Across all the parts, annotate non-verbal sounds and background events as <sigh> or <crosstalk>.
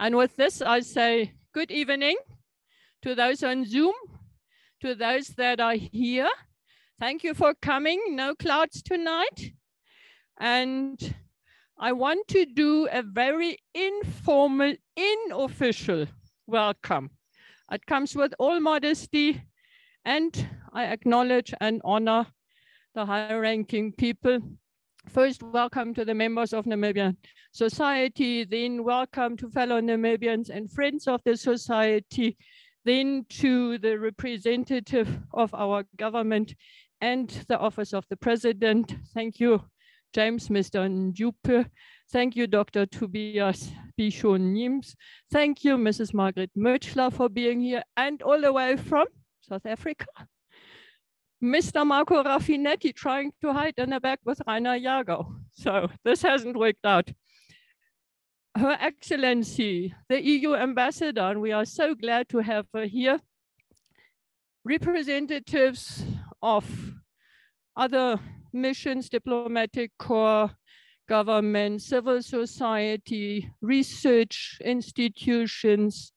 And with this, I say good evening to those on Zoom, to those that are here. Thank you for coming. No clouds tonight. And I want to do a very informal, unofficial welcome. It comes with all modesty, and I acknowledge and honor the high ranking people First, welcome to the members of Namibian Society, then welcome to fellow Namibians and friends of the society, then to the representative of our government and the office of the president. Thank you, James, Mr. Mnyupe. Thank you, Dr. Tobias Bischof-Niemz. Thank you, Mrs. Margaret Mutschler for being here and all the way from South Africa. Mr. Marco Raffinetti trying to hide in the back with Rainer Jago. So this hasn't worked out. Her Excellency, the EU ambassador, and we are so glad to have her here. Representatives of other missions, diplomatic corps, government, civil society, research institutions,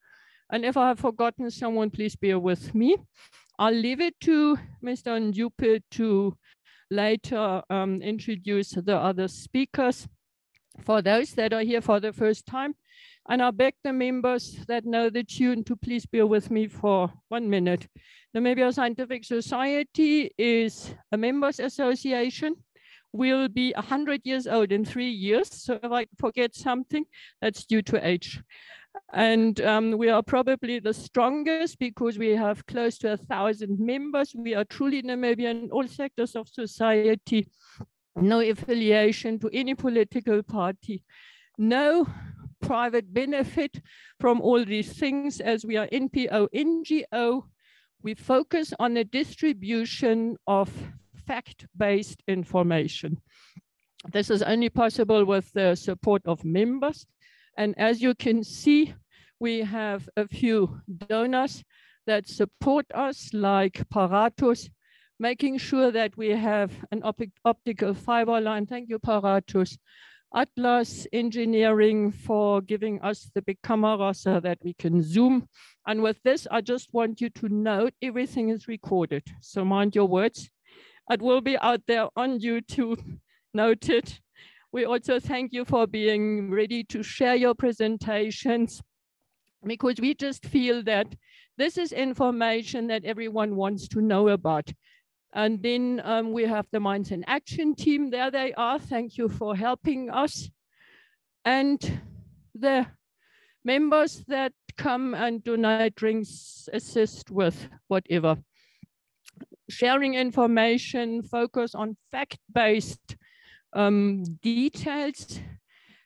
and if I have forgotten someone, please bear with me. I'll leave it to Mr. Mnyupe to later um, introduce the other speakers. For those that are here for the first time, and I beg the members that know the tune to please bear with me for one minute. The Namibia Scientific Society is a members association. We'll be 100 years old in three years. So if I forget something, that's due to age. And um, we are probably the strongest because we have close to a thousand members. We are truly Namibian all sectors of society, no affiliation to any political party, no private benefit from all these things as we are NPO, NGO. We focus on the distribution of fact-based information. This is only possible with the support of members and as you can see, we have a few donors that support us like Paratus, making sure that we have an op optical fiber line. Thank you, Paratus. Atlas Engineering for giving us the big camera so that we can zoom. And with this, I just want you to note everything is recorded. So mind your words. It will be out there on YouTube, <laughs> note it. We also thank you for being ready to share your presentations because we just feel that this is information that everyone wants to know about. And then um, we have the Minds in Action team. There they are. Thank you for helping us. And the members that come and donate drinks, assist with whatever. Sharing information, focus on fact-based um, details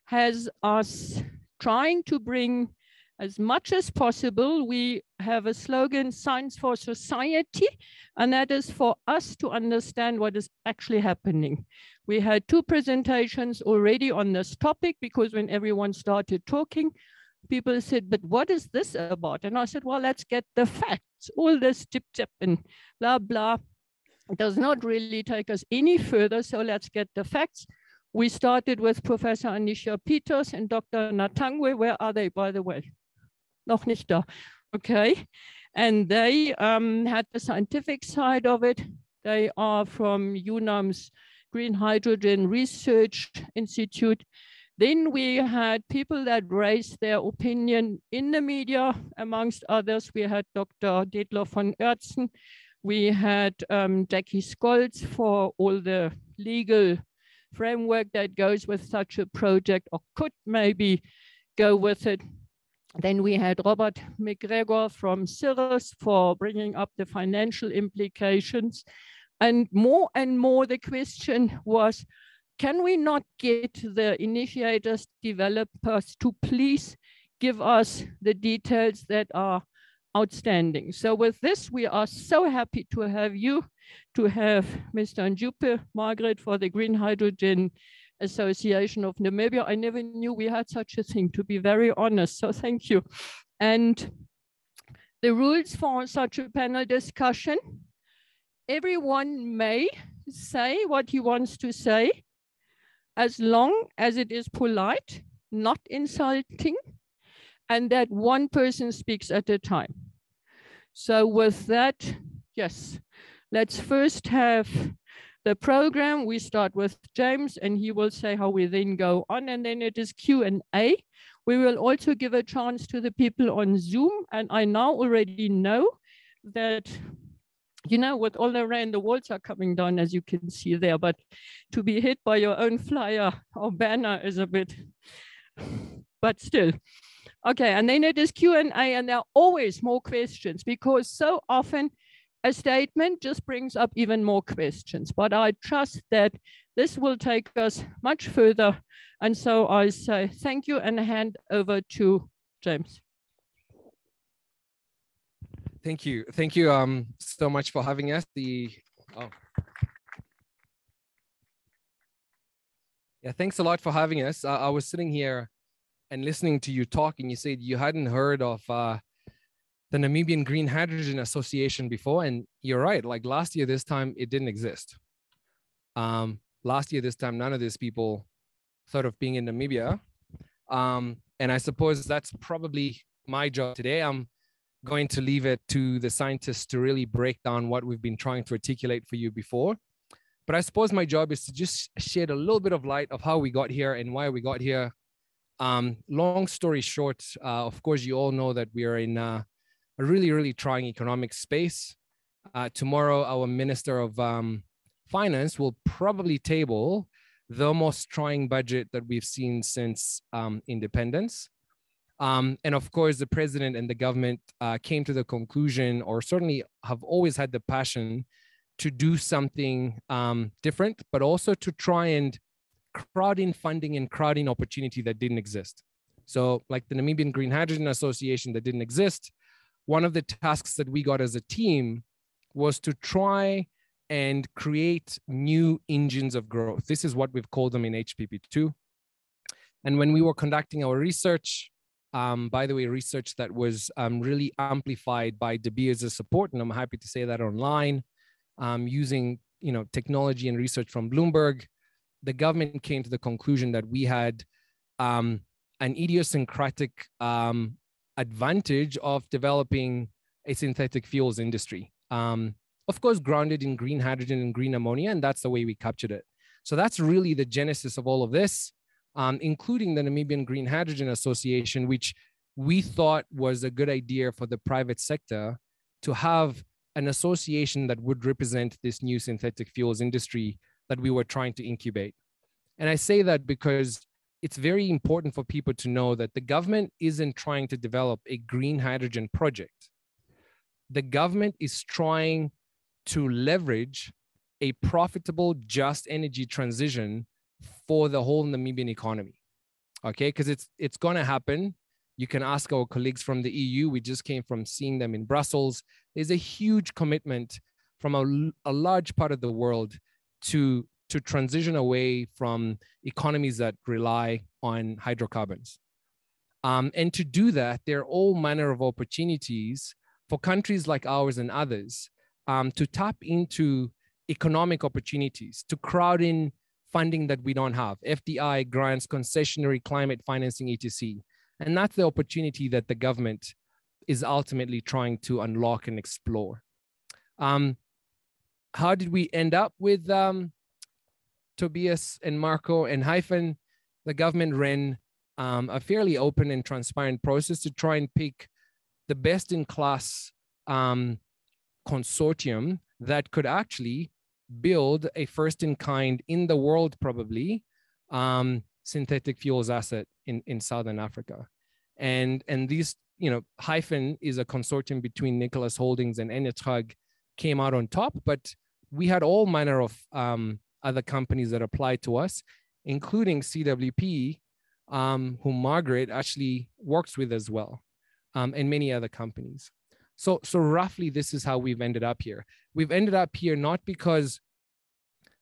has us trying to bring as much as possible. We have a slogan, Science for Society, and that is for us to understand what is actually happening. We had two presentations already on this topic because when everyone started talking, people said, but what is this about? And I said, well, let's get the facts. All this tip tip and blah, blah does not really take us any further. So let's get the facts. We started with Professor Anicia Peters and Dr. Natangwe. Where are they, by the way? Noch nicht da. Okay. And they um, had the scientific side of it. They are from UNAM's Green Hydrogen Research Institute. Then we had people that raised their opinion in the media. Amongst others, we had Dr. Detlof von Oertzen, we had um, Jackie Scholz for all the legal framework that goes with such a project or could maybe go with it. Then we had Robert McGregor from CIRRUS for bringing up the financial implications. And more and more the question was, can we not get the initiators, developers to please give us the details that are outstanding. So with this, we are so happy to have you, to have Mr. Mnyupe, Margaret for the Green Hydrogen Association of Namibia. I never knew we had such a thing, to be very honest, so thank you. And the rules for such a panel discussion, everyone may say what he wants to say, as long as it is polite, not insulting, and that one person speaks at a time. So with that, yes, let's first have the program. We start with James and he will say how we then go on and then it is Q&A. We will also give a chance to the people on Zoom and I now already know that you know, with all the rain, the walls are coming down, as you can see there. But to be hit by your own flyer or banner is a bit, but still. Okay, and then it is Q&A, and there are always more questions because so often a statement just brings up even more questions. But I trust that this will take us much further. And so I say thank you and hand over to James. Thank you. Thank you um, so much for having us. The oh. Yeah, thanks a lot for having us. Uh, I was sitting here and listening to you talk, and you said you hadn't heard of uh, the Namibian Green Hydrogen Association before, and you're right. Like last year, this time it didn't exist. Um, last year, this time, none of these people thought of being in Namibia, um, and I suppose that's probably my job today. I'm going to leave it to the scientists to really break down what we've been trying to articulate for you before. But I suppose my job is to just shed a little bit of light of how we got here and why we got here. Um, long story short, uh, of course, you all know that we are in uh, a really, really trying economic space. Uh, tomorrow, our Minister of um, Finance will probably table the most trying budget that we've seen since um, independence. Um, and of course, the president and the government uh, came to the conclusion, or certainly have always had the passion to do something um, different, but also to try and crowd in funding and crowding opportunity that didn't exist. So, like the Namibian Green Hydrogen Association that didn't exist, one of the tasks that we got as a team was to try and create new engines of growth. This is what we've called them in HPP2. And when we were conducting our research, um, by the way, research that was um, really amplified by De Beers' support, and I'm happy to say that online, um, using you know technology and research from Bloomberg, the government came to the conclusion that we had um, an idiosyncratic um, advantage of developing a synthetic fuels industry. Um, of course, grounded in green hydrogen and green ammonia, and that's the way we captured it. So that's really the genesis of all of this um, including the Namibian Green Hydrogen Association, which we thought was a good idea for the private sector to have an association that would represent this new synthetic fuels industry that we were trying to incubate. And I say that because it's very important for people to know that the government isn't trying to develop a green hydrogen project. The government is trying to leverage a profitable, just energy transition for the whole Namibian economy. Okay, because it's it's going to happen. You can ask our colleagues from the EU. We just came from seeing them in Brussels. There's a huge commitment from a, a large part of the world to to transition away from economies that rely on hydrocarbons. Um, and to do that, there are all manner of opportunities for countries like ours and others um, to tap into economic opportunities, to crowd in funding that we don't have FDI, grants, concessionary climate financing, etc. And that's the opportunity that the government is ultimately trying to unlock and explore. Um, how did we end up with um, Tobias and Marco and Hyphen? The government ran um, a fairly open and transparent process to try and pick the best in class um, consortium that could actually build a first in kind in the world, probably, um, synthetic fuels asset in, in Southern Africa. And, and these, you know, Hyphen is a consortium between Nicholas Holdings and ENERTRAG came out on top, but we had all manner of um, other companies that applied to us, including CWP, um, Margaret actually works with as well, um, and many other companies. So, so roughly, this is how we've ended up here. We've ended up here not because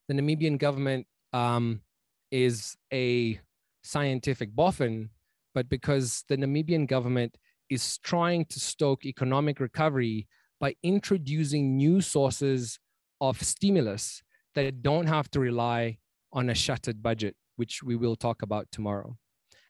the Namibian government um, is a scientific boffin, but because the Namibian government is trying to stoke economic recovery by introducing new sources of stimulus that don't have to rely on a shuttered budget, which we will talk about tomorrow.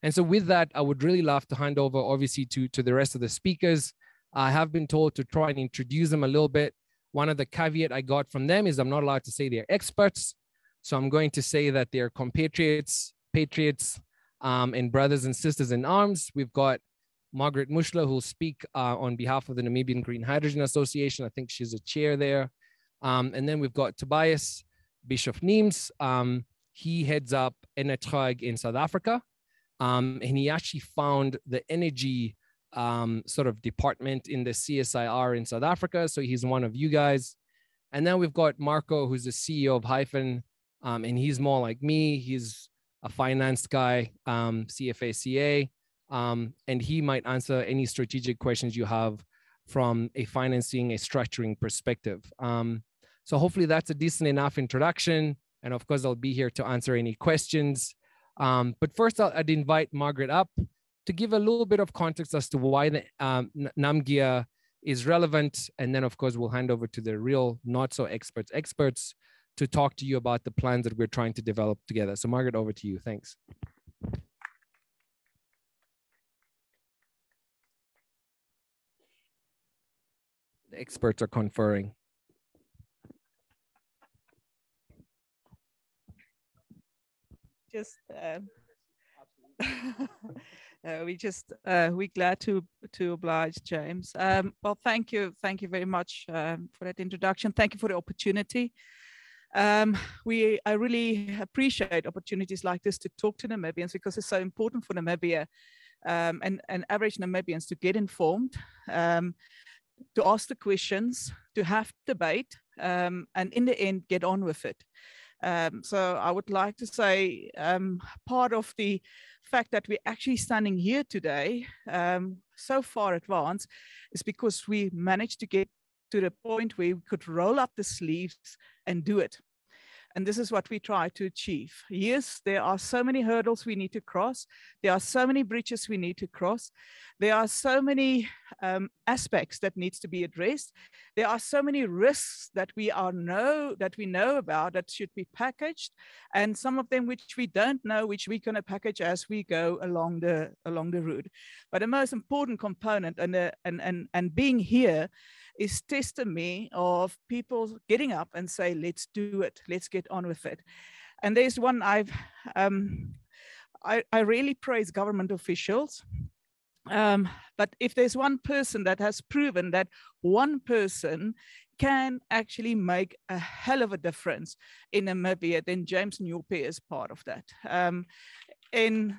And so with that, I would really love to hand over obviously to, to the rest of the speakers. I have been told to try and introduce them a little bit. One of the caveat I got from them is I'm not allowed to say they're experts. So I'm going to say that they're compatriots, patriots, um, and brothers and sisters in arms. We've got Margaret Mutschler, who'll speak uh, on behalf of the Namibian Green Hydrogen Association. I think she's a chair there. Um, and then we've got Tobias Bischof-Niemz. Um, he heads up ENERTRAG in South Africa. Um, and he actually found the energy um, sort of department in the CSIR in South Africa. So he's one of you guys. And then we've got Marco, who's the CEO of Hyphen. Um, and he's more like me. He's a finance guy, um, CFACA. And he might answer any strategic questions you have from a financing, a structuring perspective. Um, so hopefully that's a decent enough introduction. And of course, I'll be here to answer any questions. Um, but first, i would invite Margaret up to give a little bit of context as to why the um, NamGHA is relevant. And then, of course, we'll hand over to the real not so experts, experts to talk to you about the plans that we're trying to develop together. So Margaret, over to you. Thanks. Experts are conferring. Just uh, <laughs> uh, we just uh, we're glad to to oblige James. Um, well, thank you, thank you very much um, for that introduction. Thank you for the opportunity. Um, we I really appreciate opportunities like this to talk to Namibians because it's so important for Namibia um, and, and average Namibians to get informed, um, to ask the questions, to have debate, um, and in the end get on with it. Um, so I would like to say um, part of the fact that we're actually standing here today, um, so far advanced, is because we managed to get to the point where we could roll up the sleeves and do it. And this is what we try to achieve. Yes, there are so many hurdles we need to cross. There are so many bridges we need to cross. There are so many um, aspects that needs to be addressed. There are so many risks that we are know that we know about that should be packaged, and some of them which we don't know, which we're going to package as we go along the along the route. But the most important component and and and and being here is testimony of people getting up and say, let's do it, let's get on with it. And there's one I've, um, I, I really praise government officials. Um, but if there's one person that has proven that one person can actually make a hell of a difference in Namibia, then James Mnyupe is part of that. Um, in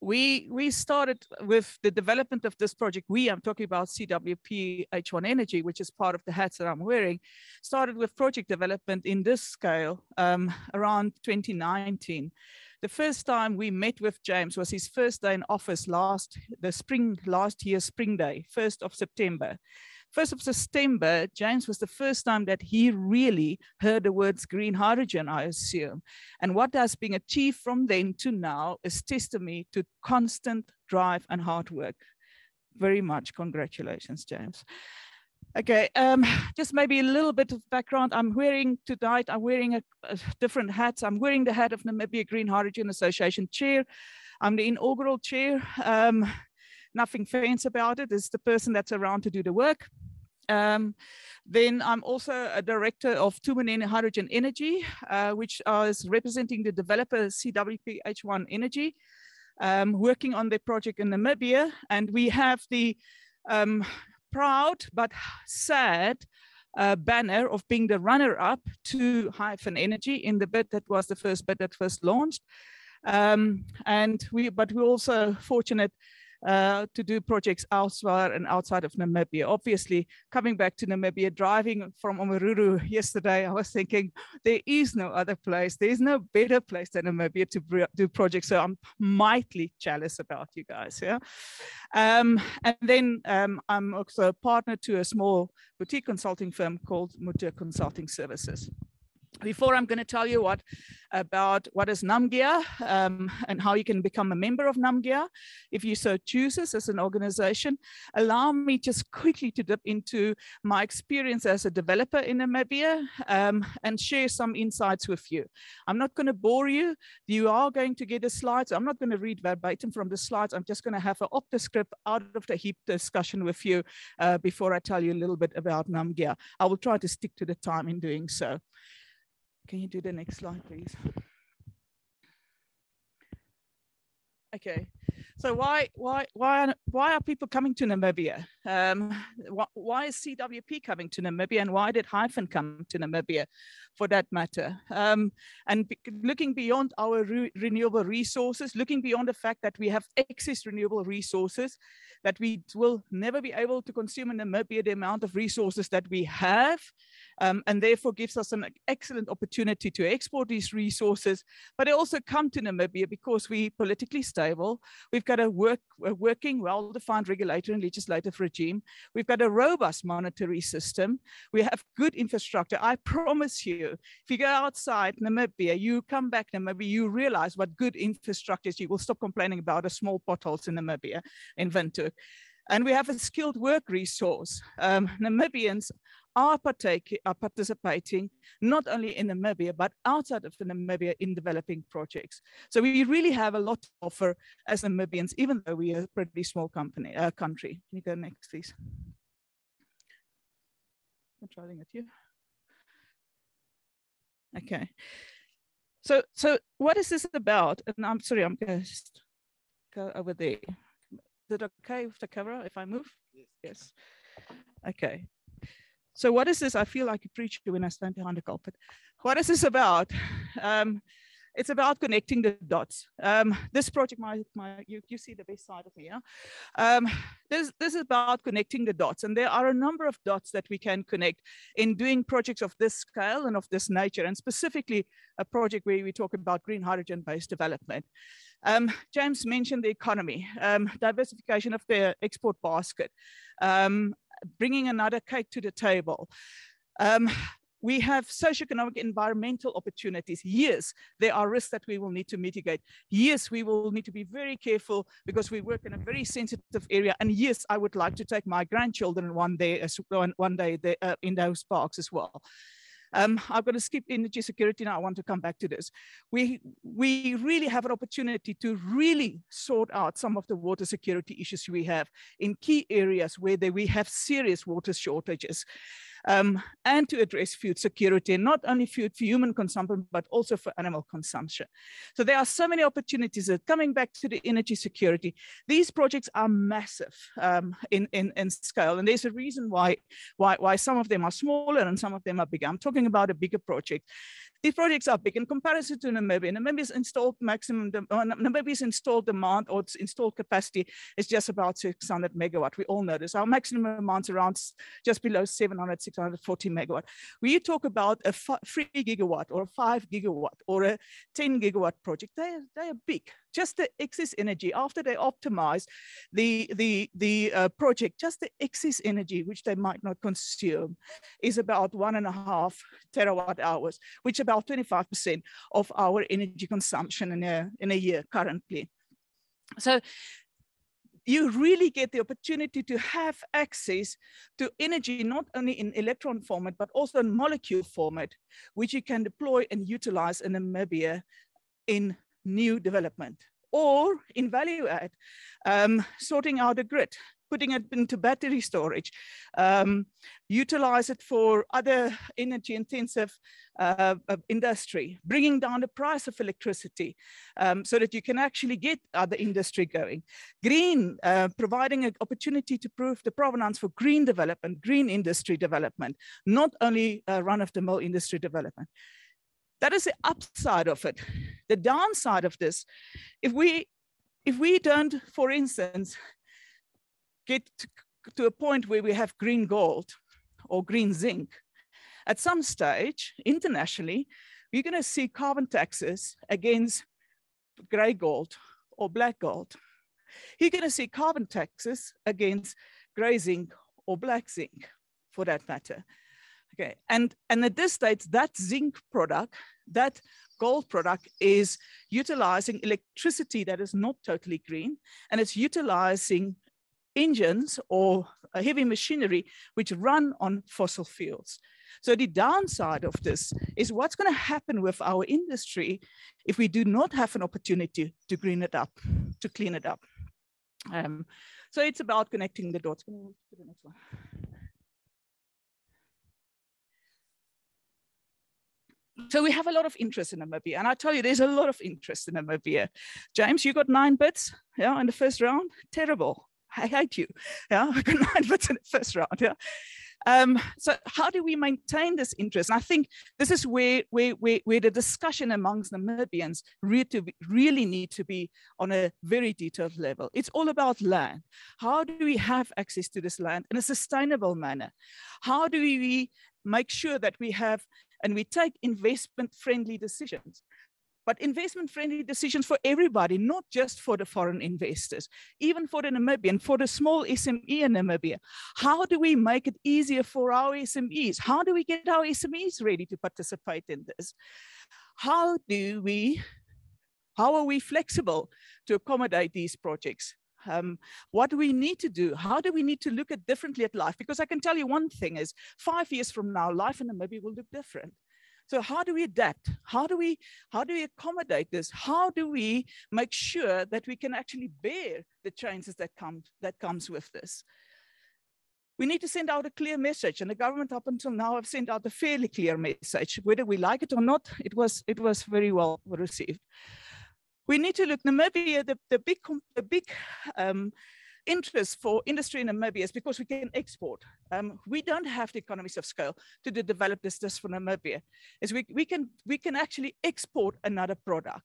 we we started with the development of this project. We, I'm talking about CWP H1 Energy, which is part of the hats that I'm wearing, started with project development in this scale um, around 2019. The first time we met with James was his first day in office last the spring last year spring day, 1st of September. 1st of September, James was the first time that he really heard the words green hydrogen, I assume. And what has been achieved from then to now is testimony to constant drive and hard work. Very much congratulations, James. Okay, um, just maybe a little bit of background. I'm wearing tonight, I'm wearing a, a different hats. I'm wearing the hat of Namibia Green Hydrogen Association chair. I'm the inaugural chair. Um, nothing fancy about it. It's the person that's around to do the work. Um, then I'm also a director of Tumanene Hydrogen Energy, uh, which is representing the developer CWP H1 Energy, um, working on the project in Namibia. And we have the um, proud but sad uh, banner of being the runner-up to Hyphen Energy in the bid that was the first bid that was launched. Um, and we, but we're also fortunate uh, to do projects elsewhere and outside of Namibia. Obviously, coming back to Namibia, driving from Omaruru yesterday, I was thinking there is no other place, there is no better place than Namibia to do projects. So I'm mightily jealous about you guys. Yeah. Um, and then um, I'm also a partner to a small boutique consulting firm called Mutua Consulting Services. Before I'm going to tell you what about what is Namibia um, and how you can become a member of Namibia, if you so chooses as an organization, allow me just quickly to dip into my experience as a developer in Namibia um, and share some insights with you. I'm not going to bore you. You are going to get the slides. I'm not going to read verbatim from the slides. I'm just going to have an the script out of the heap discussion with you uh, before I tell you a little bit about Namibia. I will try to stick to the time in doing so. Can you do the next slide, please? Okay, so why why why why are people coming to Namibia? Um, wh why is CWP coming to Namibia, and why did Hyphen come to Namibia, for that matter? Um, and be looking beyond our re renewable resources, looking beyond the fact that we have excess renewable resources, that we will never be able to consume in Namibia the amount of resources that we have, um, and therefore gives us an excellent opportunity to export these resources. But they also come to Namibia because we're politically stable. We've got a, work, a working, well-defined regulatory and legislative regime. We've got a robust monetary system. We have good infrastructure. I promise you, if you go outside Namibia, you come back Namibia, you realize what good infrastructure is. You will stop complaining about the small potholes in Namibia, in Windhoek. And we have a skilled work resource. Um, Namibians are, partake, are participating not only in Namibia, but outside of Namibia in developing projects. So we really have a lot to offer as Namibians, even though we are a pretty small company, uh, country. Can you go next, please? I'm trying at you. Okay. So, so what is this about? And I'm sorry, I'm going to go over there. Is it okay with the camera if I move? Yes. yes. Okay. So what is this? I feel like a preacher when I stand behind the pulpit. What is this about? <sighs> Um, it's about connecting the dots. Um, this project, my, my, you, you see the best side of me, yeah? Um, this, this is about connecting the dots. And there are a number of dots that we can connect in doing projects of this scale and of this nature, and specifically a project where we talk about green hydrogen-based development. Um, James mentioned the economy, um, diversification of the export basket. Bringing another cake to the table. Um, we have socioeconomic environmental opportunities. Yes, there are risks that we will need to mitigate. Yes, we will need to be very careful because we work in a very sensitive area. And yes, I would like to take my grandchildren one day, one, one day uh, in those parks as well. Um, I'm going to skip energy security now. I want to come back to this. We, we really have an opportunity to really sort out some of the water security issues we have in key areas where we have serious water shortages um, and to address food security, not only food for human consumption, but also for animal consumption. So there are so many opportunities that coming back to the energy security, these projects are massive um, in, in, in scale. And there's a reason why, why, why some of them are smaller and some of them are bigger. I'm talking about a bigger project. These projects are big in comparison to Namibia. Namibia's installed maximum, uh, Namibia's installed demand or its installed capacity is just about 600 megawatt. We all know this. Our maximum amount around just below 700, 640 megawatt. When you talk about a three gigawatt or a five gigawatt or a 10 gigawatt project, they, they are big just the excess energy after they optimize the, the, the uh, project, just the excess energy, which they might not consume, is about one and a half terawatt hours, which about 25% of our energy consumption in a, in a year currently. So you really get the opportunity to have access to energy, not only in electron format, but also in molecule format, which you can deploy and utilize in Namibia in new development or in value add, um, sorting out a grid, putting it into battery storage, um, utilize it for other energy intensive uh, uh, industry, bringing down the price of electricity um, so that you can actually get other industry going. Green, uh, providing an opportunity to prove the provenance for green development, green industry development, not only uh, run of the mill industry development. That is the upside of it. The downside of this, if we, if we don't, for instance, get to a point where we have green gold or green zinc, at some stage internationally, we're going to see carbon taxes against gray gold or black gold. You're going to see carbon taxes against gray zinc or black zinc, for that matter. Okay, and, and at this stage, that zinc product, that gold product is utilizing electricity that is not totally green, and it's utilizing engines or heavy machinery which run on fossil fuels. So the downside of this is what's going to happen with our industry if we do not have an opportunity to green it up, to clean it up. Um, so it's about connecting the dots. So we have a lot of interest in Namibia. And I tell you, there's a lot of interest in Namibia. James, you got nine bits yeah, in the first round. Terrible. I hate you. Yeah, <laughs> I got nine bits in the first round. Yeah. Um, so how do we maintain this interest? And I think this is where, where, where, where the discussion amongst Namibians really, really need to be on a very detailed level. It's all about land. How do we have access to this land in a sustainable manner? How do we make sure that we have and we take investment friendly decisions? but investment friendly decisions for everybody, not just for the foreign investors, even for the Namibian, for the small SME in Namibia. How do we make it easier for our SMEs? How do we get our SMEs ready to participate in this? How do we, how are we flexible to accommodate these projects? Um, what do we need to do? How do we need to look at differently at life? Because I can tell you one thing is five years from now, life in Namibia will look different. So how do we adapt? How do we, how do we accommodate this? How do we make sure that we can actually bear the changes that come that comes with this? We need to send out a clear message, and the government up until now have sent out a fairly clear message. Whether we like it or not, it was it was very well received. We need to look Namibia, the, the big the big um, interest for industry in Namibia is because we can export. Um, we don't have the economies of scale to develop this just for Namibia. Is we, we, can, we can actually export another product.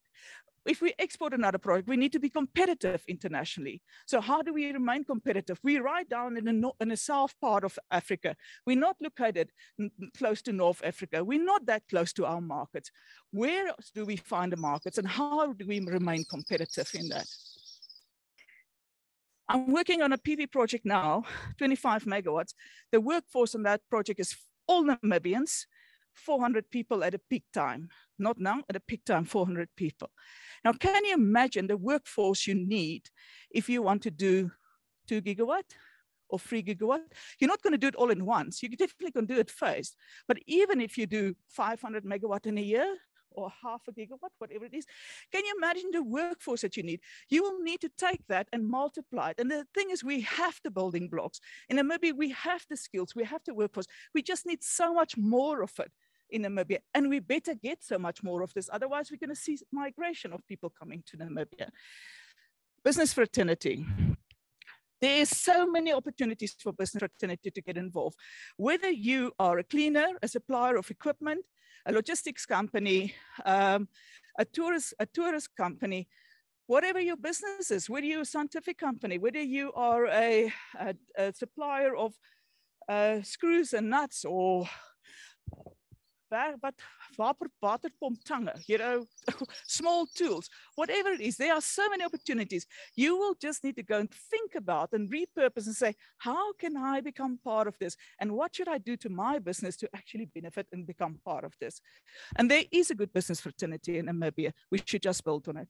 If we export another product, we need to be competitive internationally. So how do we remain competitive? We right down in the, in the south part of Africa. We're not located close to North Africa. We're not that close to our markets. Where do we find the markets and how do we remain competitive in that? I'm working on a PV project now, 25 megawatts. The workforce on that project is all Namibians, 400 people at a peak time. Not now, at a peak time, 400 people. Now, can you imagine the workforce you need if you want to do two gigawatt or three gigawatt? You're not going to do it all in once. You're definitely going to do it first. But even if you do 500 megawatt in a year, or half a gigawatt, whatever it is. Can you imagine the workforce that you need? You will need to take that and multiply it. And the thing is, we have the building blocks. In Namibia, we have the skills, we have the workforce. We just need so much more of it in Namibia. And we better get so much more of this. Otherwise, we're going to see migration of people coming to Namibia. Business fraternity. There are so many opportunities for business fraternity to get involved. Whether you are a cleaner, a supplier of equipment, a logistics company, um, a tourist, a tourist company, whatever your business is, whether you're a scientific company, whether you are a, a, a supplier of uh, screws and nuts or wat water waterpomp tange, you know, <laughs> small tools, whatever it is, there are so many opportunities. You will just need to go and think about and repurpose and say, how can I become part of this? And what should I do to my business to actually benefit and become part of this? And there is a good business fraternity in Namibia. We should just build on it.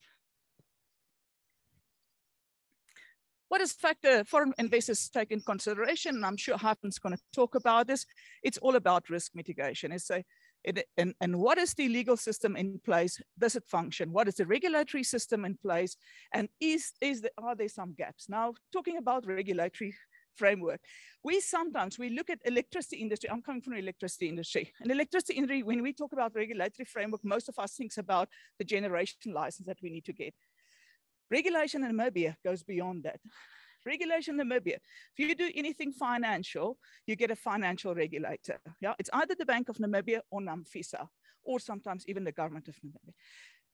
What is factor uh, foreign investors take in consideration? And I'm sure Hyphen's going to talk about this. It's all about risk mitigation. It's a it, and, and what is the legal system in place? Does it function? What is the regulatory system in place? And is, is the, are there some gaps? Now, talking about regulatory framework, we sometimes, we look at electricity industry, I'm coming from the electricity industry. And electricity industry, when we talk about regulatory framework, most of us thinks about the generation license that we need to get. Regulation in Namibia goes beyond that. Regulation Namibia. If you do anything financial, you get a financial regulator. Yeah, it's either the Bank of Namibia or NAMFISA, or sometimes even the government of Namibia.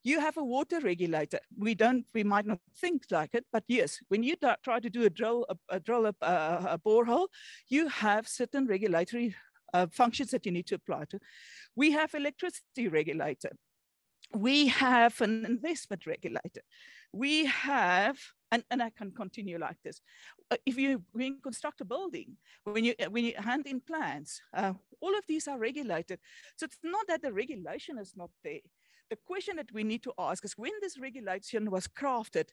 You have a water regulator. We don't, we might not think like it, but yes, when you try to do a drill, a, a drill, a, a, a borehole, you have certain regulatory uh, functions that you need to apply to. We have electricity regulator. We have an investment regulator we have, and, and I can continue like this, uh, if you when you construct a building, when you when you hand in plans, uh, all of these are regulated. So it's not that the regulation is not there the question that we need to ask is when this regulation was crafted,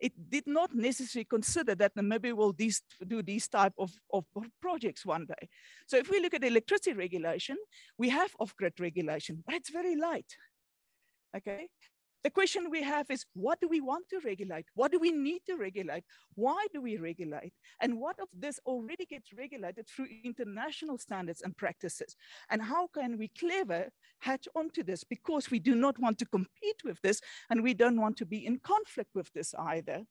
it did not necessarily consider that Namibia will these, do these type of, of, projects one day. So if we look at electricity regulation, we have off-grid regulation, but it's very light. Okay, the question we have is, what do we want to regulate? What do we need to regulate? Why do we regulate? And what of this already gets regulated through international standards and practices? And how can we clever hatch onto this? Because we do not want to compete with this and we don't want to be in conflict with this either.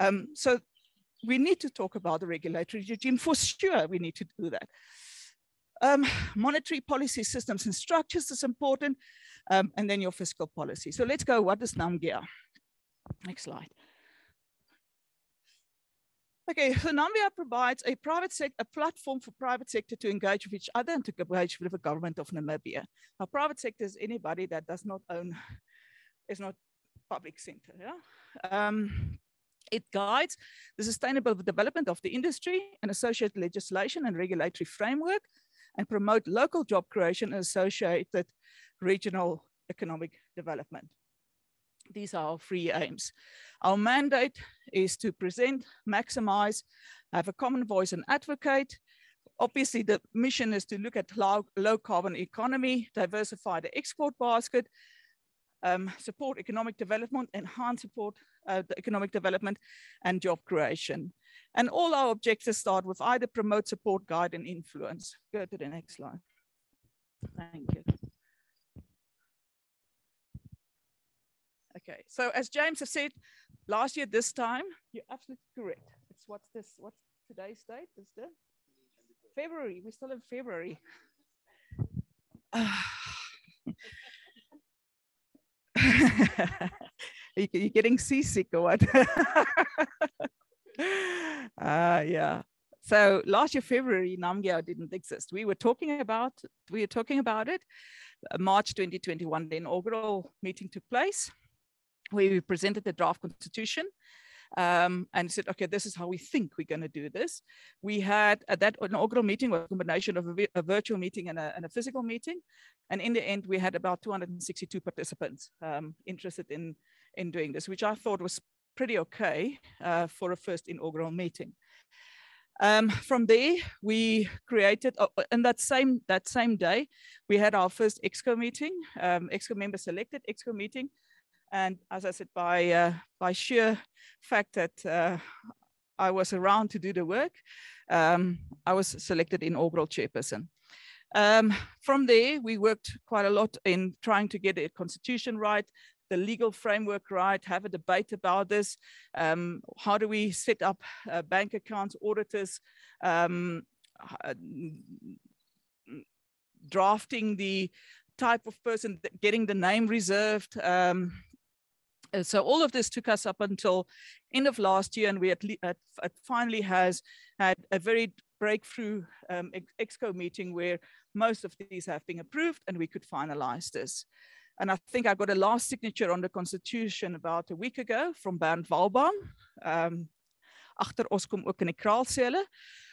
Um, so we need to talk about the regulatory regime for sure. We need to do that. Um, <sighs> monetary policy systems and structures is important um, and then your fiscal policy. So let's go, what is NamGHA? Next slide. Okay, so NamGHA provides a private sector, a platform for private sector to engage with each other and to engage with the government of Namibia. Now, private sector is anybody that does not own, <laughs> is not public sector, yeah? Um, it guides the sustainable development of the industry and associated legislation and regulatory framework and promote local job creation and associated regional economic development. These are our three aims. Our mandate is to present, maximize, have a common voice and advocate. Obviously, the mission is to look at low, low carbon economy, diversify the export basket, um, support economic development, enhance support uh, the economic development and job creation. And all our objectives start with either promote, support, guide, and influence. Go to the next slide. Thank you. Okay, so as James has said, last year this time, you're absolutely correct. It's what's this, what's today's date? Is the February, we're still in February. <laughs> <laughs> <laughs> you're getting seasick or what? uh, <laughs> yeah. So last year, February, NamGHA didn't exist. We were talking about, we were talking about it. Uh, March 2021, the inaugural meeting took place we presented the draft constitution um, and said, okay, this is how we think we're going to do this. We had at that inaugural meeting was a combination of a, a virtual meeting and a, and a, physical meeting. And in the end, we had about 262 participants um, interested in, in doing this, which I thought was pretty okay uh, for a first inaugural meeting. Um, from there, we created, oh, and that same that same day, we had our first EXCO meeting, um, EXCO member selected EXCO meeting, and as I said, by, uh, by sheer fact that uh, I was around to do the work, um, I was selected inaugural chairperson. Um, from there, we worked quite a lot in trying to get the constitution right, the legal framework right, have a debate about this. Um, how do we set up uh, bank accounts, auditors, um, uh, drafting the type of person, getting the name reserved, um, so all of this took us up until end of last year, and we at, at, at finally has had a very breakthrough um, EXCO meeting where most of these have been approved and we could finalize this. And I think I got a last signature on the constitution about a week ago from Bernd Walbaum. Um, achter ons kom ook in die.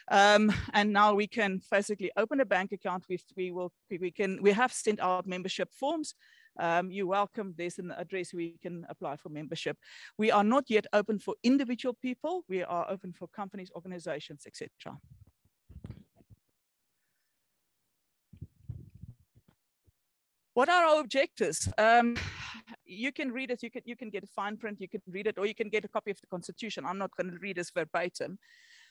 Um, and now we can physically open a bank account. We, we will we can we have sent out membership forms um, you're welcome. There's an address where you can apply for membership. We are not yet open for individual people. We are open for companies, organizations, etc. What are our objectives? Um, you can read it, you can, you can get a fine print, you can read it, or you can get a copy of the constitution. I'm not going to read this verbatim,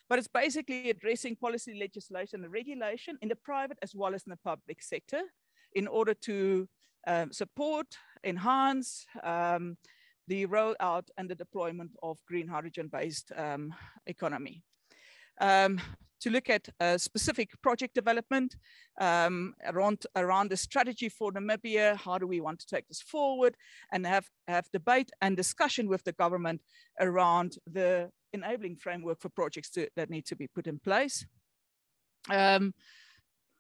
but it's basically addressing policy legislation and regulation in the private as well as in the public sector in order to um, support, enhance um, the rollout and the deployment of green hydrogen-based um, economy. Um, to look at a specific project development um, around, around the strategy for Namibia, how do we want to take this forward, and have, have debate and discussion with the government around the enabling framework for projects to, that need to be put in place. Um,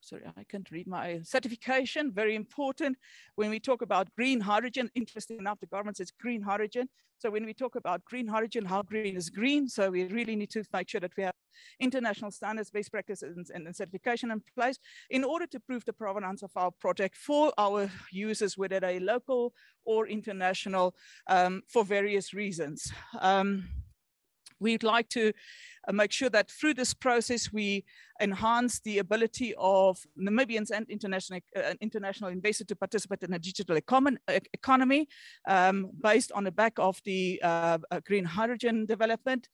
sorry, I can't read my certification, very important. When we talk about green hydrogen, interesting enough, the government says green hydrogen. So when we talk about green hydrogen, how green is green? So we really need to make sure that we have international standards, best practices, and, and certification in place in order to prove the provenance of our project for our users, whether they are local or international, um, for various reasons. Um, we'd like to uh, make sure that through this process, we enhance the ability of Namibians and international, uh, international investors to participate in a digital econ economy um, based on the back of the uh, uh green hydrogen development.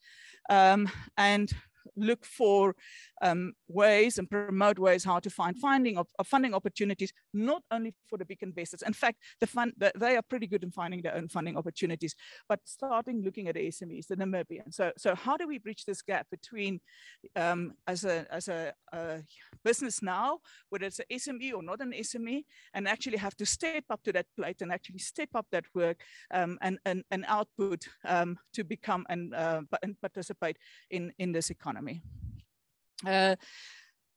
Um, and look for um, ways and promote ways how to find finding of, of, funding opportunities, not only for the big investors. In fact, the fund, the, they are pretty good in finding their own funding opportunities, but starting looking at the SMEs, the Namibian. So, so how do we bridge this gap between um, as a as a, a, business now, whether it's an SME or not an SME, and actually have to step up to that plate and actually step up that work um, and, and, and output um, to become and, uh, and participate in, in this economy. Uh,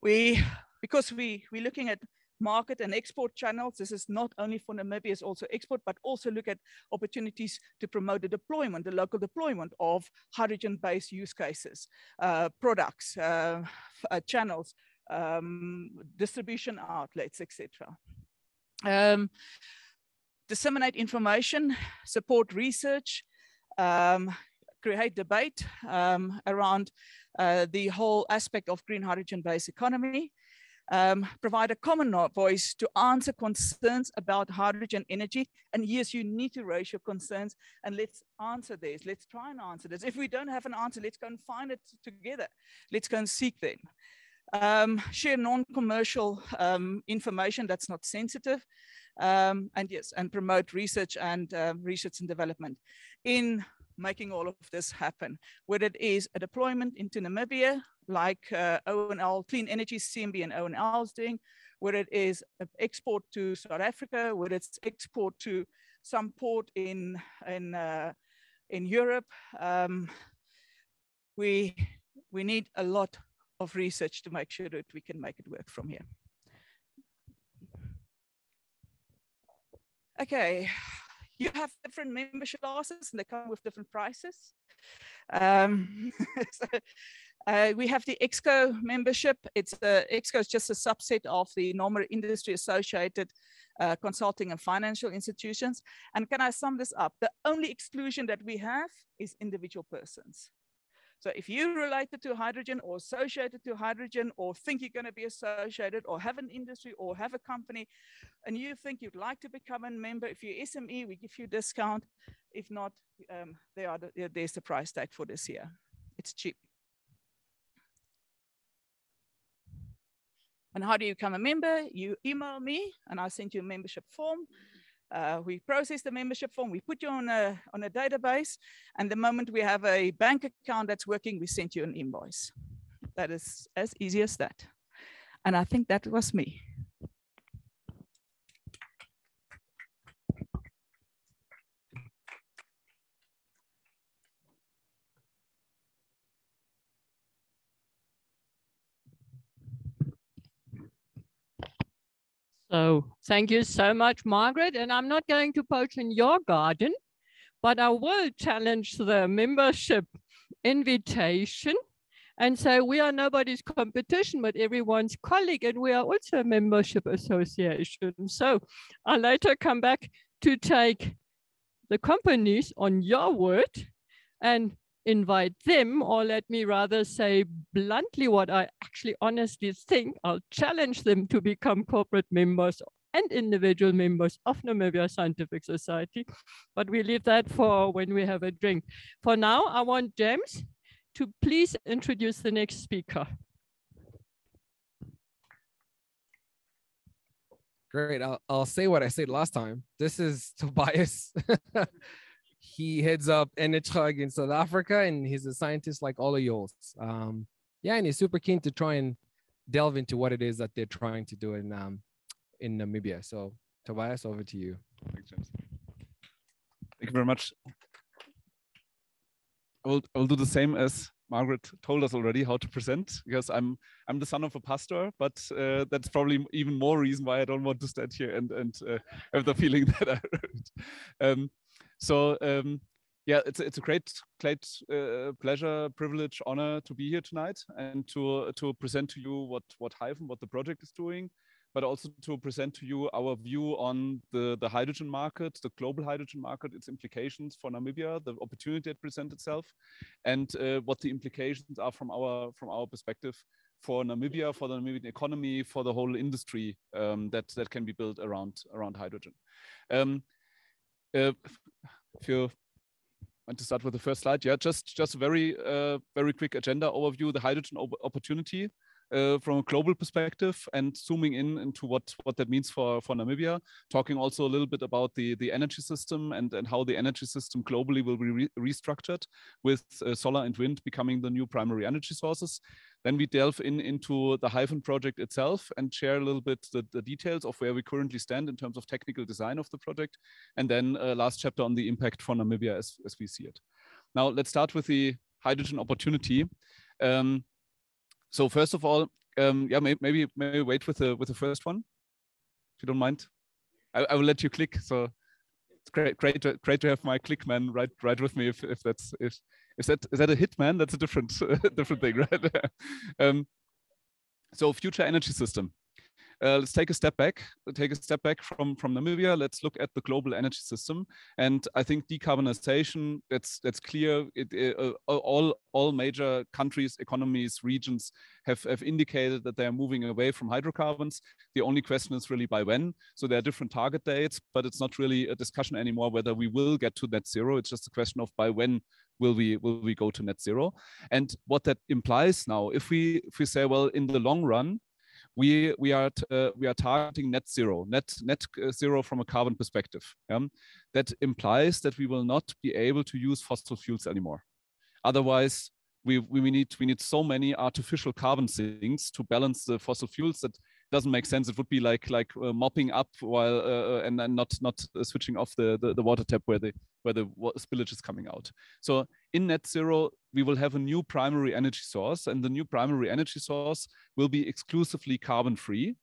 we, because we, we're looking at market and export channels. This is not only for Namibia, it's also export, but also look at opportunities to promote the deployment, the local deployment of hydrogen-based use cases, uh, products, uh, uh, channels, um, distribution outlets, etc. Um, disseminate information, support research, um, create debate um, around uh, the whole aspect of green hydrogen-based economy, um, provide a common voice to answer concerns about hydrogen energy. And yes, you need to raise your concerns and let's answer this. Let's try and answer this. If we don't have an answer, let's go and find it together. Let's go and seek them. Um, share non-commercial um, information that's not sensitive. Um, and yes, and promote research and uh, research and development in making all of this happen, whether it is a deployment into Namibia, like uh, ONL, Cleanergy, CMB and ONL is doing, whether it is export to South Africa, whether it's export to some port in, in, uh, in Europe. Um, we, we need a lot of research to make sure that we can make it work from here. Okay, you have different membership classes and they come with different prices. Um, <laughs> so, uh, we have the EXCO membership. It's uh, EXCO is just a subset of the normal industry associated uh, consulting and financial institutions. And can I sum this up? The only exclusion that we have is individual persons. So if you're related to hydrogen or associated to hydrogen or think you're going to be associated or have an industry or have a company and you think you'd like to become a member, if you're SME, we give you a discount. If not, um, are the, there's the price tag for this year. It's cheap. And how do you become a member? You email me and I'll send you a membership form. Uh, we process the membership form, we put you on a, on a database, and the moment we have a bank account that's working, we send you an invoice. That is as easy as that. And I think that was me. So thank you so much, Margaret. And I'm not going to poach in your garden, but I will challenge the membership invitation and say we are nobody's competition, but everyone's colleague, and we are also a membership association. So I'll later come back to take the companies on your word and invite them, or let me rather say bluntly what I actually honestly think, I'll challenge them to become corporate members and individual members of Namibia Scientific Society. But we leave that for when we have a drink. For now, I want James to please introduce the next speaker. Great. I'll, I'll say what I said last time. This is <laughs> Tobias. He heads up NHG in South Africa, and he's a scientist like all of yours. Um, yeah, and he's super keen to try and delve into what it is that they're trying to do in um, in Namibia. So, Tobias, over to you. Thanks, James. Thank you very much. I will, I will do the same as Margaret told us already how to present because I'm I'm the son of a pastor, but uh, that's probably even more reason why I don't want to stand here and and uh, have the feeling <laughs> that I. Um, so um, yeah, it's it's a great great uh, pleasure, privilege, honor to be here tonight and to to present to you what what Hyphen, what the project is doing, but also to present to you our view on the, the hydrogen market, the global hydrogen market, its implications for Namibia, the opportunity that presents itself, and uh, what the implications are from our from our perspective for Namibia, for the Namibian economy, for the whole industry um, that that can be built around around hydrogen. Um, uh, if you want to start with the first slide, yeah, just just a very uh, very quick agenda overview: the hydrogen op opportunity uh, from a global perspective and zooming in into what what that means for for Namibia. Talking also a little bit about the the energy system and and how the energy system globally will be re restructured with uh, solar and wind becoming the new primary energy sources. Then we delve in into the Hyphen project itself and share a little bit the, the details of where we currently stand in terms of technical design of the project. And then uh, last chapter on the impact for Namibia as, as we see it. Now let's start with the hydrogen opportunity. Um, so first of all, um, yeah, maybe, maybe maybe wait with the with the first one, if you don't mind. I, I will let you click. So it's great, great, to, great to have my click man right right with me. If if that's if is that is that a hit man? That's a different <laughs> different thing, right? <laughs> um, so future energy system. Uh, let's take a step back, take a step back from, from Namibia. Let's look at the global energy system. And I think decarbonization, that's, that's clear. It, it, uh, all, all major countries, economies, regions have, have indicated that they are moving away from hydrocarbons. The only question is really by when. So there are different target dates, but it's not really a discussion anymore whether we will get to net zero. It's just a question of by when will we will we go to net zero and what that implies now if we if we say well in the long run we we are uh, we are targeting net zero, net net uh, zero from a carbon perspective. That implies that we will not be able to use fossil fuels anymore. Otherwise, we we need we need so many artificial carbon sinks to balance the fossil fuels that doesn't make sense. It would be like like uh, mopping up while uh, uh and, and not not uh, switching off the, the, the water tap where the where the spillage is coming out. So in net zero, we will have a new primary energy source, and the new primary energy source will be exclusively carbon free.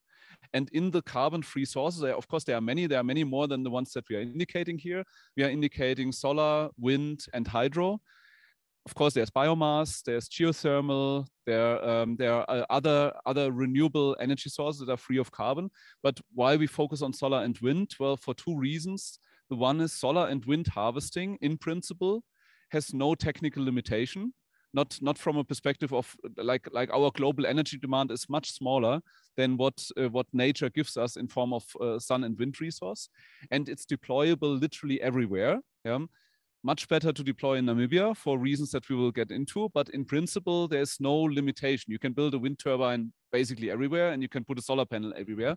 And in the carbon free sources, of course, there are many, there are many more than the ones that we are indicating here. We are indicating solar, wind, and hydro of course, there's biomass, there's geothermal, there, um, there are uh, other, other renewable energy sources that are free of carbon. But why we focus on solar and wind? Well, for two reasons. The one is solar and wind harvesting, in principle, has no technical limitation. Not, not from a perspective of like, like our global energy demand is much smaller than what, uh, what nature gives us in form of uh, sun and wind resource. And it's deployable literally everywhere. Yeah? much better to deploy in Namibia for reasons that we will get into. But in principle, there's no limitation. You can build a wind turbine basically everywhere and you can put a solar panel everywhere.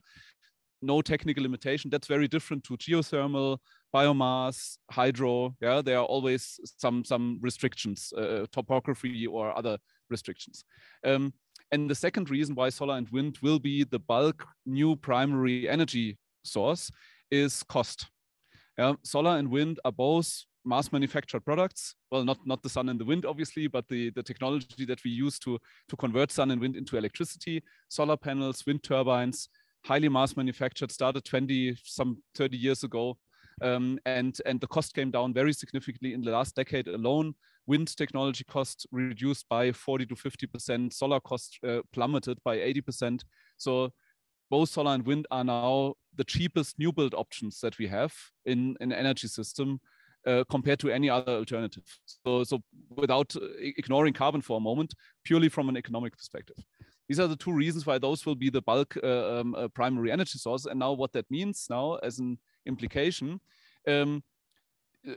No technical limitation. That's very different to geothermal, biomass, hydro. Yeah, there are always some some restrictions, uh, uh topography or other restrictions. Um, and the second reason why solar and wind will be the bulk new primary energy source is cost. Yeah, solar and wind are both mass manufactured products. Well, not, not the sun and the wind, obviously, but the, the technology that we use to, to convert sun and wind into electricity, solar panels, wind turbines, highly mass manufactured, started 20, some 30 years ago. Um, and, and the cost came down very significantly in the last decade alone. Wind technology cost reduced by 40 to 50%, solar cost uh, plummeted by 80%. So both solar and wind are now the cheapest new build options that we have in an energy system uh, compared to any other alternative. So, so without uh, ignoring carbon for a moment, purely from an economic perspective. These are the two reasons why those will be the bulk uh, um, uh, primary energy source. And now what that means now as an implication, um,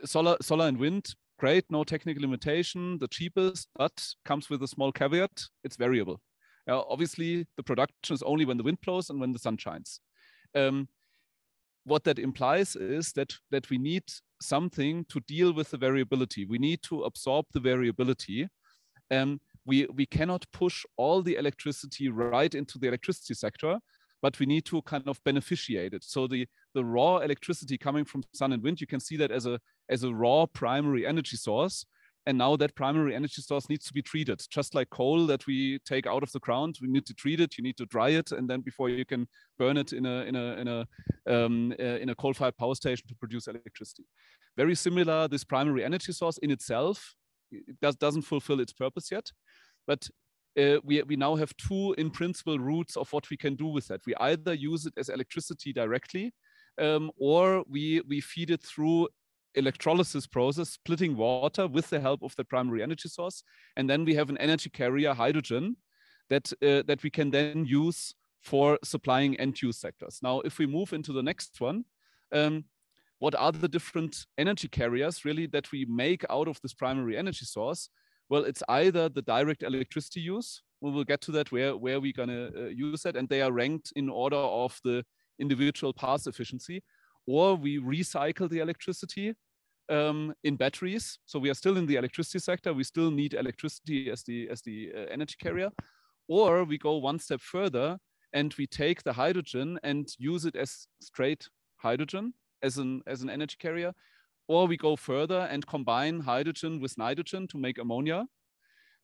solar, solar and wind, great, no technical limitation, the cheapest, but comes with a small caveat, it's variable. obviously, the production is only when the wind blows and when the sun shines. Um, what that implies is that that we need something to deal with the variability. We need to absorb the variability. Um, we, we cannot push all the electricity right into the electricity sector, but we need to kind of beneficiate it. So the, the raw electricity coming from sun and wind, you can see that as a, as a raw primary energy source. And now that primary energy source needs to be treated, just like coal that we take out of the ground. We need to treat it. You need to dry it, and then before you can burn it in a in a in a um, uh, in a coal-fired power station to produce electricity. Very similar. This primary energy source in itself it does, doesn't fulfill its purpose yet, but uh, we, we now have two in principle routes of what we can do with that. We either use it as electricity directly, um, or we, we feed it through electrolysis process, splitting water with the help of the primary energy source. And then we have an energy carrier, hydrogen, that, uh, that we can then use for supplying end use sectors. Now, if we move into the next one, um, what are the different energy carriers really that we make out of this primary energy source? Well, it's either the direct electricity use. We will get to that where, where we're going to uh, use that. And they are ranked in order of the individual path efficiency. Or we recycle the electricity um, in batteries. So we are still in the electricity sector. We still need electricity as the, as the uh, energy carrier. Or we go one step further and we take the hydrogen and use it as straight hydrogen as an, as an energy carrier. Or we go further and combine hydrogen with nitrogen to make ammonia.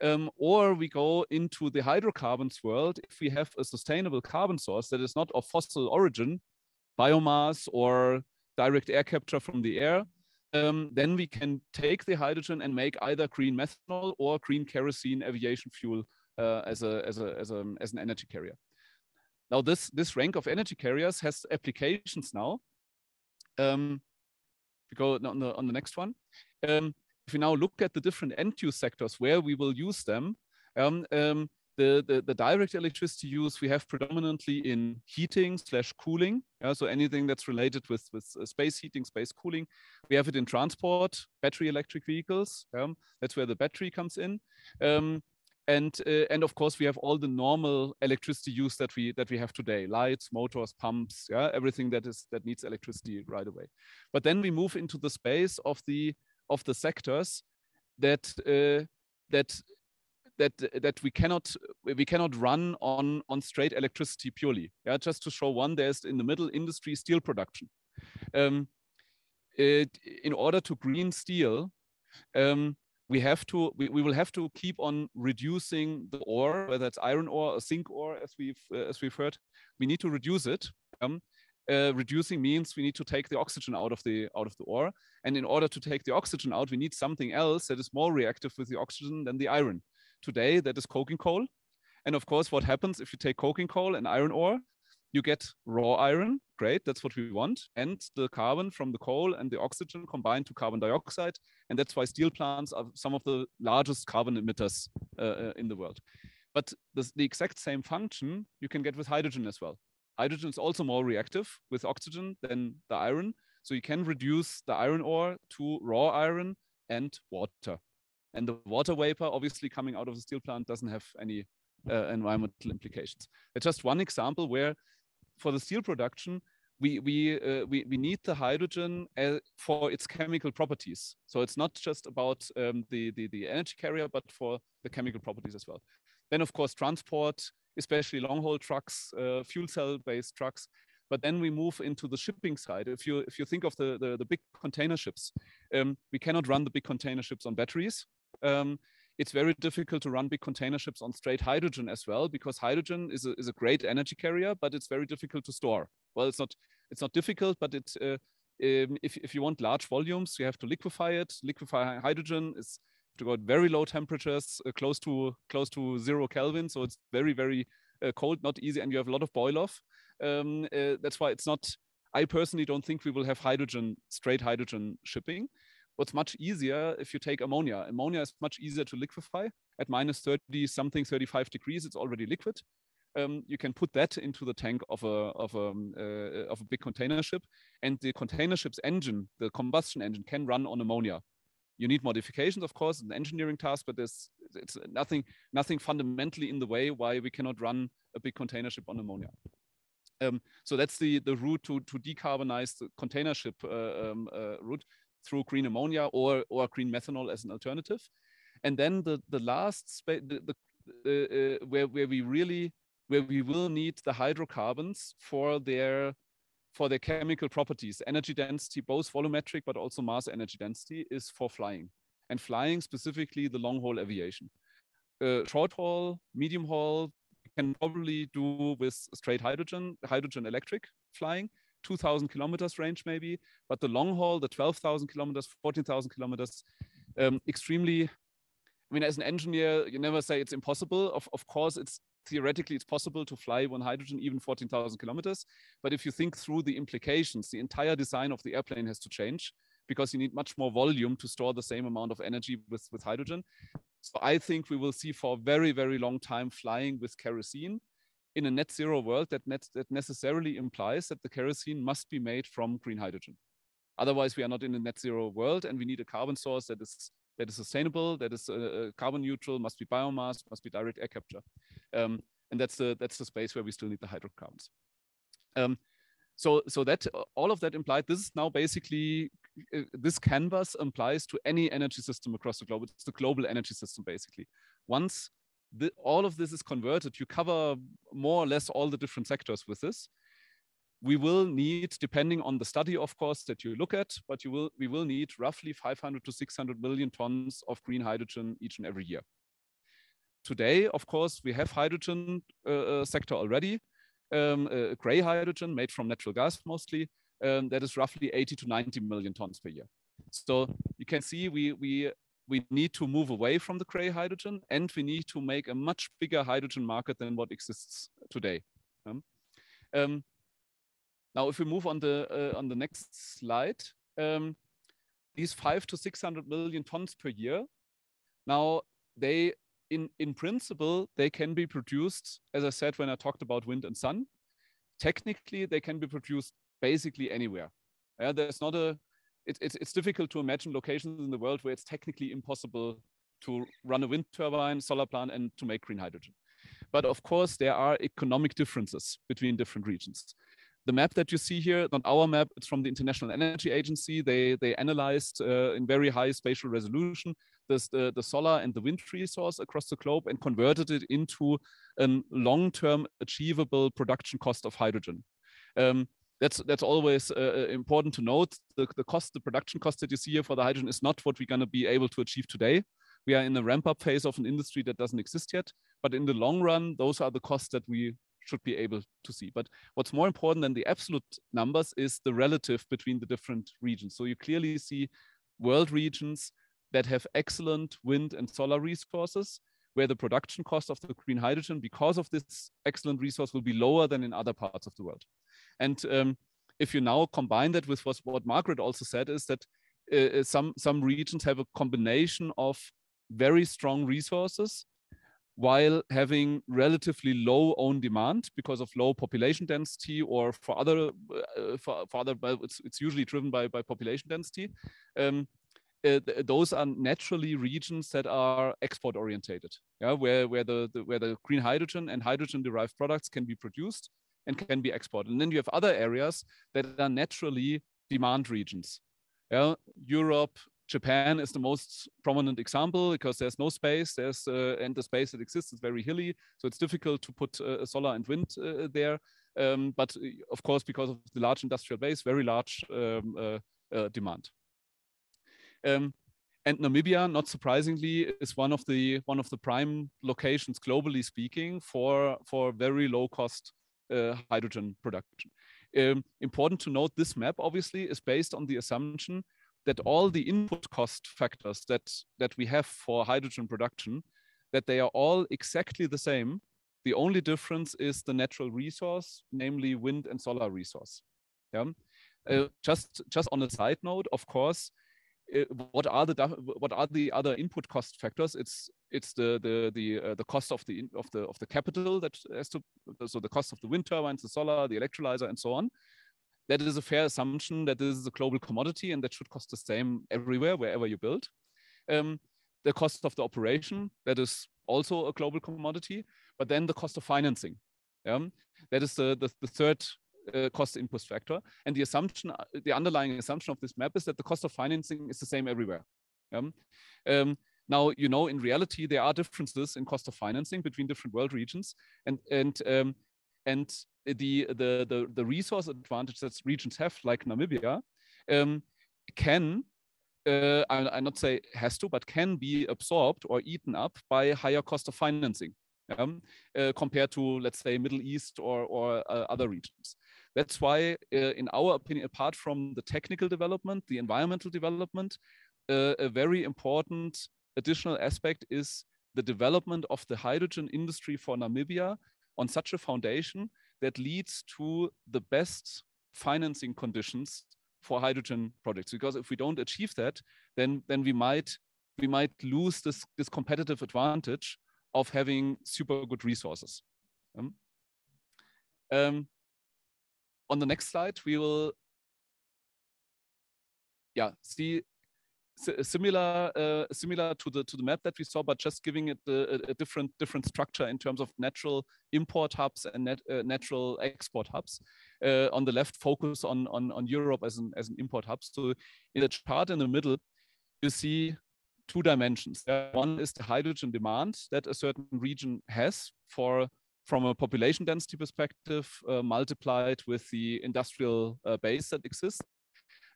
Um, or we go into the hydrocarbons world if we have a sustainable carbon source that is not of fossil origin, biomass or direct air capture from the air, um, then we can take the hydrogen and make either green methanol or green kerosene aviation fuel uh, as, a, as, a, as, a, as an energy carrier. Now this, this rank of energy carriers has applications now um, we go on the, on the next one. Um, if we now look at the different end use sectors where we will use them, um, um, the, the, the, direct electricity use we have predominantly in heating slash cooling. Yeah, so anything that's related with, with uh, space heating, space cooling. We have it in transport, battery electric vehicles. Um, that's where the battery comes in. Um, and uh, and of course we have all the normal electricity use that we that we have today lights motors pumps yeah everything that is that needs electricity right away. But then we move into the space of the of the sectors that uh, that that that we cannot we cannot run on on straight electricity purely. Yeah just to show one there's in the middle industry steel production. Um, it, in order to green steel um, we have to we, we will have to keep on reducing the ore whether it's iron ore or zinc ore as we've uh, as we've heard. We need to reduce it um, uh, reducing means we need to take the oxygen out of the out of the ore. And in order to take the oxygen out we need something else that is more reactive with the oxygen than the iron. Today that is coking coal. And of course what happens if you take coking coal and iron ore you get raw iron great that's what we want and the carbon from the coal and the oxygen combine to carbon dioxide and that's why steel plants are some of the largest carbon emitters uh, uh, in the world. But this, the exact same function you can get with hydrogen as well. Hydrogen is also more reactive with oxygen than the iron so you can reduce the iron ore to raw iron and water. And the water vapor obviously coming out of the steel plant doesn't have any uh, environmental implications. It's just one example where for the steel production, we we uh, we, we need the hydrogen uh, for its chemical properties. So it's not just about um, the, the the energy carrier, but for the chemical properties as well. Then of course transport, especially long haul trucks, uh, fuel cell based trucks. But then we move into the shipping side. If you if you think of the the, the big container ships, um, we cannot run the big container ships on batteries. Um, it's very difficult to run big container ships on straight hydrogen as well because hydrogen is a, is a great energy carrier, but it's very difficult to store. Well, it's not it's not difficult, but it uh, um, if if you want large volumes, you have to liquefy it. Liquefy hydrogen is to go at very low temperatures, uh, close to close to zero Kelvin. So it's very very uh, cold, not easy, and you have a lot of boil off. Um, uh, that's why it's not. I personally don't think we will have hydrogen straight hydrogen shipping. What's much easier if you take ammonia. Ammonia is much easier to liquefy at minus 30 something, 35 degrees. It's already liquid. Um, you can put that into the tank of a of a um, uh, of a big container ship, and the container ship's engine, the combustion engine, can run on ammonia. You need modifications, of course, an engineering task, but there's it's nothing nothing fundamentally in the way why we cannot run a big container ship on ammonia. Um, so that's the the route to to decarbonize the container ship uh, um, uh, route through green ammonia or, or green methanol as an alternative. And then the, the last space, the, the uh, uh, where, where we really, where we will need the hydrocarbons for their, for their chemical properties, energy density, both volumetric, but also mass energy density is for flying. and flying specifically the long haul aviation. Uh, short haul, medium haul, can probably do with straight hydrogen, hydrogen electric flying, 2000 kilometers range maybe, but the long haul, the 12,000 kilometers, 14,000 kilometers, um, extremely, I mean, as an engineer, you never say it's impossible. Of, of course, it's theoretically it's possible to fly one hydrogen even 14,000 kilometers. But if you think through the implications, the entire design of the airplane has to change because you need much more volume to store the same amount of energy with, with hydrogen. So I think we will see for a very, very long time flying with kerosene in a net zero world that, net, that necessarily implies that the kerosene must be made from green hydrogen. Otherwise, we are not in a net zero world and we need a carbon source that is that is sustainable, that is uh, uh carbon neutral, must be biomass, must be direct air capture. Um, and that's the, that's the space where we still need the hydrocarbons. Um, so, so that all of that implied, this is now basically, uh, this canvas implies to any energy system across the globe. It's the global energy system, basically. Once the, all of this is converted, you cover more or less all the different sectors with this. We will need, depending on the study, of course, that you look at, but you will, we will need roughly 500 to 600 million tons of green hydrogen each and every year. Today, of course, we have hydrogen uh, uh sector already, um, uh, gray hydrogen made from natural gas mostly, um, that is roughly 80 to 90 million tons per year. So you can see we, we we need to move away from the gray hydrogen and we need to make a much bigger hydrogen market than what exists today. Um, um, now, if we move on the uh, on the next slide, um, these five to 600 million tons per year, now they, in, in principle, they can be produced, as I said, when I talked about wind and sun, technically they can be produced basically anywhere. Yeah, there's not a it, it's, it's difficult to imagine locations in the world where it's technically impossible to run a wind turbine, solar plant, and to make green hydrogen. But of course, there are economic differences between different regions. The map that you see here, not our map, it's from the International Energy Agency. They, they analyzed uh, in very high spatial resolution this, the, the solar and the wind resource across the globe and converted it into a long-term achievable production cost of hydrogen. Um, that's that's always uh, uh, important to note. The, the cost, the production cost that you see here for the hydrogen is not what we're going to be able to achieve today. We are in the ramp up phase of an industry that doesn't exist yet. But in the long run, those are the costs that we should be able to see. But what's more important than the absolute numbers is the relative between the different regions. So you clearly see world regions that have excellent wind and solar resources, where the production cost of the green hydrogen, because of this excellent resource, will be lower than in other parts of the world. And um, if you now combine that with what, what Margaret also said, is that uh, uh, some some regions have a combination of very strong resources while having relatively low own demand because of low population density or for other uh, for, for other well, it's, it's usually driven by, by population density. Um, uh, th those are naturally regions that are export orientated yeah where where the, the, where the green hydrogen and hydrogen derived products can be produced and can be exported. And then you have other areas that are naturally demand regions. Yeah, Europe, Japan is the most prominent example because there's no space. There's uh, and the space that exists is very hilly, so it's difficult to put uh, solar and wind uh, there. Um, but uh, of course, because of the large industrial base, very large um, uh, uh, demand. Um, and Namibia, not surprisingly, is one of the one of the prime locations globally speaking for for very low cost hydrogen production. Um, important to note this map obviously is based on the assumption that all the input cost factors that, that we have for hydrogen production, that they are all exactly the same. The only difference is the natural resource, namely wind and solar resource. Yeah. Uh, just just on a side note, of course, uh, what are the what are the other input cost factors? It's it's the the the uh, the cost of the of the of the capital that has to so the cost of the wind turbines, the solar, the electrolyzer, and so on. That is a fair assumption that this is a global commodity and that should cost the same everywhere wherever you build. Um, the cost of the operation that is also a global commodity, but then the cost of financing. Yeah? That is the, the, the third uh, cost input factor. And the assumption, the underlying assumption of this map is that the cost of financing is the same everywhere. Um, um, now, you know, in reality, there are differences in cost of financing between different world regions, and and um, and the, the the the resource advantage that regions have, like Namibia, um, can uh, I, I not say has to, but can be absorbed or eaten up by higher cost of financing um, uh, compared to, let's say, Middle East or, or uh, other regions. That's why, uh, in our opinion, apart from the technical development, the environmental development, uh, a very important additional aspect is the development of the hydrogen industry for Namibia on such a foundation that leads to the best financing conditions for hydrogen projects. Because if we don't achieve that, then then we might we might lose this this competitive advantage of having super good resources. Um, um, on the next slide, we will yeah see similar uh, similar to the to the map that we saw, but just giving it a, a different different structure in terms of natural import hubs and net, uh, natural export hubs. Uh, on the left, focus on, on on Europe as an as an import hub. So in the chart in the middle, you see two dimensions. One is the hydrogen demand that a certain region has for from a population density perspective, uh, multiplied with the industrial uh, base that exists.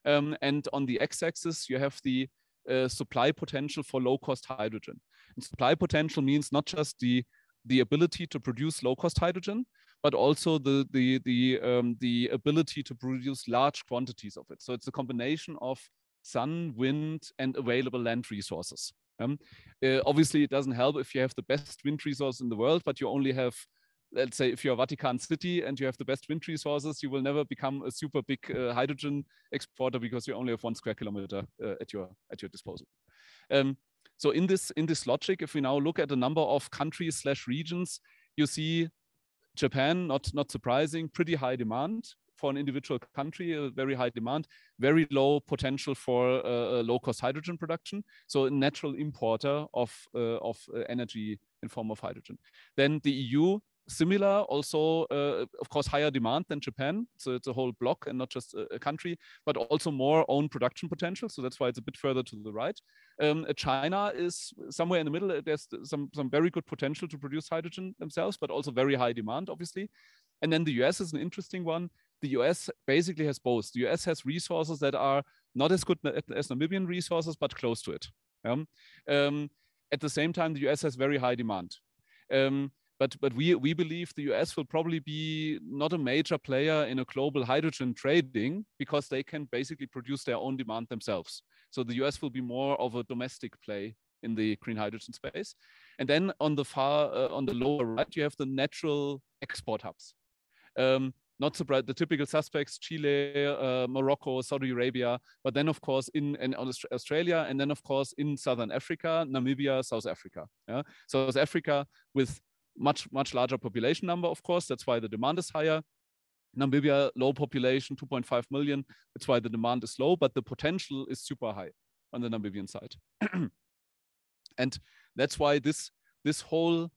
Um, and on the x-axis, you have the uh, supply potential for low-cost hydrogen. And supply potential means not just the the ability to produce low-cost hydrogen, but also the the the um, the ability to produce large quantities of it. So it's a combination of sun, wind, and available land resources. Um, uh, obviously, it doesn't help if you have the best wind resource in the world, but you only have let's say if you're Vatican City and you have the best wind resources, you will never become a super big uh, hydrogen exporter because you only have one square kilometer uh, at your at your disposal. Um, so in this in this logic, if we now look at the number of countries slash regions, you see Japan, not not surprising, pretty high demand for an individual country, a very high demand, very low potential for uh, low cost hydrogen production. So a natural importer of uh, of uh, energy in form of hydrogen. Then the EU similar, also, uh, of course, higher demand than Japan. So it's a whole block and not just a, a, country, but also more own production potential. So that's why it's a bit further to the right. Um, uh, China is somewhere in the middle. There's some, some very good potential to produce hydrogen themselves, but also very high demand, obviously. And then the US is an interesting one. The US basically has both. The US has resources that are not as good as Namibian resources, but close to it. Um, um, at the same time, the US has very high demand. Um, but but we we believe the US will probably be not a major player in a global hydrogen trading because they can basically produce their own demand themselves. So the US will be more of a domestic play in the green hydrogen space. And then on the far uh, on the lower right, you have the natural export hubs. Um, not surprised, the typical suspects, Chile, uh, Morocco, Saudi Arabia, but then of course in, in Australia, and then of course in Southern Africa, Namibia, South Africa. Yeah? South Africa with much, much larger population number, of course. That's why the demand is higher. Namibia, low population, 2.5 million. That's why the demand is low, but the potential is super high on the Namibian side. <clears throat> and that's why this, this whole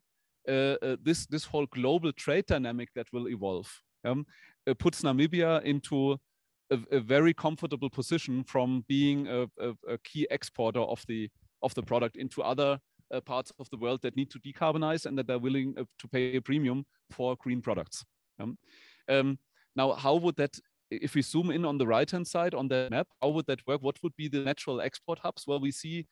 uh, uh, this, this whole global trade dynamic that will evolve um, uh, puts Namibia into a, a, very comfortable position from being a, a, a, key exporter of the of the product into other uh, parts of the world that need to decarbonize and that they're willing uh, to pay a premium for green products. Um, um, now, how would that, if we zoom in on the right-hand side on the map, how would that work? What would be the natural export hubs? Well, we see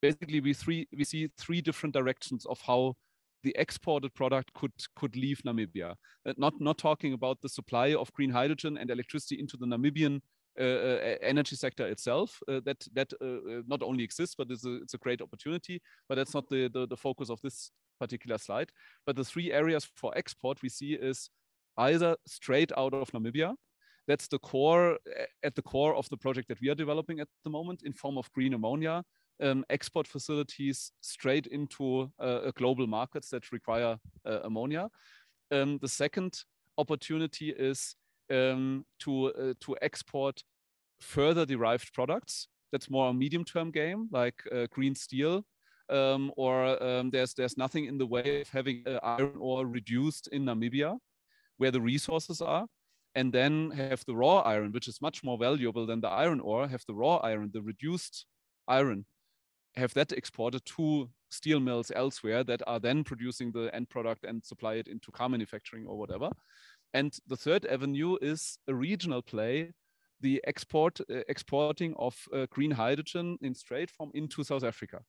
basically we three we see three different directions of how the exported product could could leave Namibia. Uh, not not talking about the supply of green hydrogen and electricity into the Namibian energy sector itself uh, that that not only exists, but it's a, it's a great opportunity. But that's not the, the, the focus of this particular slide. But the three areas for export we see is either straight out of Namibia, that's the core at the core of the project that we are developing at the moment in form of green ammonia um, export facilities straight into uh, global markets that require uh, ammonia um, the second opportunity is um, to uh, to export further derived products. That's more a medium-term game, like uh, green steel, um, or um, there's there's nothing in the way of having uh, iron ore reduced in Namibia, where the resources are, and then have the raw iron, which is much more valuable than the iron ore. Have the raw iron, the reduced iron, have that exported to steel mills elsewhere that are then producing the end product and supply it into car manufacturing or whatever. And the third avenue is a regional play the export uh, exporting of uh, green hydrogen in straight form into South Africa.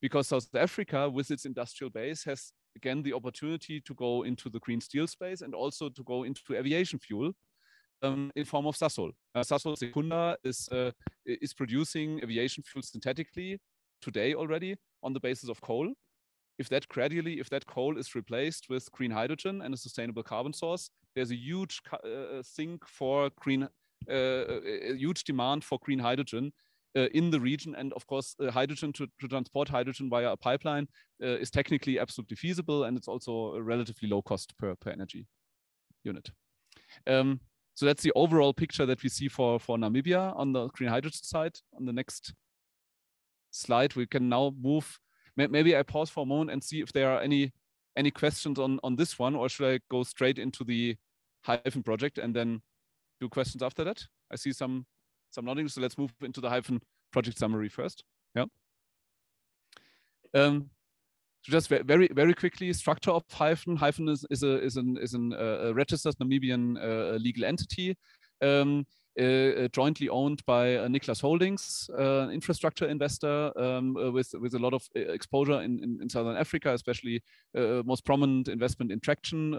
Because South Africa, with its industrial base, has again the opportunity to go into the green steel space and also to go into aviation fuel um, in form of Sasol. Uh, Sasol Secunda is uh, is producing aviation fuel synthetically today already on the basis of coal. If that gradually, if that coal is replaced with green hydrogen and a sustainable carbon source, there's a huge uh, sink for green, uh, a huge demand for green hydrogen uh, in the region. And of course, uh, hydrogen to, to, transport hydrogen via a pipeline uh, is technically absolutely feasible, and it's also a relatively low cost per, per energy unit. Um, so that's the overall picture that we see for, for Namibia on the green hydrogen side. On the next slide, we can now move. Maybe I pause for a moment and see if there are any any questions on, on this one, or should I go straight into the Hyphen project and then do questions after that? I see some some nodding, so let's move into the Hyphen project summary first. Yeah. Um, just very very quickly, structure of Hyphen. Hyphen is is a is an is an uh, registered Namibian uh, legal entity. Um, jointly owned by uh, Nicholas Holdings, uh, infrastructure investor um, with with a lot of exposure in, in, in Southern Africa, especially most prominent investment in Traxtion,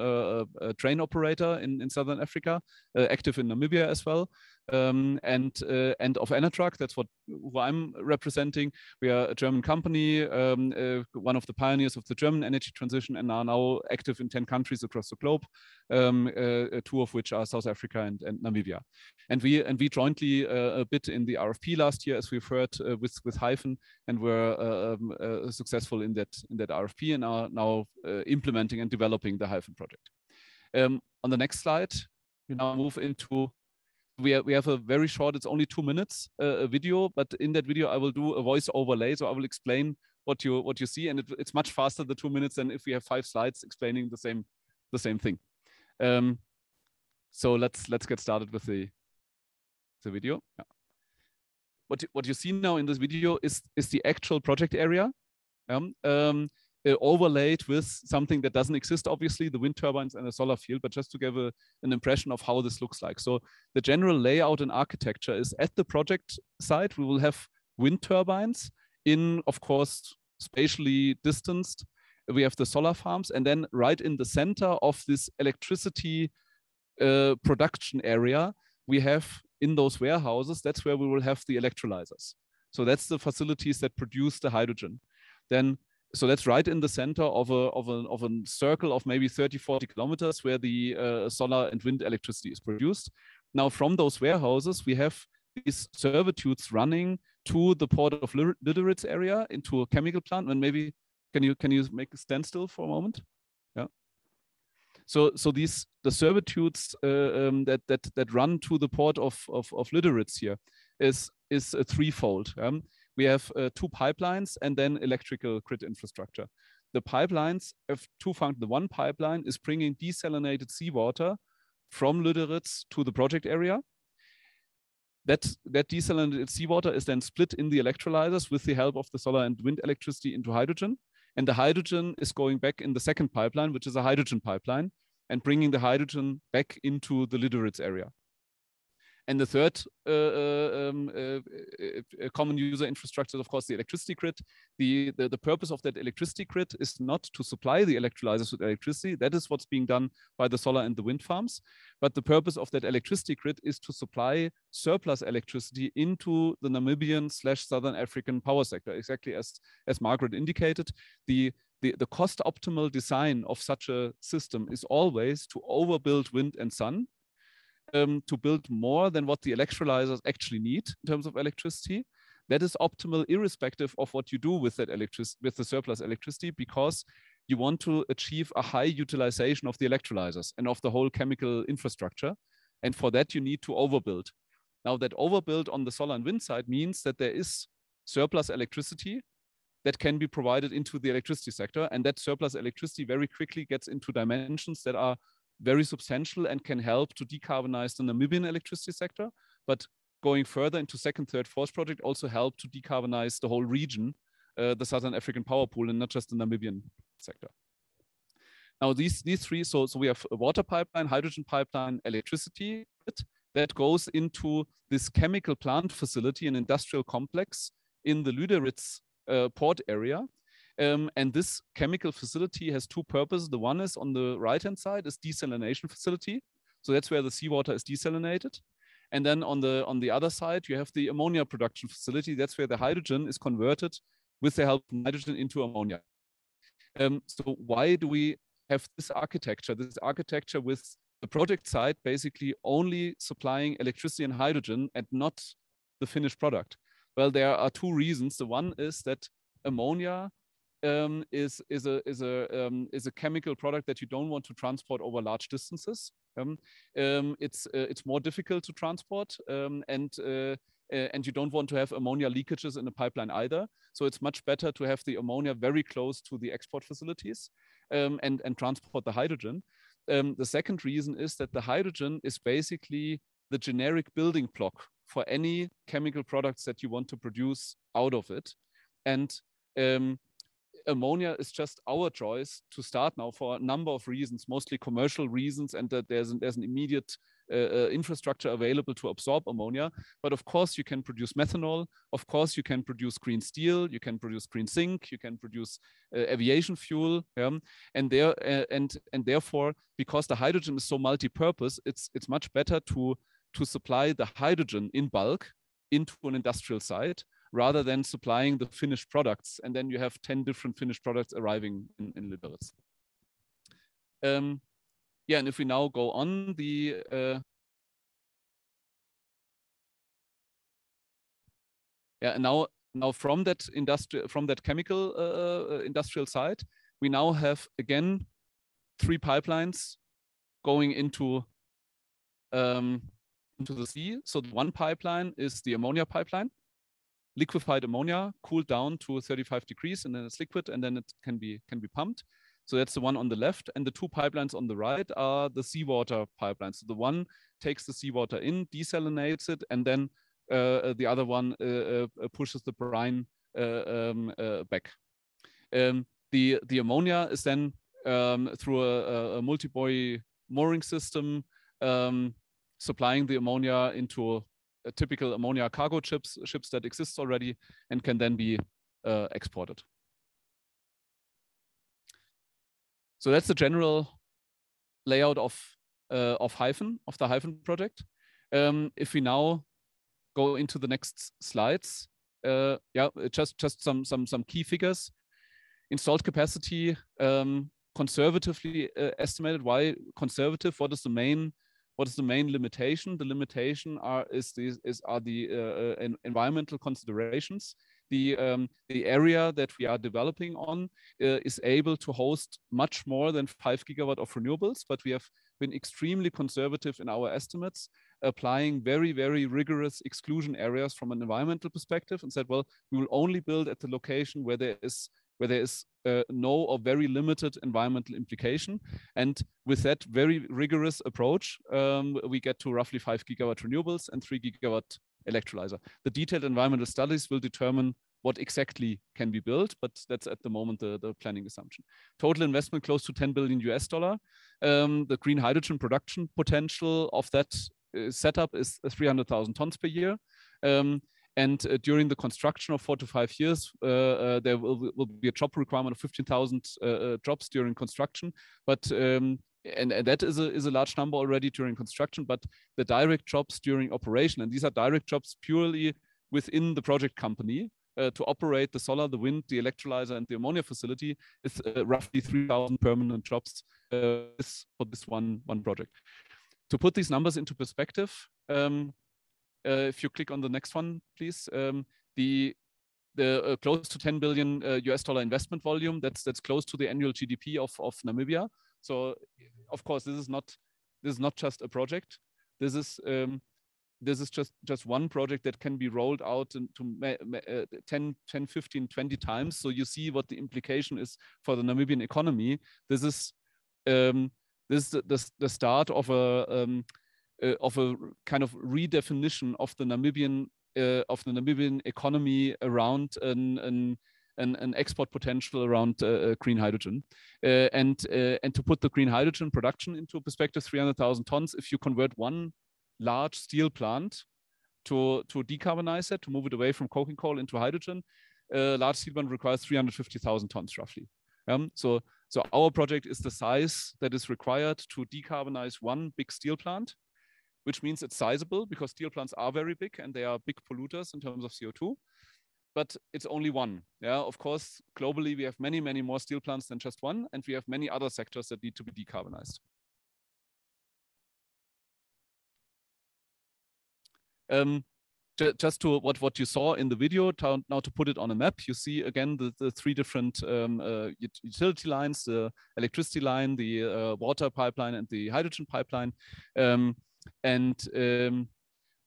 a train operator in, in Southern Africa, active in Namibia as well um, and uh, and of ENERTRAG. That's what who I'm representing. We are a German company, um, uh, one of the pioneers of the German energy transition, and are now active in ten countries across the globe, um, uh, two of which are South Africa and, and Namibia. And we and we jointly uh, a bit in the RFP last year, as we've heard uh, with with Hyphen, and were uh, um, successful in that in that RFP, and are now implementing and developing the Hyphen project. Um, on the next slide, we now move into we, are, we have a very short, it's only two minutes, uh, video, but in that video, I will do a voice overlay. So I will explain what you what you see, and it, it's much faster the two minutes than if we have five slides explaining the same the same thing. Um, so let's let's get started with the the video. Yeah. What what you see now in this video is is the actual project area. Um, um, overlaid with something that doesn't exist, obviously, the wind turbines and the solar field, but just to give a, an impression of how this looks like. So the general layout and architecture is at the project site, we will have wind turbines in, of course, spatially distanced. We have the solar farms, and then right in the center of this electricity uh, production area, we have in those warehouses, that's where we will have the electrolyzers. So that's the facilities that produce the hydrogen. Then so that's right in the center of a of a of a circle of maybe 30 40 kilometers where the uh, solar and wind electricity is produced now from those warehouses we have these servitudes running to the port of Lüderitz area into a chemical plant and maybe can you can you make a standstill for a moment yeah so so these the servitudes uh, um, that that that run to the port of of, of Lüderitz here is is a threefold um, we have uh, two pipelines and then electrical grid infrastructure. The pipelines have two functions. The one pipeline is bringing desalinated seawater from Lüderitz to the project area. That, that desalinated seawater is then split in the electrolyzers with the help of the solar and wind electricity into hydrogen. And the hydrogen is going back in the second pipeline, which is a hydrogen pipeline, and bringing the hydrogen back into the Lüderitz area. And the third uh, uh, um, uh, common user infrastructure is, of course, the electricity grid. The, the, the, purpose of that electricity grid is not to supply the electrolyzers with electricity. That is what's being done by the solar and the wind farms. But the purpose of that electricity grid is to supply surplus electricity into the Namibian slash Southern African power sector, exactly as, as Margaret indicated. The the, the cost optimal design of such a system is always to overbuild wind and sun um, to build more than what the electrolyzers actually need in terms of electricity. That is optimal irrespective of what you do with that electricity, with the surplus electricity, because you want to achieve a high utilization of the electrolyzers and of the whole chemical infrastructure. And for that, you need to overbuild. Now, that overbuild on the solar and wind side means that there is surplus electricity that can be provided into the electricity sector. And that surplus electricity very quickly gets into dimensions that are very substantial and can help to decarbonize the Namibian electricity sector. But going further into second, third, fourth project also help to decarbonize the whole region, uh, the Southern African power pool, and not just the Namibian sector. Now these these three, so so we have a water pipeline, hydrogen pipeline, electricity. that goes into this chemical plant facility, an industrial complex in the Lüderitz uh, port area. Um, and this chemical facility has two purposes. The one is on the right-hand side is desalination facility. So that's where the seawater is desalinated. And then on the on the other side, you have the ammonia production facility. That's where the hydrogen is converted with the help of nitrogen into ammonia. Um, so why do we have this architecture? This architecture with the project side basically only supplying electricity and hydrogen and not the finished product. Well, there are two reasons. The one is that ammonia um, is is a is a um, is a chemical product that you don't want to transport over large distances. Um, um it's uh, it's more difficult to transport, um, and uh, uh, and you don't want to have ammonia leakages in the pipeline either. So it's much better to have the ammonia very close to the export facilities um, and and transport the hydrogen. the second reason is that the hydrogen is basically the generic building block for any chemical products that you want to produce out of it, and um, ammonia is just our choice to start now for a number of reasons, mostly commercial reasons, and that there's an, there's an immediate uh, uh, infrastructure available to absorb ammonia. But of course, you can produce methanol. Of course, you can produce green steel. You can produce green zinc. You can produce uh, aviation fuel. And there uh, and and therefore, because the hydrogen is so multi-purpose, it's it's much better to to supply the hydrogen in bulk into an industrial site rather than supplying the finished products. And then you have 10 different finished products arriving in, in Lüderitz. Um, yeah, and if we now go on the uh, yeah, now now from that industrial from that chemical uh, uh, industrial site, we now have again three pipelines going into um, into the sea. So the one pipeline is the ammonia pipeline, liquefied ammonia cooled down to 35 degrees and then it's liquid and then it can be can be pumped. So that's the one on the left. And the two pipelines on the right are the seawater pipelines. So the one takes the seawater in, desalinates it, and then uh, the other one uh, uh, pushes the brine uh, um, uh, back. Um, the, the ammonia is then um, through a, a multi-buoy mooring system um, supplying the ammonia into typical ammonia cargo ships, ships that exist already and can then be uh, exported. So that's the general layout of uh, of Hyphen, of the Hyphen project. Um, if we now go into the next slides, uh, yeah, just just some some some key figures. Installed capacity um, conservatively uh, estimated. Why conservative? What is the main what is the main limitation? The limitation are is these is are the uh, uh environmental considerations. The um, the area that we are developing on uh, is able to host much more than five gigawatt of renewables, but we have been extremely conservative in our estimates, applying very very rigorous exclusion areas from an environmental perspective, and said, well, we will only build at the location where there is where there is uh, no or very limited environmental implication. And with that very rigorous approach, um, we get to roughly five gigawatt renewables and three gigawatt electrolyzer. The detailed environmental studies will determine what exactly can be built, but that's at the moment the, the planning assumption. Total investment close to 10 billion US dollar. Um, the green hydrogen production potential of that uh, setup is 300,000 tons per year. Um, and uh, during the construction of four to five years, uh, uh, there will, will, be a job requirement of 15,000 jobs during construction. But um, and, and, that is a, is a large number already during construction, but the direct jobs during operation, and these are direct jobs purely within the project company uh, to operate the solar, the wind, the electrolyzer, and the ammonia facility is uh, roughly 3,000 permanent jobs uh, for this one, one project. To put these numbers into perspective, um, uh, if you click on the next one, please, um, the the uh, close to 10 billion US uh, dollar investment volume. That's that's close to the annual GDP of of Namibia. So, of course, this is not this is not just a project. This is um, this is just just one project that can be rolled out into uh, 10 10 15 20 times so you see what the implication is for the namibian economy this is um, this is the, the, the start of a um, uh, of a kind of redefinition of the Namibian uh, of the Namibian economy around an, an an, an, export potential around uh, green hydrogen. Uh, and, uh, and to put the green hydrogen production into perspective, 300,000 tons, if you convert one large steel plant to, to decarbonize it, to move it away from coking coal into hydrogen, a large steel plant requires 350,000 tons roughly. Um, so, so our project is the size that is required to decarbonize one big steel plant, which means it's sizable because steel plants are very big and they are big polluters in terms of CO2 but it's only one. Yeah, of course, globally we have many, many more steel plants than just one, and we have many other sectors that need to be decarbonized. Um, just to what, what you saw in the video, now to put it on a map, you see again the, the three different um, uh, utility lines, the electricity line, the uh, water pipeline, and the hydrogen pipeline. Um, and um,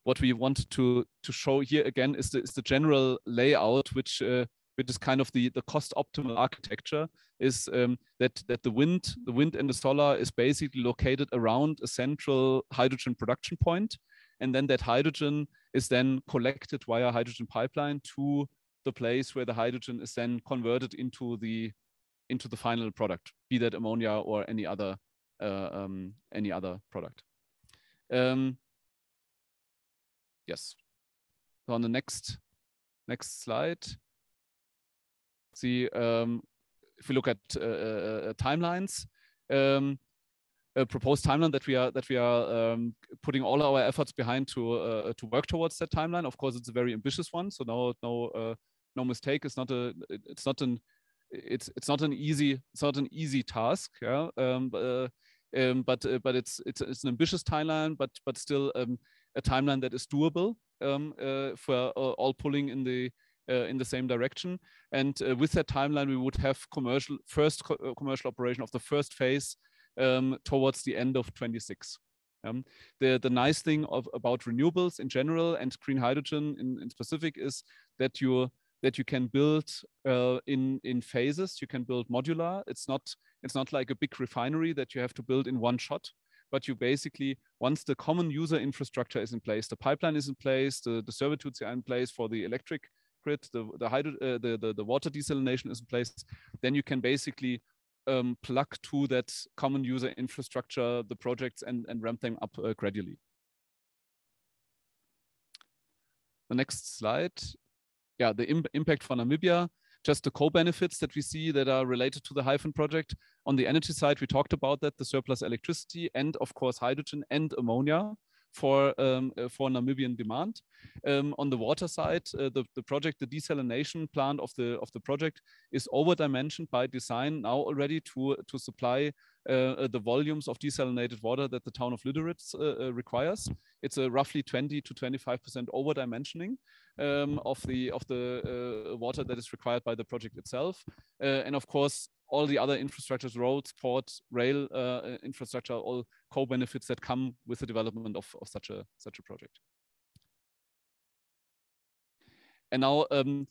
what we want to to show here again is the, is the general layout, which uh, which is kind of the the cost optimal architecture is um, that that the wind the wind and the solar is basically located around a central hydrogen production point, and then that hydrogen is then collected via hydrogen pipeline to the place where the hydrogen is then converted into the into the final product, be that ammonia or any other uh, um, any other product. Um, yes. So on the next next slide, see um, if we look at uh, uh, uh, timelines, um, a proposed timeline that we are that we are um, putting all our efforts behind to uh, to work towards that timeline. Of course, it's a very ambitious one. So no no uh, no mistake. It's not a it's not an it's it's not an easy it's not an easy task. Yeah. Um, uh, um, but but it's it's it's an ambitious timeline, but but still um, a timeline that is doable um, uh, for uh, all pulling in the uh, in the same direction. And with that timeline, we would have commercial first co commercial operation of the first phase um, towards the end of 26. Um, the, the nice thing of, about renewables in general and green hydrogen in, in specific is that you that you can build uh, in in phases. You can build modular. It's not it's not like a big refinery that you have to build in one shot but you basically, once the common user infrastructure is in place, the pipeline is in place, the, the servitudes are in place for the electric grid, the, the, hydro, uh, the, the, the, water desalination is in place, then you can basically um, plug to that common user infrastructure the projects and, and ramp them up uh, gradually. The next slide. Yeah, the Im impact for Namibia just the co-benefits that we see that are related to the Hyphen project. On the energy side, we talked about that, the surplus electricity and of course hydrogen and ammonia for um, uh, for Namibian demand. Um, on the water side, uh, the, the project, the desalination plant of the of the project is over-dimensioned by design now already to to supply uh, the volumes of desalinated water that the town of Lüderitz uh, uh, requires. It's a roughly 20 to 25% over-dimensioning um, of the of the uh, water that is required by the project itself, and of course all the other infrastructures, roads, ports, rail uh, infrastructure, all co-benefits that come with the development of, of such a such a project. And now um,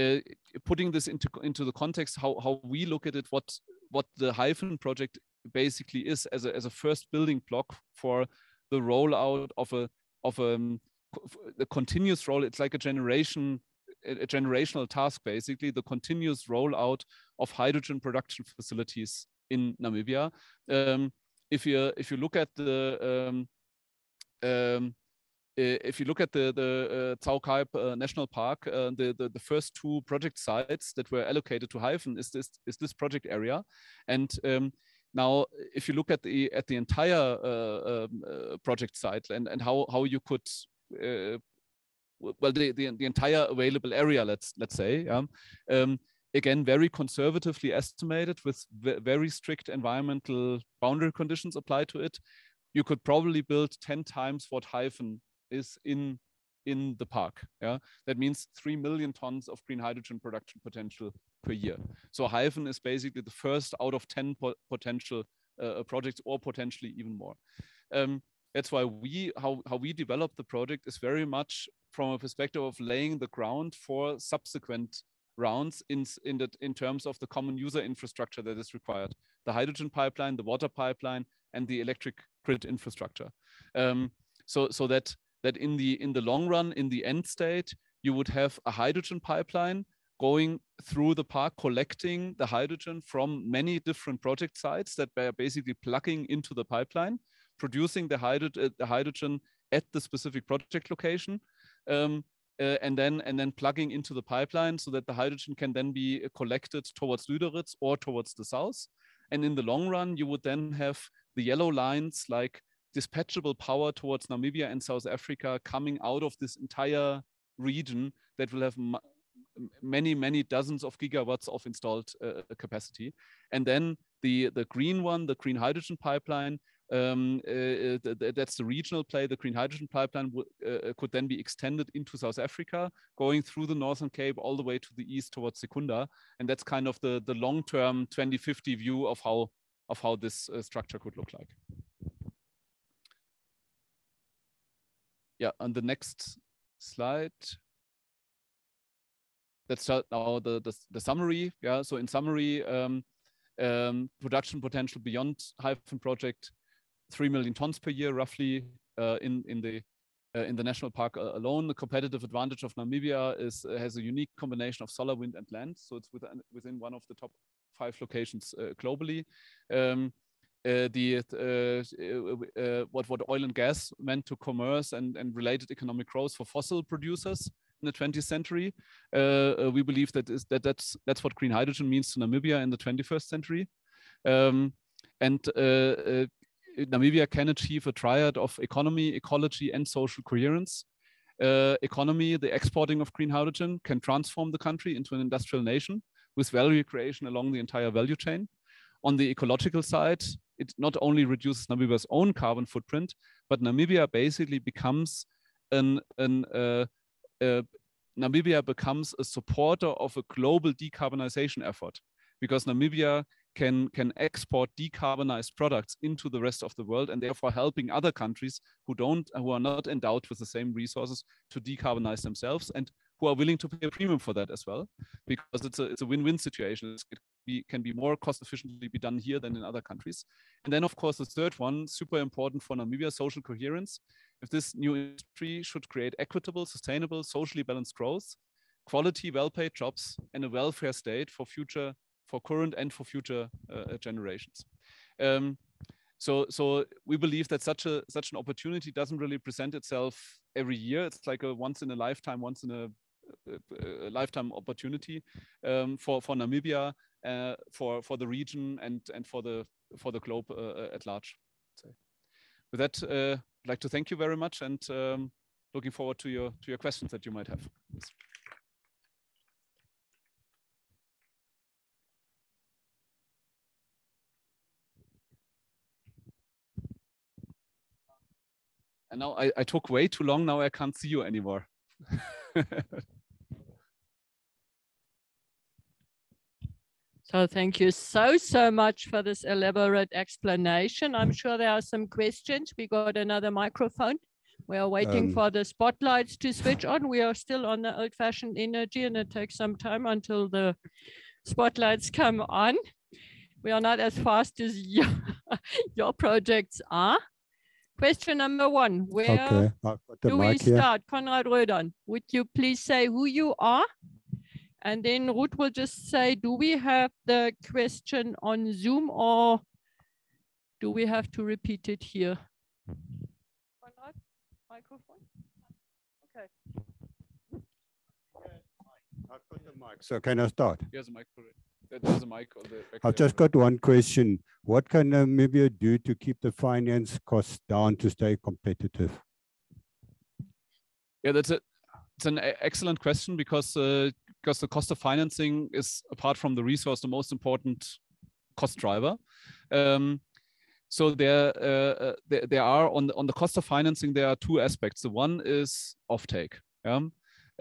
uh, putting this into into the context, how how we look at it, what what the Hyphen project basically is as a as a first building block for the rollout of a of a, um, a continuous role. It's like a generation a generational task, basically, the continuous rollout of hydrogen production facilities in Namibia. Um, if you if you look at the um, um, if you look at the the uh, uh, National Park, uh, the, the, the first two project sites that were allocated to Hyphen is this is this project area, and um, now if you look at the at the entire uh, um, uh, project site and and how how you could uh, well the, the, the entire available area let's let's say um, again very conservatively estimated with very strict environmental boundary conditions applied to it. You could probably build 10 times what hyphen is in in the park yeah. That means 3 million tons of green hydrogen production potential per year. So hyphen is basically the first out of 10 po potential uh, projects or potentially even more. Um, that's why we how, how we develop the project is very much from a perspective of laying the ground for subsequent rounds in in that in terms of the common user infrastructure that is required the hydrogen pipeline the water pipeline and the electric grid infrastructure um, so so that that in the in the long run in the end state you would have a hydrogen pipeline going through the park collecting the hydrogen from many different project sites that are basically plugging into the pipeline producing the, uh, the hydrogen at the specific project location. Um, uh, and then and then plugging into the pipeline so that the hydrogen can then be collected towards Lüderitz or towards the south. And in the long run, you would then have the yellow lines like dispatchable power towards Namibia and South Africa coming out of this entire region that will have many, many dozens of gigawatts of installed uh, capacity. And then the, the green one, the green hydrogen pipeline, um, uh, th that's the regional play. The green hydrogen pipeline uh, could then be extended into South Africa, going through the Northern Cape all the way to the east towards Secunda. And that's kind of the, the long-term 2050 view of how, of how this uh, structure could look like. Yeah, on the next slide start now the, the, the, summary. Yeah, so in summary, um, um, production potential beyond Hyphen project, 3 million tons per year, roughly uh, in, in, the, uh, in the national park uh, alone. The competitive advantage of Namibia is uh, has a unique combination of solar, wind, and land. So it's within, within one of the top five locations uh, globally. Um, uh, the uh, uh, what what oil and gas meant to commerce and, and related economic growth for fossil producers in the 20th century. we believe that is that that's that's what green hydrogen means to Namibia in the 21st century. Um, and Namibia can achieve a triad of economy, ecology, and social coherence. Uh, economy, the exporting of green hydrogen can transform the country into an industrial nation with value creation along the entire value chain. On the ecological side, it not only reduces Namibia's own carbon footprint, but Namibia basically becomes an, an uh, uh, Namibia becomes a supporter of a global decarbonization effort because Namibia can can export decarbonized products into the rest of the world and therefore helping other countries who don't who are not endowed with the same resources to decarbonize themselves and who are willing to pay a premium for that as well because it's a it's a win-win situation. It be, can be more cost efficiently be done here than in other countries. And then of course the third one super important for namibia social coherence. If this new industry should create equitable sustainable socially balanced growth quality well-paid jobs and a welfare state for future for current and for future uh, generations. Um, so, so we believe that such a such an opportunity doesn't really present itself every year. It's like a once in a lifetime, once in a, a, a lifetime opportunity um, for for Namibia, uh, for for the region, and and for the for the globe uh, at large. With that, uh, I'd like to thank you very much, and um, looking forward to your to your questions that you might have. And now I, I took way too long. Now I can't see you anymore. <laughs> So thank you so, so much for this elaborate explanation. I'm sure there are some questions. We got another microphone. We are waiting um, for the spotlights to switch on. We are still on the old fashioned energy and it takes some time until the spotlights come on. We are not as fast as <laughs> your, your projects are. Question number one, where okay. do we start? Conrad Rödern, would you please say who you are? And then Ruth will just say, do we have the question on Zoom or do we have to repeat it here? Conrad, microphone? Okay. I've got the mic, so can I start? Yes, mic there's a mic on the I've just got one question. What can Namibia do to keep the finance costs down to stay competitive? Yeah, that's a, It's an excellent question because uh, because the cost of financing is apart from the resource the most important cost driver. Um, so there, uh, uh there, there are on the, on the cost of financing there are two aspects. The one is offtake. Yeah?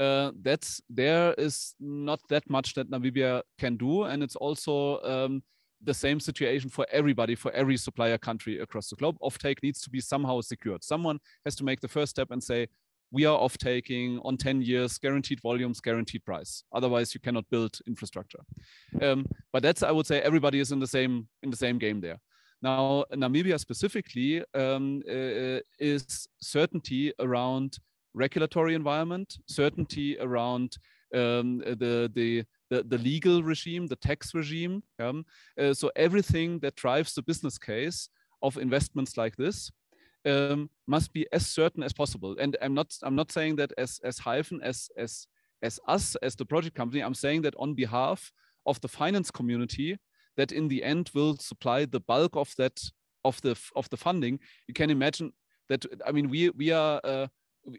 Uh, that's there is not that much that Namibia can do, and it's also um, the same situation for everybody, for every supplier country across the globe. Offtake needs to be somehow secured. Someone has to make the first step and say, we are off taking on 10 years, guaranteed volumes, guaranteed price. Otherwise, you cannot build infrastructure. Um, but that's, I would say, everybody is in the same in the same game there. Now, Namibia specifically um, uh, is certainty around regulatory environment, certainty around um, the, the, the, the, legal regime, the tax regime. Um, uh, so everything that drives the business case of investments like this. um, must be as certain as possible. And I'm not I'm not saying that as as hyphen as as as us as the project company. I'm saying that on behalf of the finance community that in the end will supply the bulk of that of the of the funding. You can imagine that I mean we we are uh,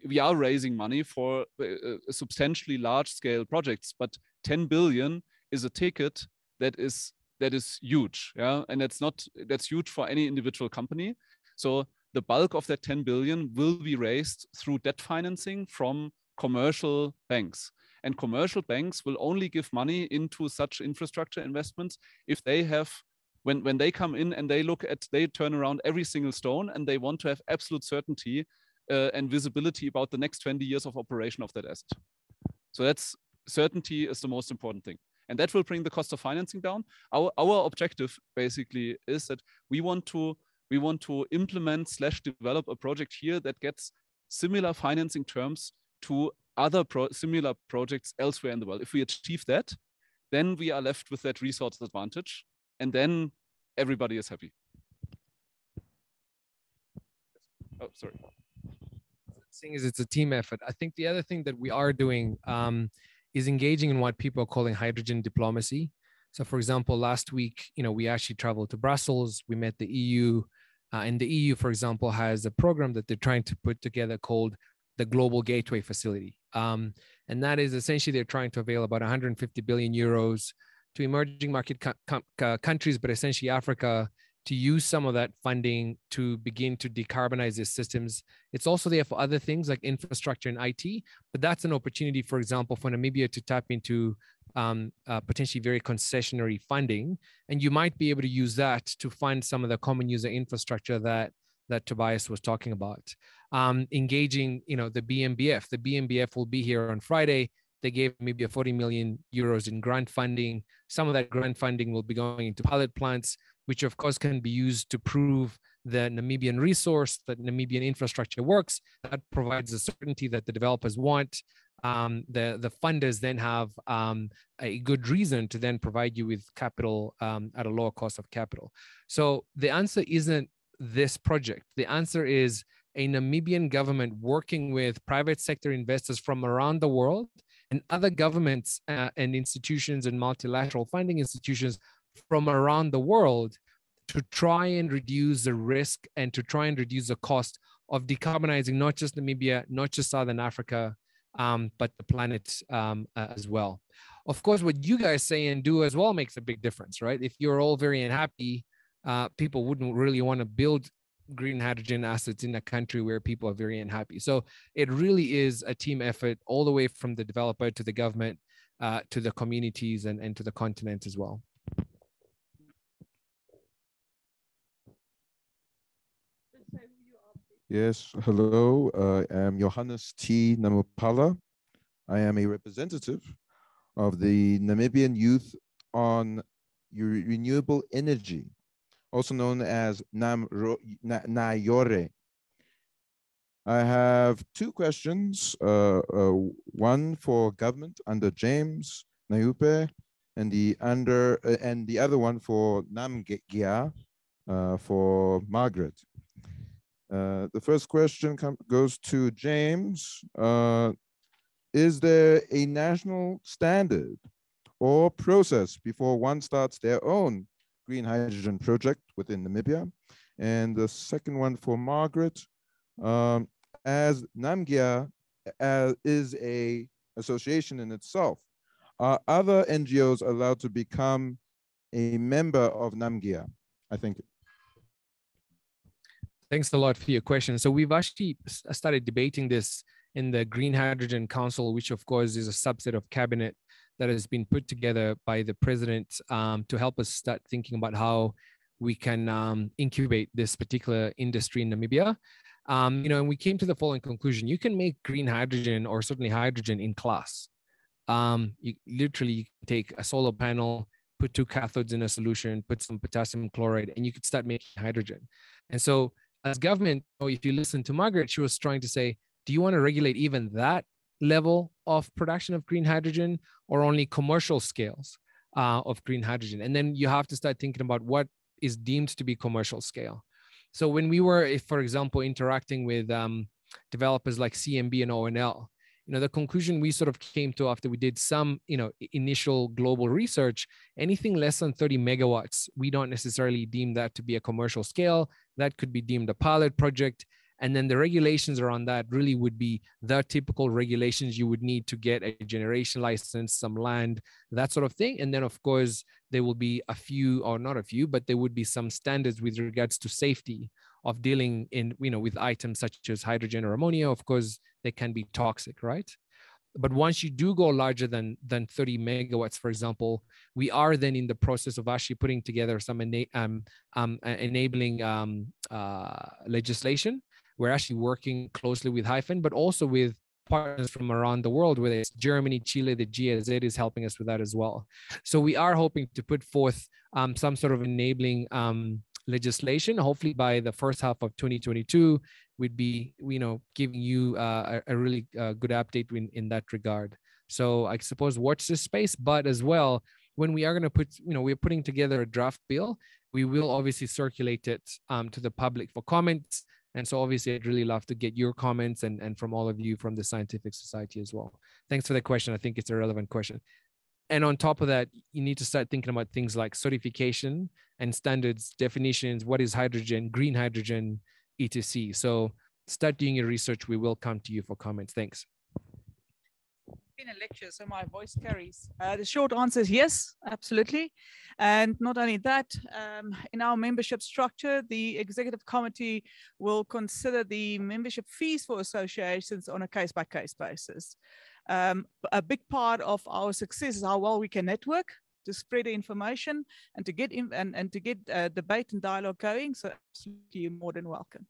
we are raising money for uh, uh substantially large scale projects, but 10 billion is a ticket that is that is huge, yeah, and that's not that's huge for any individual company. So the bulk of that 10 billion will be raised through debt financing from commercial banks. And commercial banks will only give money into such infrastructure investments if they have, when, when they come in and they look at, they turn around every single stone and they want to have absolute certainty uh, and visibility about the next 20 years of operation of that asset. So that's certainty is the most important thing. And that will bring the cost of financing down. Our, our objective basically is that we want to we want to implement slash develop a project here that gets similar financing terms to other pro similar projects elsewhere in the world. If we achieve that, then we are left with that resource advantage, and then everybody is happy. Oh, sorry. Seeing as it's a team effort, I think the other thing that we are doing um, is engaging in what people are calling hydrogen diplomacy. So, for example, last week, you know, we actually traveled to Brussels. We met the EU, uh, and the EU, for example, has a program that they're trying to put together called the Global Gateway Facility. Um, and that is essentially they're trying to avail about 150 billion euros to emerging market co- co- countries, but essentially Africa, to use some of that funding to begin to decarbonize their systems. It's also there for other things like infrastructure and IT, but that's an opportunity, for example, for Namibia to tap into um, uh, potentially very concessionary funding, and you might be able to use that to fund some of the common user infrastructure that that Tobias was talking about. Um, engaging, you know, the BMBF. The BMBF will be here on Friday. They gave maybe a 40 million euros in grant funding. Some of that grant funding will be going into pilot plants, which of course can be used to prove the Namibian resource, that Namibian infrastructure works. That provides the certainty that the developers want. Um, the the funders then have um, a good reason to then provide you with capital um, at a lower cost of capital. So the answer isn't this project? The answer is a Namibian government working with private sector investors from around the world and other governments uh, and institutions and multilateral funding institutions from around the world to try and reduce the risk and to try and reduce the cost of decarbonizing not just Namibia, not just Southern Africa, um, but the planet um, uh, as well. Of course, what you guys say and do as well makes a big difference, right? If you're all very unhappy uh, people wouldn't really want to build green hydrogen assets in a country where people are very unhappy. So it really is a team effort all the way from the developer to the government uh, to the communities and, and to the continent as well. Yes, hello. Uh, I am Johannes T. Namupala. I am a representative of the Namibian Youth on Renewable Energy also known as Nam Nayore. I have two questions, uh, uh, one for government under James Mnyupe, and the under uh, and the other one for NamGHA uh, for Margaret. Uh, the first question goes to James. Uh, is there a national standard or process before one starts their own green hydrogen project within Namibia. And the second one for Margaret, um, as NamGHA uh, is a association in itself, are other NGOs allowed to become a member of NamGHA? I think. Thanks a lot for your question. So we've actually started debating this in the Green Hydrogen Council, which of course is a subset of cabinet that has been put together by the president um, to help us start thinking about how we can um, incubate this particular industry in Namibia. Um, you know, and we came to the following conclusion: you can make green hydrogen, or certainly hydrogen, in class. Um, you literally take a solar panel, put two cathodes in a solution, put some potassium chloride, and you could start making hydrogen. And so, as government, if you listen to Margaret, she was trying to say, do you want to regulate even that level of production of green hydrogen or only commercial scales uh, of green hydrogen. And then you have to start thinking about what is deemed to be commercial scale. So when we were, if, for example, interacting with um, developers like CMB and O&L, you know, the conclusion we sort of came to after we did some, you know, initial global research, anything less than 30 megawatts, we don't necessarily deem that to be a commercial scale. That could be deemed a pilot project. And then the regulations around that really would be the typical regulations you would need to get a generation license, some land, that sort of thing. And then, of course, there will be a few, or not a few, but there would be some standards with regards to safety of dealing in, you know, with items such as hydrogen or ammonia. Of course, they can be toxic, right? But once you do go larger than than 30 megawatts, for example, we are then in the process of actually putting together some ena- um, um, enabling um, uh, legislation we're actually working closely with Hyphen, but also with partners from around the world, whether it's Germany, Chile, the GIZ is helping us with that as well. So we are hoping to put forth um, some sort of enabling um, legislation. Hopefully by the first half of 2022, we'd be, you know, giving you uh, a, a, really uh, good update in, in that regard. So I suppose watch this space, but as well, when we are going to put, you know, we're putting together a draft bill, we will obviously circulate it um, to the public for comments and so obviously I'd really love to get your comments and, and from all of you from the scientific society as well. Thanks for the question. I think it's a relevant question. And on top of that, you need to start thinking about things like certification and standards, definitions, what is hydrogen, green hydrogen, etc. So start doing your research. We will come to you for comments. Thanks been a lecture, so my voice carries. Uh, the short answer is yes, absolutely. And not only that, um, in our membership structure, the executive committee will consider the membership fees for associations on a case by case basis. Um, a big part of our success is how well we can network to spread the information and to get in, and, and to get uh, debate and dialogue going. So absolutely, you're more than welcome.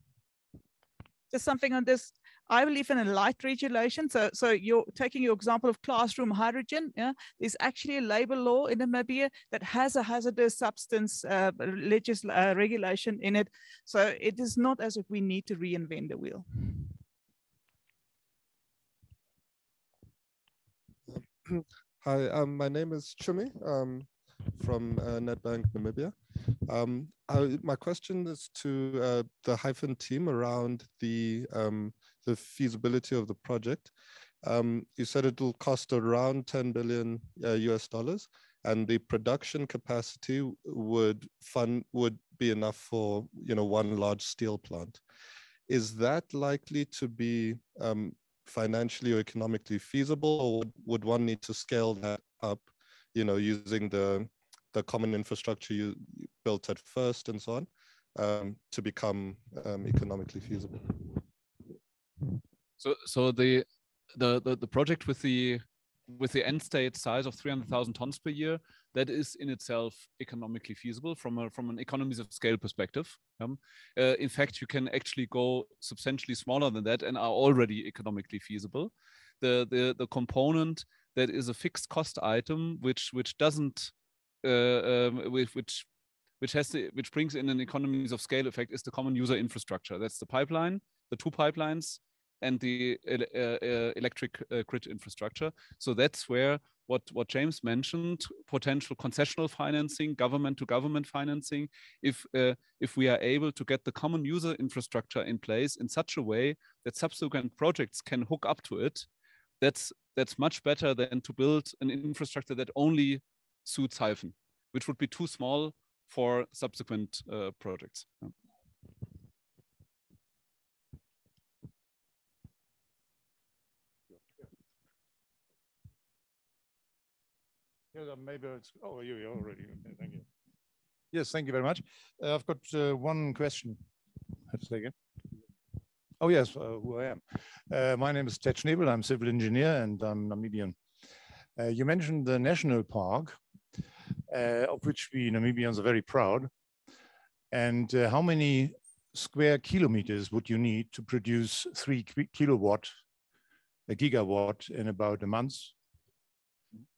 Just something on this I believe in a light regulation. So, so you're taking your example of classroom hydrogen. Yeah, there's actually a labor law in Namibia that has a hazardous substance uh, legis- uh, regulation in it. So it is not as if we need to reinvent the wheel. <clears throat> Hi, um, my name is Chumi um, from uh, Nedbank Namibia. Um, I, my question is to uh, the Hyphen team around the um, the feasibility of the project. Um, you said it will cost around 10 billion uh, US dollars, and the production capacity would fund would be enough for you know one large steel plant. Is that likely to be um, financially or economically feasible, or would, one need to scale that up? You know, using the the common infrastructure you built at first and so on um, to become um, economically feasible. So so the the the, the project with the with the end state size of 300,000 tons per year, that is in itself economically feasible from a from an economies of scale perspective. Um, uh, in fact, you can actually go substantially smaller than that and are already economically feasible. The the the component that is a fixed cost item, which which doesn't uh, um, which which has the, which brings in an economies of scale effect is the common user infrastructure. That's the pipeline, the two pipelines, and the uh, uh, electric uh, grid infrastructure. So that's where what, what James mentioned, potential concessional financing, government to government financing, if, uh, if we are able to get the common user infrastructure in place in such a way that subsequent projects can hook up to it, that's, that's much better than to build an infrastructure that only suits Hyphen, which would be too small for subsequent uh, projects. Yeah. Yeah, maybe it's, oh, you, already, okay, thank you. Yes, thank you very much. Uh, I've got uh, one question. Oh, yes, uh, who I am. Uh, my name is Ted Schnebel. I'm civil engineer and I'm Namibian. Uh, you mentioned the national park, uh, of which we Namibians are very proud. And how many square kilometers would you need to produce three kilowatt, a gigawatt in about a month?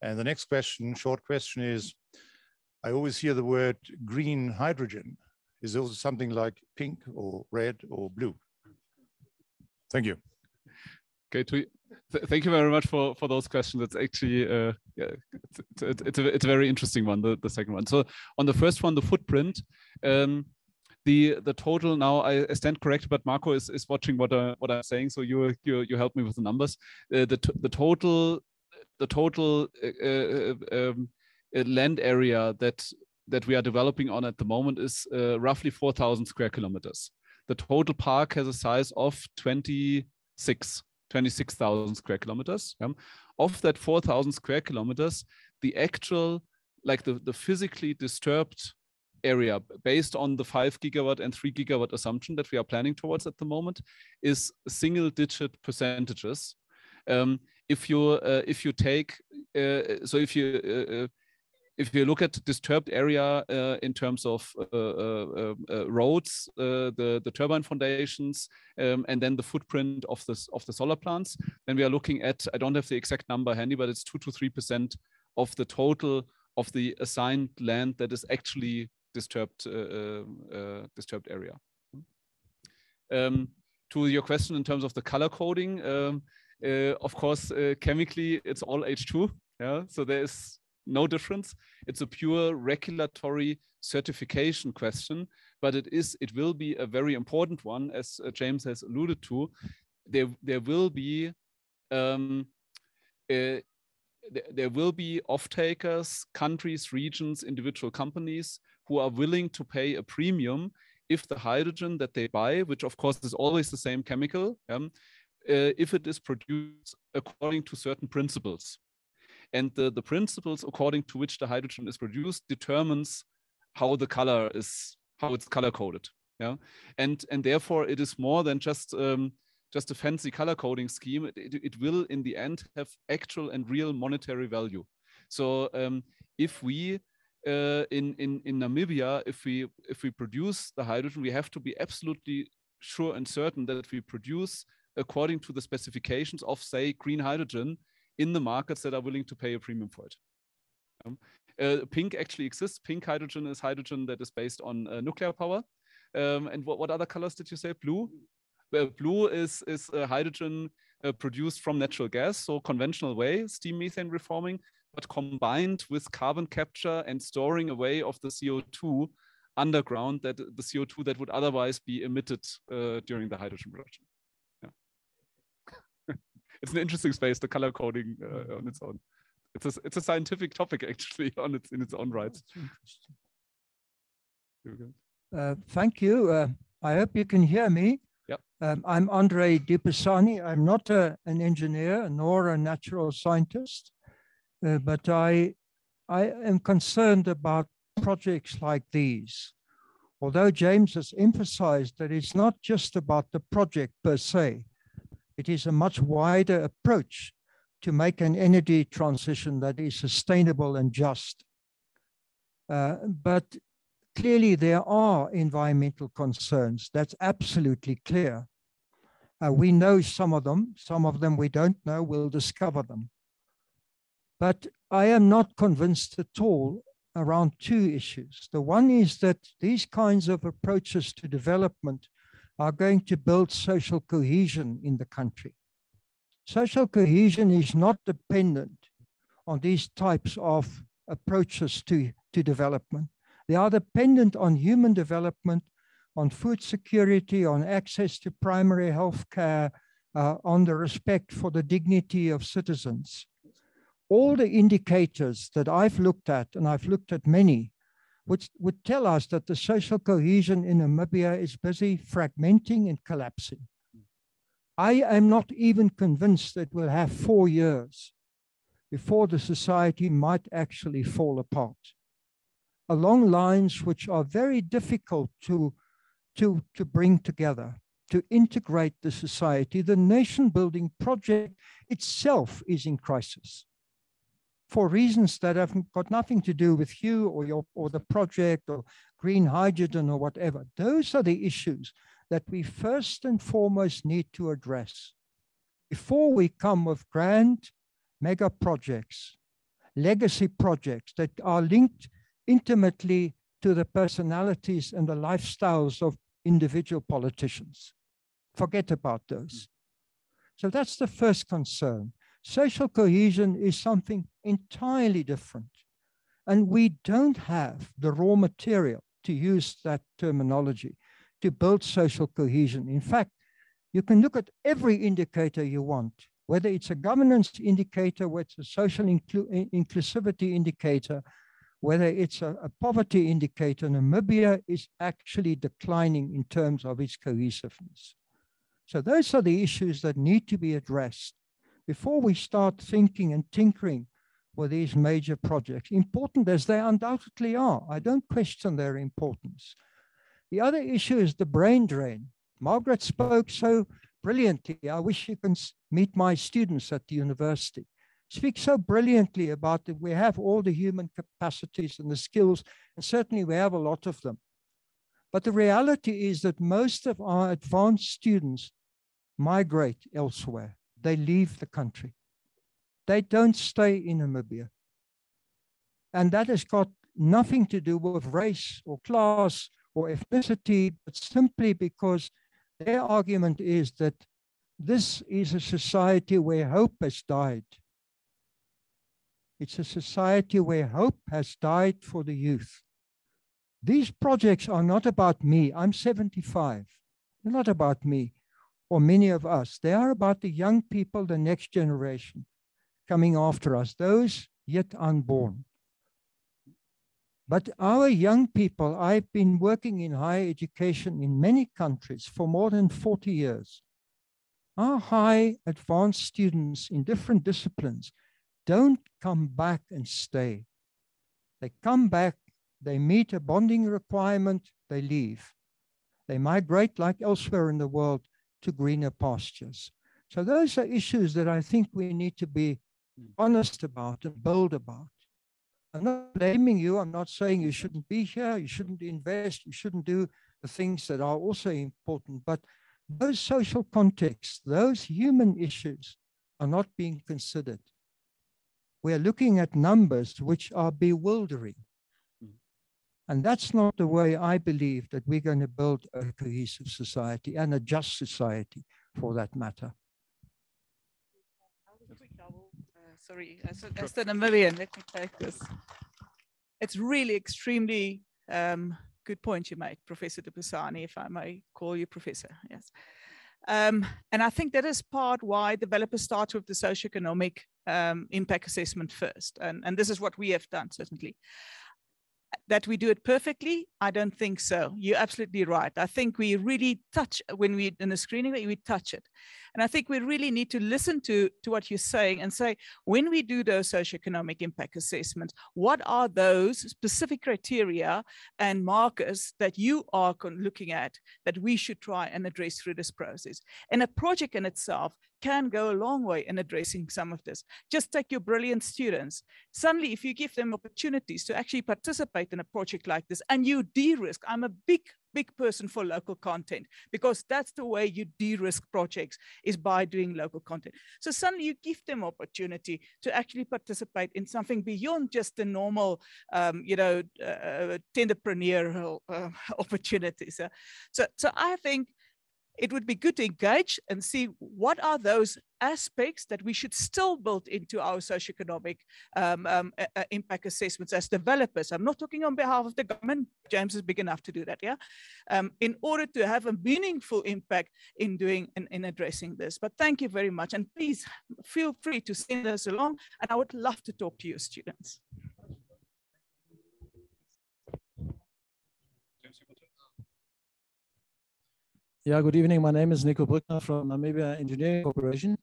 And the next question, short question is, I always hear the word green hydrogen. Is it also something like pink or red or blue? Thank you. Okay, th thank you very much for, for those questions. It's actually, uh, yeah, it's, it's, it's, a, it's a very interesting one, the, the second one. So on the first one, the footprint, um, the the total now I stand corrected, but Marco is, is watching what I, what I'm saying, so you you you help me with the numbers. Uh, the the total the total uh, uh, um, uh, land area that that we are developing on at the moment is uh, roughly 4,000 square kilometers. The total park has a size of 26 26,000 square kilometers. Yeah? Of that 4,000 square kilometers, the actual like the, the physically disturbed area based on the five gigawatt and three gigawatt assumption that we are planning towards at the moment is single digit percentages. Um, if you uh, if you take uh, so if you uh, uh if you look at disturbed area uh, in terms of roads, the the turbine foundations, um, and then the footprint of this of the solar plants, then we are looking at I don't have the exact number handy, but it's two to three percent of the total of the assigned land that is actually disturbed disturbed area. Um, to your question in terms of the color coding, um, of course, chemically it's all H2. Yeah, so there is no difference. It's a pure regulatory certification question, but it is it will be a very important one, as uh, James has alluded to. There there will be um, uh, there will be off-takers, countries, regions, individual companies who are willing to pay a premium if the hydrogen that they buy, which of course is always the same chemical, um, uh, if it is produced according to certain principles. And the, the principles according to which the hydrogen is produced determines how the color is, how it's color coded. Yeah, and and therefore it is more than just um, just a fancy color coding scheme. It, it, it, will in the end have actual and real monetary value. So um, if we uh, in, in, in Namibia, if we, if we produce the hydrogen, we have to be absolutely sure and certain that we produce according to the specifications of, say, green hydrogen in the markets that are willing to pay a premium for it. Um, uh, pink actually exists. Pink hydrogen is hydrogen that is based on uh, nuclear power. Um, and what, what other colors did you say? Blue? Uh, blue is, is hydrogen uh, produced from natural gas, so conventional way, steam methane reforming but combined with carbon capture and storing away of the CO2 underground that the CO2 that would otherwise be emitted uh, during the hydrogen production. Yeah. it's an interesting space, the color coding uh, on its own. It's a, it's a scientific topic <laughs> actually on its, in its own right. Uh, thank you. Uh, I hope you can hear me. Yep. Um, I'm Andre du Pisani. I'm not a, an engineer nor a natural scientist. Uh, but I, I am concerned about projects like these. Although James has emphasized that it's not just about the project per se, it is a much wider approach to make an energy transition that is sustainable and just. Uh, but clearly there are environmental concerns. That's absolutely clear. Uh, we know some of them, some of them we don't know, we'll discover them. But I am not convinced at all around two issues. The one is that these kinds of approaches to development are going to build social cohesion in the country. Social cohesion is not dependent on these types of approaches to, to development. They are dependent on human development, on food security, on access to primary health care, uh, on the respect for the dignity of citizens all the indicators that I've looked at, and I've looked at many, which would tell us that the social cohesion in Namibia is busy fragmenting and collapsing. I am not even convinced that we'll have four years before the society might actually fall apart along lines which are very difficult to, to, to bring together, to integrate the society. The nation building project itself is in crisis for reasons that have got nothing to do with you or your or the project or green hydrogen or whatever. Those are the issues that we first and foremost need to address before we come with grand mega projects, legacy projects that are linked intimately to the personalities and the lifestyles of individual politicians. Forget about those. Mm. So that's the first concern. Social cohesion is something entirely different. And we don't have the raw material to use that terminology, to build social cohesion. In fact, you can look at every indicator you want, whether it's a governance indicator, whether it's a social inclu inclusivity indicator, whether it's a, a, poverty indicator, Namibia is actually declining in terms of its cohesiveness. So those are the issues that need to be addressed before we start thinking and tinkering with these major projects, important as they undoubtedly are. I don't question their importance. The other issue is the brain drain. Margaret spoke so brilliantly. I wish you can meet my students at the university. Speak so brilliantly about that we have all the human capacities and the skills, and certainly we have a lot of them. But the reality is that most of our advanced students migrate elsewhere. They leave the country. They don't stay in Namibia. And that has got nothing to do with race or class or ethnicity, but simply because their argument is that this is a society where hope has died. It's a society where hope has died for the youth. These projects are not about me. I'm 75. They're not about me or many of us. They are about the young people, the next generation coming after us, those yet unborn. But our young people, I've been working in higher education in many countries for more than 40 years. Our high advanced students in different disciplines don't come back and stay. They come back, they meet a bonding requirement, they leave. They migrate like elsewhere in the world to greener pastures. So those are issues that I think we need to be Mm. honest about and bold about. I'm not blaming you. I'm not saying you shouldn't be here, you shouldn't invest, you shouldn't do the things that are also important. But those social contexts, those human issues are not being considered. We're looking at numbers which are bewildering. Mm. And that's not the way I believe that we're going to build a cohesive society and a just society for that matter. Sorry, as, as an Namibia, let me take this. It's really extremely um, good point you made, Professor du Pisani, if I may call you Professor, yes. Um, and I think that is part why developers start with the socioeconomic um, impact assessment first. And, and this is what we have done, certainly that we do it perfectly? I don't think so. You're absolutely right. I think we really touch when we in the screening we touch it. And I think we really need to listen to, to what you're saying and say, when we do those socioeconomic impact assessments, what are those specific criteria and markers that you are looking at that we should try and address through this process? And a project in itself can go a long way in addressing some of this. Just take your brilliant students. Suddenly, if you give them opportunities to actually participate in a project like this and you de-risk, I'm a big big person for local content because that's the way you de-risk projects is by doing local content. So suddenly you give them opportunity to actually participate in something beyond just the normal, um, you know, uh, tenderpreneurial uh, <laughs> opportunities. So, so I think it would be good to engage and see what are those aspects that we should still build into our socioeconomic um, um, uh, impact assessments as developers. I'm not talking on behalf of the government. James is big enough to do that, yeah? Um, in order to have a meaningful impact in doing and in addressing this. But thank you very much. And please feel free to send us along. And I would love to talk to your students. Yeah, good evening. My name is Nico Brückner from Namibia Engineering Corporation.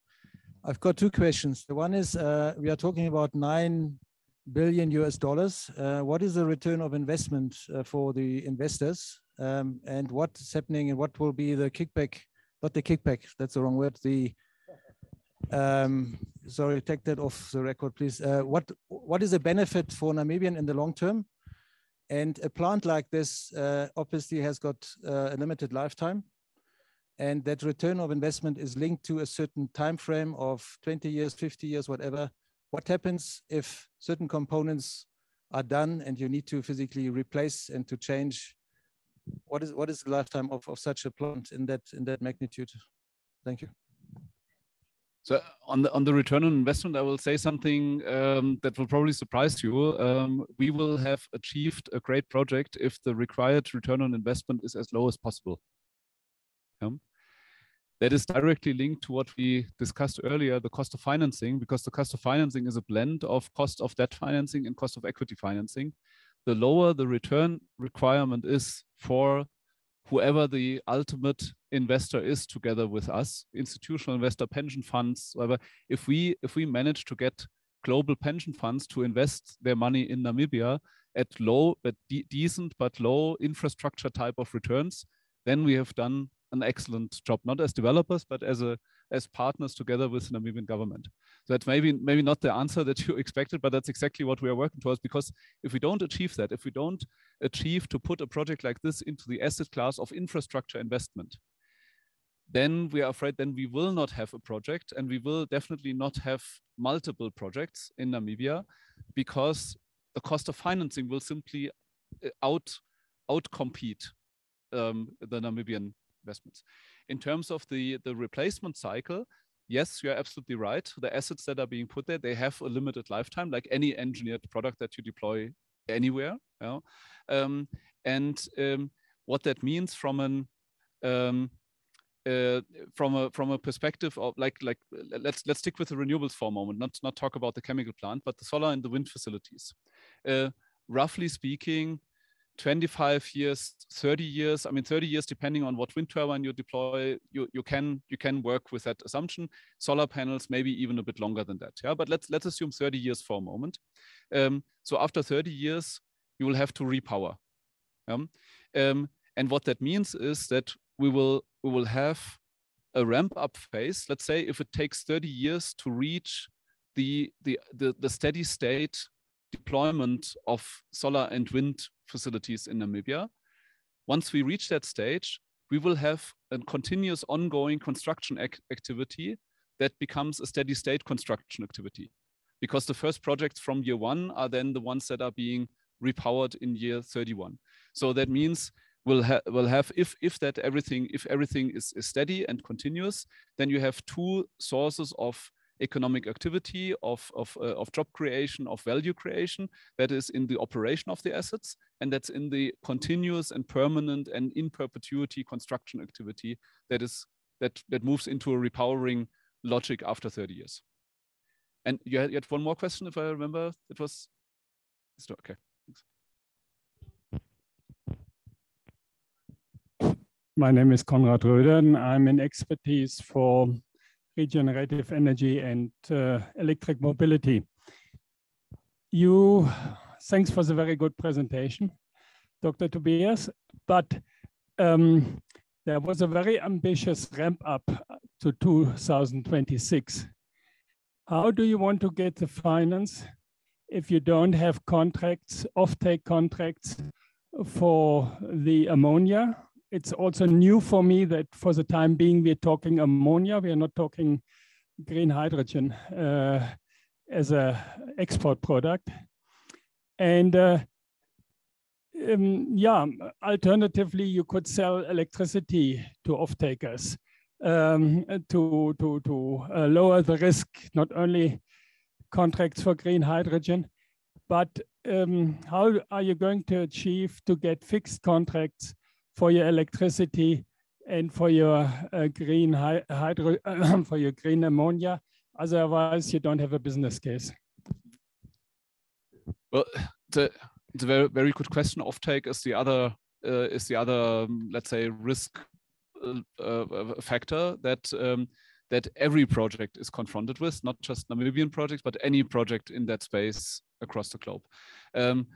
I've got two questions. The one is uh, we are talking about 9 billion US dollars. Uh, what is the return of investment uh, for the investors? Um, and what's happening and what will be the kickback? Not the kickback, that's the wrong word. The um, sorry, take that off the record, please. Uh, what what is the benefit for Namibian in the long term? And a plant like this uh, obviously has got uh, a limited lifetime and that return of investment is linked to a certain time frame of 20 years 50 years whatever what happens if certain components are done and you need to physically replace and to change what is what is the lifetime of, of such a plant in that in that magnitude thank you So on the on the return on investment, I will say something um, that will probably surprise you. Um, we will have achieved a great project if the required return on investment is as low as possible. Um, that is directly linked to what we discussed earlier, the cost of financing, because the cost of financing is a blend of cost of debt financing and cost of equity financing. The lower the return requirement is for whoever the ultimate investor is together with us, institutional investor, pension funds, whatever, if we if we manage to get global pension funds to invest their money in Namibia at low, but de decent but low infrastructure type of returns, then we have done an excellent job, not as developers, but as a as partners together with the Namibian government. So that's maybe maybe not the answer that you <laughs> expected, but that's exactly what we are working towards. Because if we don't achieve that, if we don't achieve to put a project like this into the asset class of infrastructure investment, then we are afraid then we will not have a project and we will definitely not have multiple projects in Namibia because the cost of financing will simply uh, out outcompete um, the Namibian investments. In terms of the, the replacement cycle, yes, you're absolutely right. The assets that are being put there, they have a limited lifetime, like any engineered product that you deploy anywhere. You know? um, and um, what that means from an um, uh, from a from a perspective of like like let's let's stick with the renewables for a moment, not not talk about the chemical plant, but the solar and the wind facilities. Uh, roughly speaking, 25 years 30 years i mean 30 years depending on what wind turbine you deploy you, you can you can work with that assumption. Solar panels maybe even a bit longer than that yeah but let's let's assume 30 years for a moment. Um, so after 30 years you will have to repower um, and what that means is that we will we will have a ramp up phase. Let's say if it takes 30 years to reach the the the, the steady state deployment of solar and wind facilities in Namibia. Once we reach that stage, we will have a continuous ongoing construction ac activity that becomes a steady state construction activity. Because the first projects from year one are then the ones that are being repowered in year 31. So that means we'll, ha we'll have, if, if that everything, if everything is, is steady and continuous, then you have two sources of economic activity, of, of, uh, of job creation, of value creation that is in the operation of the assets, and that's in the continuous and permanent and in perpetuity construction activity that is that that moves into a repowering logic after 30 years. And you had, you had one more question, if I remember. It was okay. My name is Konrad Röder, and I'm in expertise for regenerative energy and uh, electric mobility. You, thanks for the very good presentation, Dr. Tobias, but um, there was a very ambitious ramp up to 2026. How do you want to get the finance if you don't have contracts, offtake contracts for the ammonia it's also new for me that for the time being, we're talking ammonia. We are not talking green hydrogen uh, as a export product. And uh, um, yeah, alternatively, you could sell electricity to off-takers um, to, to, to uh, lower the risk, not only contracts for green hydrogen, but um, how are you going to achieve to get fixed contracts for your electricity and for your uh, green hydro <coughs> for your green ammonia. Otherwise, you don't have a business case. Well, the, it's a very very good question. Offtake is the other uh, is the other um, let's say risk uh, uh, factor that um, that every project is confronted with, not just Namibian projects, but any project in that space across the globe. Um,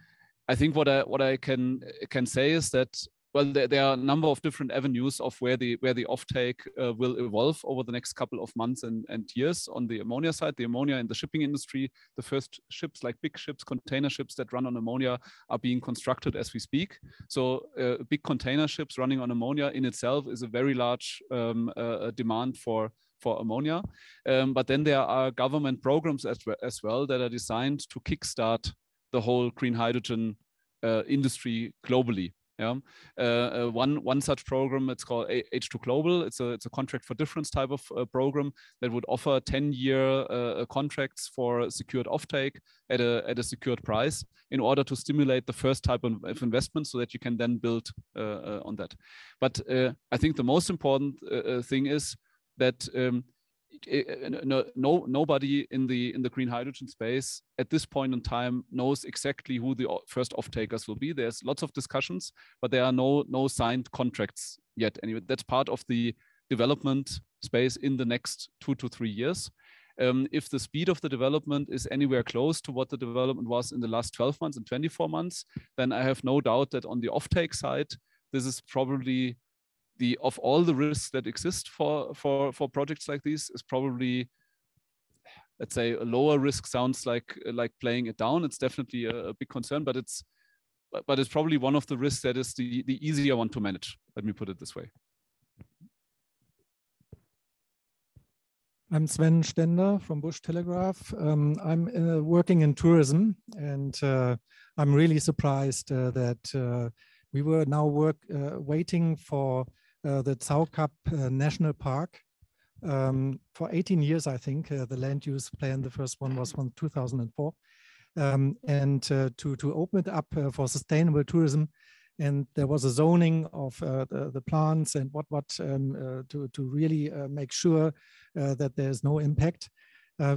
I think what I what I can can say is that well, there, there, are a number of different avenues of where the where the offtake uh, will evolve over the next couple of months and, and years. On the ammonia side, the ammonia in the shipping industry, the first ships like big ships, container ships that run on ammonia are being constructed as we speak. So uh, big container ships running on ammonia in itself is a very large um, uh, demand for for ammonia. Um, but then there are government programs as, as well that are designed to kickstart the whole green hydrogen uh, industry globally. Yeah, uh, uh, one one such program it's called H2 Global. It's a it's a contract for difference type of uh, program that would offer 10 year uh, contracts for secured offtake at a at a secured price in order to stimulate the first type of, investment so that you can then build uh, uh, on that. But I think the most important thing is that um, no, no, nobody in the in the green hydrogen space at this point in time knows exactly who the first off-takers will be. There's lots of discussions, but there are no no signed contracts yet. Anyway, that's part of the development space in the next two to three years. Um, if the speed of the development is anywhere close to what the development was in the last 12 months and 24 months, then I have no doubt that on the offtake side, this is probably the of all the risks that exist for for for projects like these is probably let's say a lower risk sounds like like playing it down it's definitely a, a big concern but it's but, it's probably one of the risks that is the the easier one to manage let me put it this way I'm Sven Stender from Bush Telegraph. Um, I'm uh, working in tourism, and uh, I'm really surprised uh, that uh, we were now work uh, waiting for the Tsau Khaeb uh, National Park. Um, for 18 years, I think, uh, the land use plan, the first one was from 2004. Um, and to, to open it up for sustainable tourism, and there was a zoning of uh, the, the, plants and what what um, uh, to to really uh, make sure that there's no impact.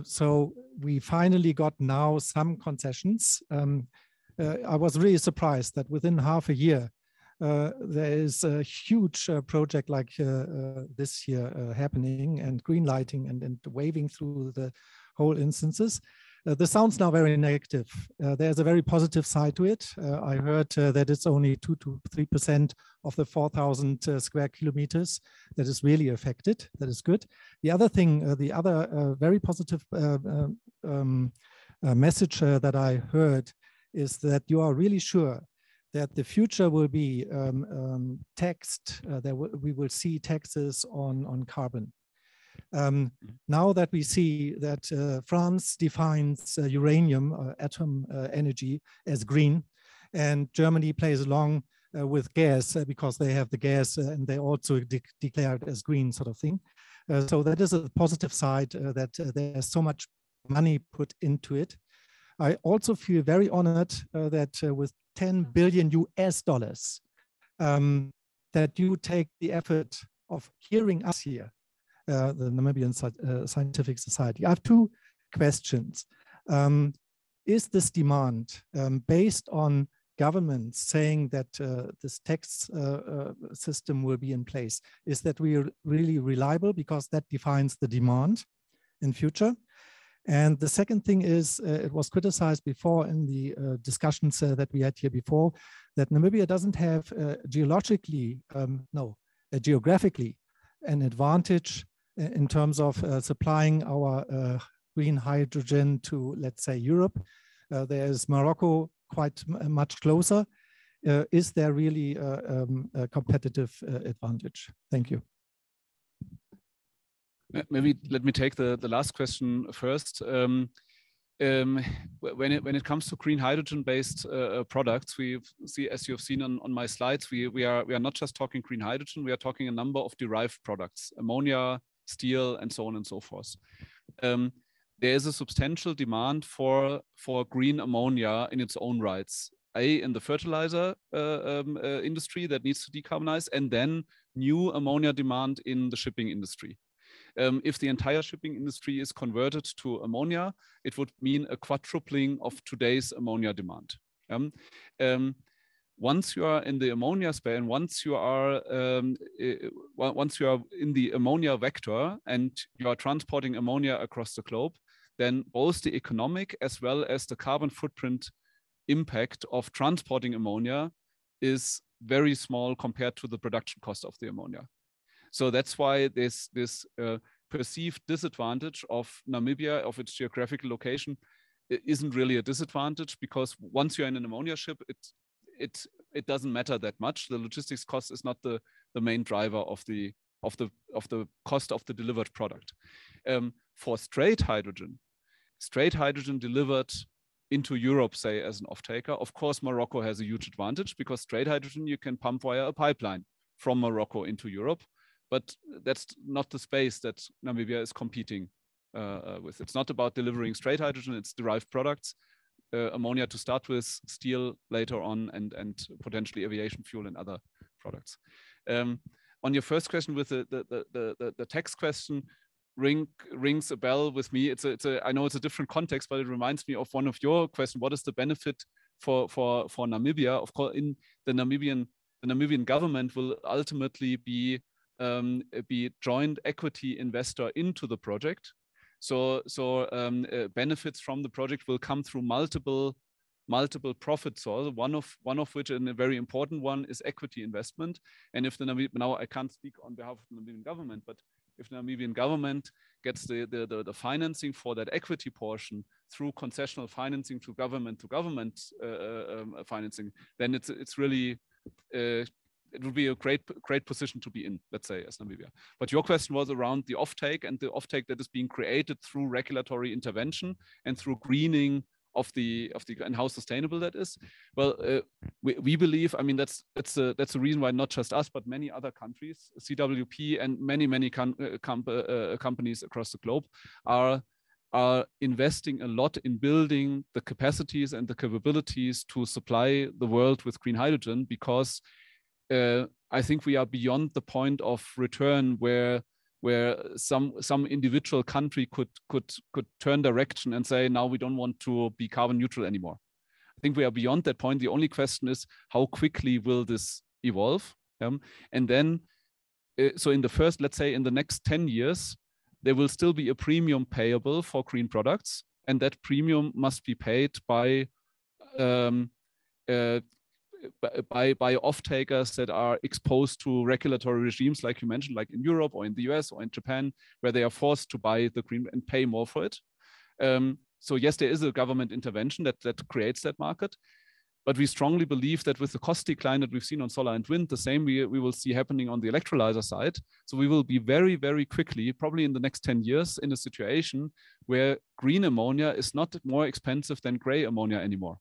so we finally got now some concessions. Um, I was really surprised that within half a year uh, there is a huge uh, project like uh, this year happening and green lighting and, and waving through the whole instances. Uh, this sounds now very negative. Uh, there's a very positive side to it. Uh, I heard that it's only two to three percent of the 4,000 square kilometers that is really affected. That is good. The other thing, the other very positive um, message that I heard is that you are really sure that the future will be um, um, taxed, uh, that we will see taxes on, on carbon. Um, mm-hmm. now that we see that uh, France defines uh, uranium, uh, atom uh, energy, as green, and Germany plays along uh, with gas because they have the gas and they also de declare it as green, sort of thing. so that is a positive side that there's so much money put into it. I also feel very honored that with 10 billion US dollars, um, that you take the effort of hearing us here, uh, the Namibian uh, Scientific Society. I have two questions. Um, is this demand um, based on governments saying that uh, this tax uh, uh, system will be in place? Is that we are really reliable because that defines the demand in future? And the second thing is, uh, it was criticized before in the uh, discussions uh, that we had here before, that Namibia doesn't have uh, geologically, um, no, uh, geographically, an advantage uh, in terms of supplying our green hydrogen to, let's say, Europe. there's Morocco quite much closer. is there really um, a competitive advantage? Thank you. Maybe let me take the, the last question first. Um, um, when it when it comes to green hydrogen based uh, uh, products, we see as you have seen on, on my slides, we we are we are not just talking green hydrogen. We are talking a number of derived products, ammonia, steel, and so on and so forth. Um, there is a substantial demand for for green ammonia in its own rights. A in the fertilizer uh, um, uh, industry that needs to decarbonize, and then new ammonia demand in the shipping industry um, if the entire shipping industry is converted to ammonia, it would mean a quadrupling of today's ammonia demand. Um, um, once you are in the ammonia space and once you are um, once you are in the ammonia vector and you are transporting ammonia across the globe, then both the economic as well as the carbon footprint impact of transporting ammonia is very small compared to the production cost of the ammonia. So that's why this this uh, perceived disadvantage of Namibia of its geographical location isn't really a disadvantage because once you're in an ammonia ship, it it it doesn't matter that much. The logistics cost is not the the main driver of the of the of the cost of the delivered product. Um, for straight hydrogen, straight hydrogen delivered into Europe, say, as an off-taker. Of course, Morocco has a huge advantage because straight hydrogen you can pump via a pipeline from Morocco into Europe. But that's not the space that Namibia is competing uh, with. It's not about delivering straight hydrogen, it's derived products, uh, ammonia to start with, steel later on, and, and potentially aviation fuel and other products. Um, on your first question with the, the, the, the, the question, ring rings a bell with me. It's a, it's a I know it's a different context, but it reminds me of one of your questions. What is the benefit for for for Namibia? Of course, in the Namibian the Namibian government will ultimately be um, be joint equity investor into the project. So so um, uh, benefits from the project will come through multiple multiple profit sources. One of one of which, and a very important one, is equity investment. And if the Namib now I can't speak on behalf of the Namibian government, but if the Namibian government gets the, the, the, the, financing for that equity portion through concessional financing to government to government uh, uh, um, financing, then it's it's really uh, it would be a great great position to be in, let's say, as Namibia. But your question was around the offtake and the offtake that is being created through regulatory intervention and through greening of the of the and how sustainable that is well uh, we, we believe i mean that's that's a that's a reason why not just us but many other countries cwp and many many com uh, com uh, uh, companies across the globe are are investing a lot in building the capacities and the capabilities to supply the world with green hydrogen because uh, i think we are beyond the point of return where where some some individual country could could could turn direction and say now we don't want to be carbon neutral anymore. I think we are beyond that point. The only question is how quickly will this evolve? Um, and then uh, so in the first let's say in the next 10 years there will still be a premium payable for green products and that premium must be paid by um, uh, by by off takers that are exposed to regulatory regimes like you mentioned like in europe or in the us or in japan where they are forced to buy the green and pay more for it. Um, so yes there is a government intervention that that creates that market but we strongly believe that with the cost decline that we've seen on solar and wind the same we, we will see happening on the electrolyzer side. So we will be very very quickly probably in the next 10 years in a situation where green ammonia is not more expensive than gray ammonia anymore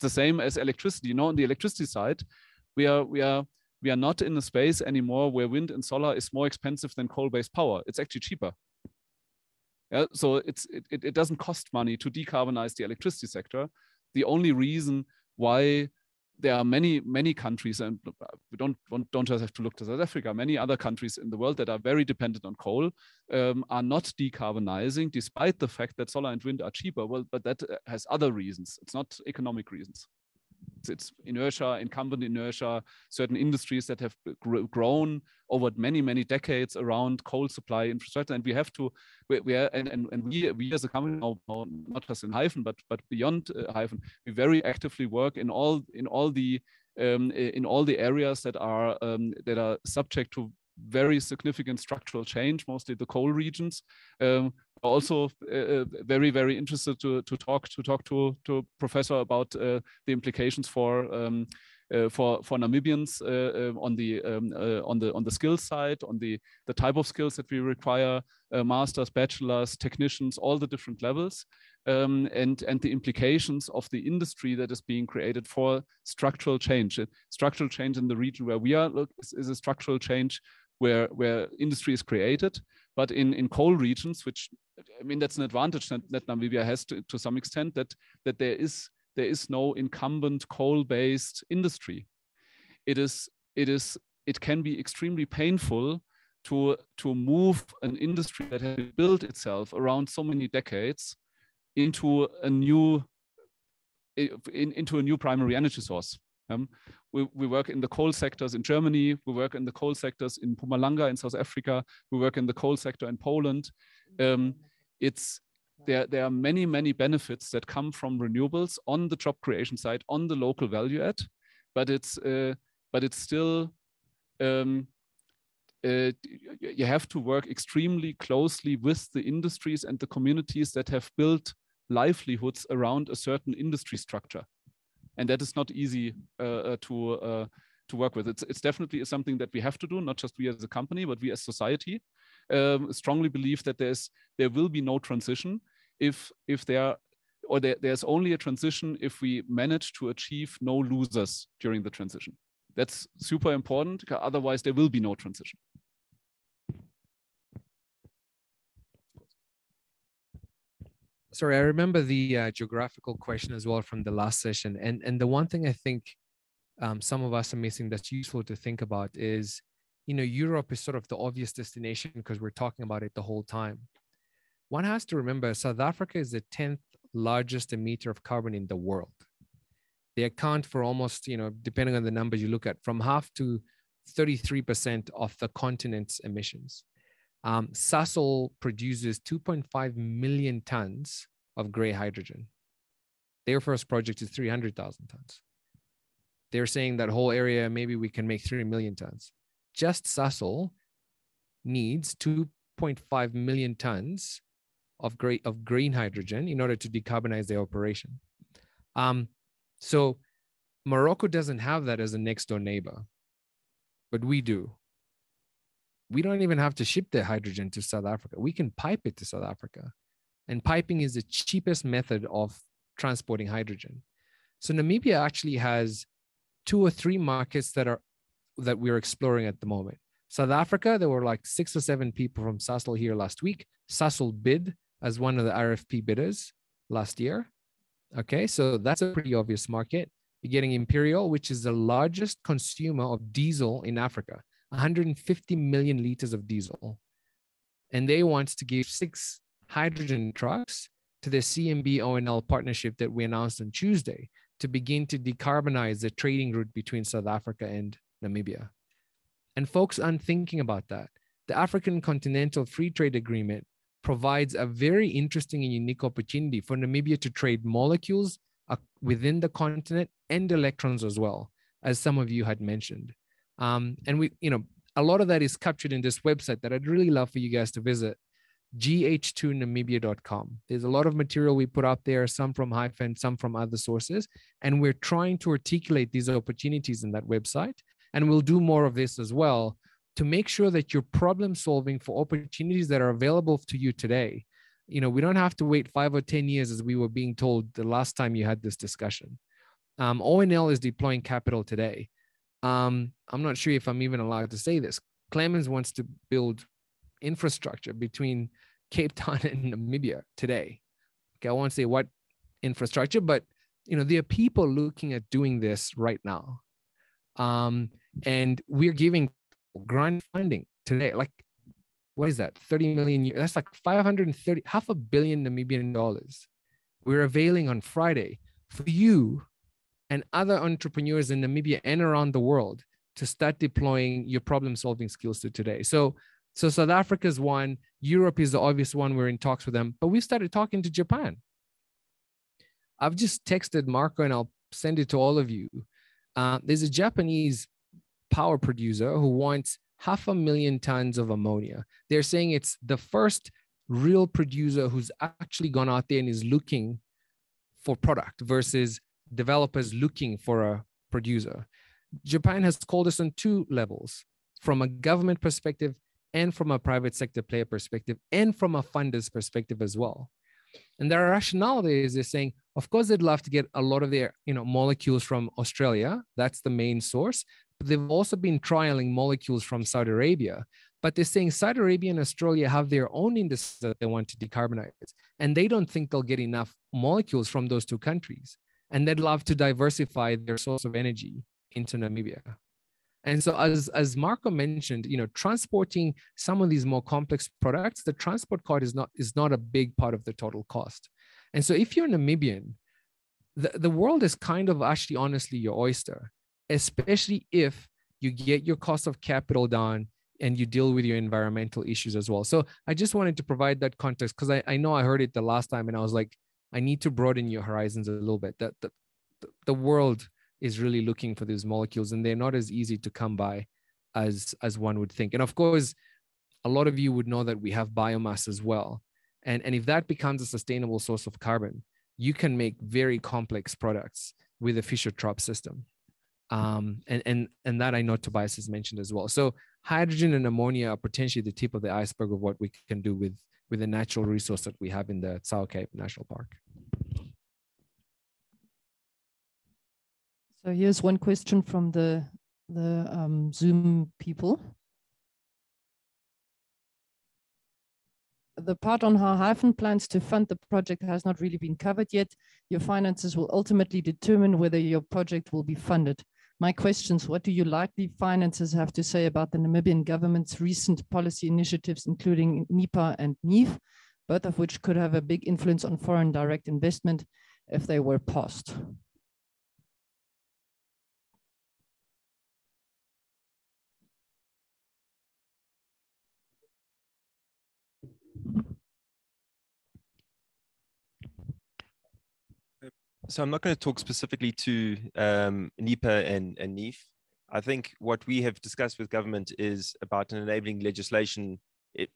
the same as electricity. You know, on the electricity side, we are we are we are not in a space anymore where wind and solar is more expensive than coal-based power. It's actually cheaper. Yeah, so it's it, it doesn't cost money to decarbonize the electricity sector. The only reason why there are many many countries and we don't don't just have to look to south africa. Many other countries in the world that are very dependent on coal um, are not decarbonizing despite the fact that solar and wind are cheaper. Well but that uh, has other reasons. It's not economic reasons it's inertia, incumbent inertia, certain industries that have gr grown over many, many decades around coal supply infrastructure. And we have to, we, we are, and, and, and we, we as a company, not just in Hyphen, but, but beyond uh, Hyphen, we very actively work in all, in all the, um, in all the areas that are, um, that are subject to very significant structural change, mostly the coal regions. Um, also uh, uh, very very interested to to talk to talk to to professor about uh, the implications for um, uh, for for Namibians uh, uh on the um, on the on the skills side, on the the type of skills that we require, masters, bachelors, technicians, all the different levels, um, and and the implications of the industry that is being created for structural change. Structural change in the region where we are look, is, is a structural change where where industry is created but in, in coal regions, which I mean, that's an advantage that, that Namibia has to, to some extent that, that there is there is no incumbent coal-based industry. It is it is it can be extremely painful to to move an industry that has built itself around so many decades into a new in, into a new primary energy source. Um, we, work in the coal sectors in Germany. We work in the coal sectors in Mpumalanga in South Africa. We work in the coal sector in Poland. Um, it's there, there are many, many benefits that come from renewables on the job creation side, on the local value add, but it's uh, but it's still um, uh, you have to work extremely closely with the industries and the communities that have built livelihoods around a certain industry structure and that is not easy uh, uh, to uh, to work with. It's it's definitely something that we have to do, not just we as a company, but we as society. Um, strongly believe that there's there will be no transition if if there or there, there's only a transition if we manage to achieve no losers during the transition. That's super important, otherwise there will be no transition. Sorry, I remember the uh, geographical question as well from the last session. And, and the one thing I think um, some of us are missing that's useful to think about is, you know, Europe is sort of the obvious destination because we're talking about it the whole time. One has to remember South Africa is the 10th largest emitter of carbon in the world. They account for almost, you know, depending on the numbers you look at, from half to 33% of the continent's emissions. Um, Sasol produces 2.5 million tons of gray hydrogen. Their first project is 300,000 tons. They're saying that whole area, maybe we can make 3 million tons. Just Sasol needs 2.5 million tons of, gray, of green hydrogen in order to decarbonize their operation. Um, so Morocco doesn't have that as a next door neighbor, but we do. We don't even have to ship the hydrogen to South Africa. We can pipe it to South Africa. And piping is the cheapest method of transporting hydrogen. So Namibia actually has two or three markets that are that we're exploring at the moment. South Africa, there were like six or seven people from Sasol here last week. Sasol bid as one of the RFP bidders last year. Okay, so that's a pretty obvious market. You're getting Imperial, which is the largest consumer of diesel in Africa, 150 million liters of diesel. And they want to give six hydrogen trucks to the CMB O&L partnership that we announced on Tuesday to begin to decarbonize the trading route between South Africa and Namibia. And folks aren't thinking about that. The African Continental Free Trade Agreement provides a very interesting and unique opportunity for Namibia to trade molecules uh, within the continent and electrons as well, as some of you had mentioned. Um, and we, you know, a lot of that is captured in this website that I'd really love for you guys to visit, gh2namibia.com. There's a lot of material we put out there, some from Hyphen, some from other sources, and we're trying to articulate these opportunities in that website. And we'll do more of this as well to make sure that you're problem solving for opportunities that are available to you today. You know, we don't have to wait five or 10 years as we were being told the last time you had this discussion. Um, O&L is deploying capital today. Um, I'm not sure if I'm even allowed to say this. Clemens wants to build infrastructure between Cape Town <laughs> and Namibia today. Okay, I won't say what infrastructure, but you know, there are people looking at doing this right now. Um, and we're giving grant funding today. Like, what is that? 30 million. That's like 530, half a billion Namibian dollars. We're availing on Friday for you and other entrepreneurs in Namibia and around the world to start deploying your problem solving skills to today. So, so South Africa is one. Europe is the obvious one. We're in talks with them, but we started talking to Japan. I've just texted Marco and I'll send it to all of you. Uh, there's a Japanese power producer who wants half a million tons of ammonia. They're saying it's the first real producer who's actually gone out there and is looking for product versus developers looking for a producer. Japan has called us on two levels from a government perspective and from a private sector player perspective and from a funder's perspective as well. And their rationale is they're saying, of course, they'd love to get a lot of their you know, molecules from Australia. That's the main source But they've also been trialing molecules from Saudi Arabia, but they're saying Saudi Arabia and Australia have their own industries that they want to decarbonize, and they don't think they'll get enough molecules from those two countries, and they'd love to diversify their source of energy into Namibia. And so, as as Marco mentioned, you know, transporting some of these more complex products, the transport cost is not is not a big part of the total cost. And so, if you're Namibian, the, the world is kind of actually honestly your oyster especially if you get your cost of capital down and you deal with your environmental issues as well. So I just wanted to provide that context because I, I know I heard it the last time and I was like, I need to broaden your horizons a little bit. That the, the world is really looking for these molecules and they're not as easy to come by as as one would think. And of course, a lot of you would know that we have biomass as well. And, and if that becomes a sustainable source of carbon, you can make very complex products with a Fischer-Tropsch system um, and and and that I know Tobias has mentioned as well. So hydrogen and ammonia are potentially the tip of the iceberg of what we can do with with the natural resource that we have in the Tsau Khaeb National Park. So here's one question from the, the um, Zoom people. the part on how Hyphen plans to fund the project has not really been covered yet. Your finances will ultimately determine whether your project will be funded. My questions, what do you likely finances have to say about the Namibian government's recent policy initiatives, including NEPA and NIEF, both of which could have a big influence on foreign direct investment if they were passed? So I'm not going to talk specifically to um, NEPA and, and NIEF. I think what we have discussed with government is about enabling legislation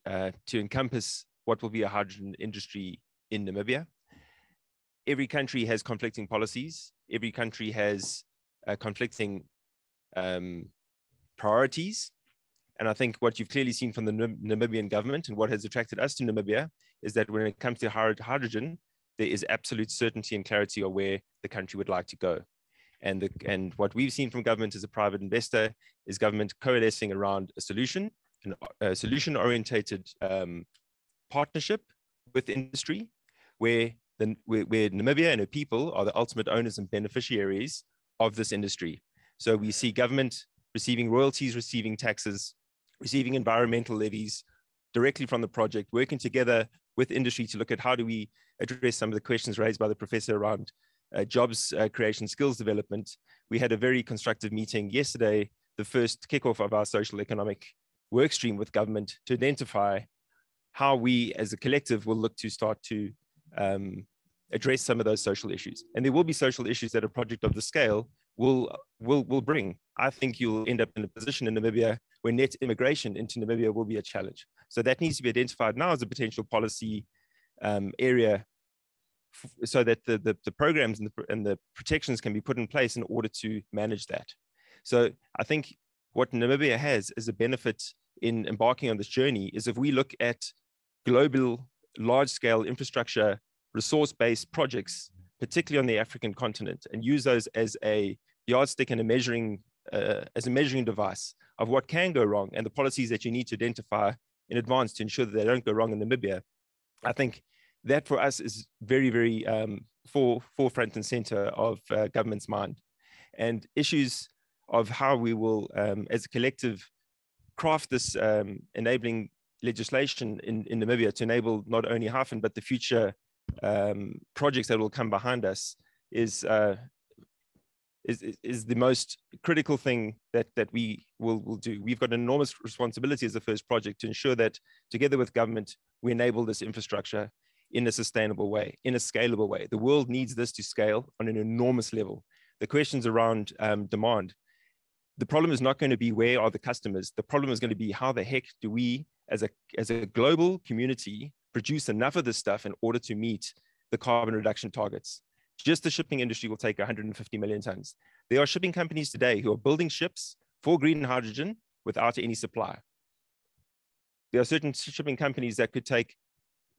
uh, to encompass what will be a hydrogen industry in Namibia. Every country has conflicting policies. Every country has uh, conflicting um, priorities. And I think what you've clearly seen from the Namibian government and what has attracted us to Namibia is that when it comes to hydrogen, there is absolute certainty and clarity of where the country would like to go. And, the, and what we've seen from government as a private investor is government coalescing around a solution, a solution orientated um, partnership with industry where, the, where, where Namibia and her people are the ultimate owners and beneficiaries of this industry. So we see government receiving royalties, receiving taxes, receiving environmental levies directly from the project, working together with industry to look at how do we address some of the questions raised by the professor around uh, jobs uh, creation, skills development. We had a very constructive meeting yesterday, the first kickoff of our social economic work stream with government to identify how we as a collective will look to start to um, address some of those social issues. And there will be social issues that a project of the scale will, will, will bring. I think you'll end up in a position in Namibia where net immigration into Namibia will be a challenge. So that needs to be identified now as a potential policy um, area so that the, the, the, programs and the, and the protections can be put in place in order to manage that. So I think what Namibia has as a benefit in embarking on this journey is if we look at global large scale infrastructure resource-based projects, particularly on the African continent, and use those as a yardstick and a measuring uh, as a measuring device of what can go wrong and the policies that you need to identify in advance to ensure that they don't go wrong in Namibia. I think that for us is very, very um, for, forefront and center of uh, government's mind. And issues of how we will, um, as a collective, craft this um, enabling legislation in, in Namibia to enable not only Hyphen, but the future um, projects that will come behind us is, uh, is, is the most critical thing that, that we will, will do. We've got an enormous responsibility as the first project to ensure that together with government, we enable this infrastructure in a sustainable way, in a scalable way. The world needs this to scale on an enormous level. The questions around um, demand, the problem is not going to be where are the customers. The problem is going to be how the heck do we, as a as a global community, produce enough of this stuff in order to meet the carbon reduction targets. Just the shipping industry will take 150 million tons. There are shipping companies today who are building ships for green hydrogen without any supply. There are certain shipping companies that could take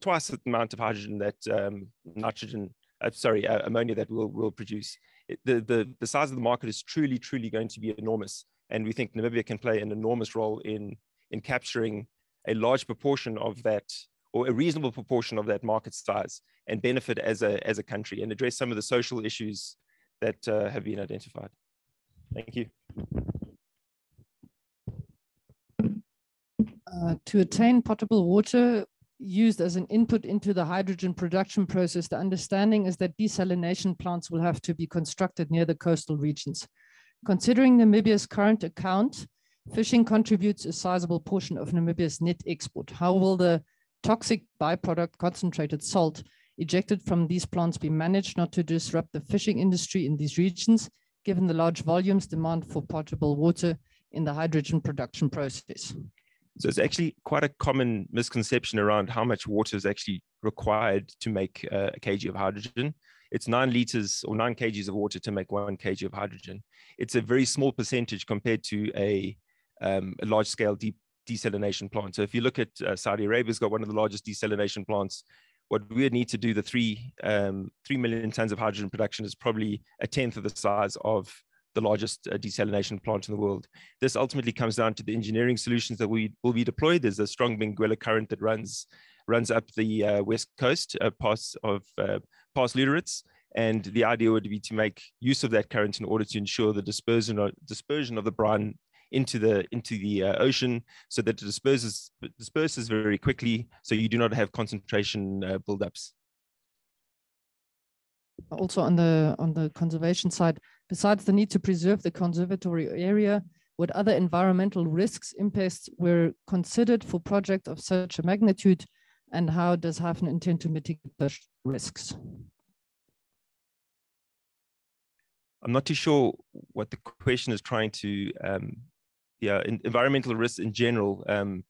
twice the amount of hydrogen that um, nitrogen, uh, sorry, uh, ammonia that we'll, will produce. It, the, the, the size of the market is truly, truly going to be enormous. And we think Namibia can play an enormous role in, in capturing a large proportion of that or a reasonable proportion of that market size and benefit as a, as a country and address some of the social issues that uh, have been identified. Thank you. Uh, to attain potable water, used as an input into the hydrogen production process, the understanding is that desalination plants will have to be constructed near the coastal regions. Considering Namibia's current account, fishing contributes a sizable portion of Namibia's net export. How will the toxic byproduct concentrated salt ejected from these plants be managed not to disrupt the fishing industry in these regions, given the large volumes demand for potable water in the hydrogen production process? So it's actually quite a common misconception around how much water is actually required to make uh, a kg of hydrogen. It's nine liters or nine kgs of water to make one kg of hydrogen. It's a very small percentage compared to a, um, a large scale deep desalination plant. So if you look at uh, Saudi Arabia's got one of the largest desalination plants. What we would need to do the three um, three million tons of hydrogen production is probably a tenth of the size of the largest uh, desalination plant in the world. This ultimately comes down to the engineering solutions that we will be deployed. There's a strong Benguela current that runs runs up the uh, west coast uh, past of uh, past Lüderitz. And the idea would be to make use of that current in order to ensure the dispersion of, dispersion of the brine into the into the uh, ocean so that it disperses disperses very quickly so you do not have concentration uh, buildups. Also on the on the conservation side besides the need to preserve the conservatory area what other environmental risks impacts were considered for projects of such a magnitude and how does Hyphen intend to mitigate those risks? I'm not too sure what the question is trying to um, yeah, in, environmental risks in general. Um,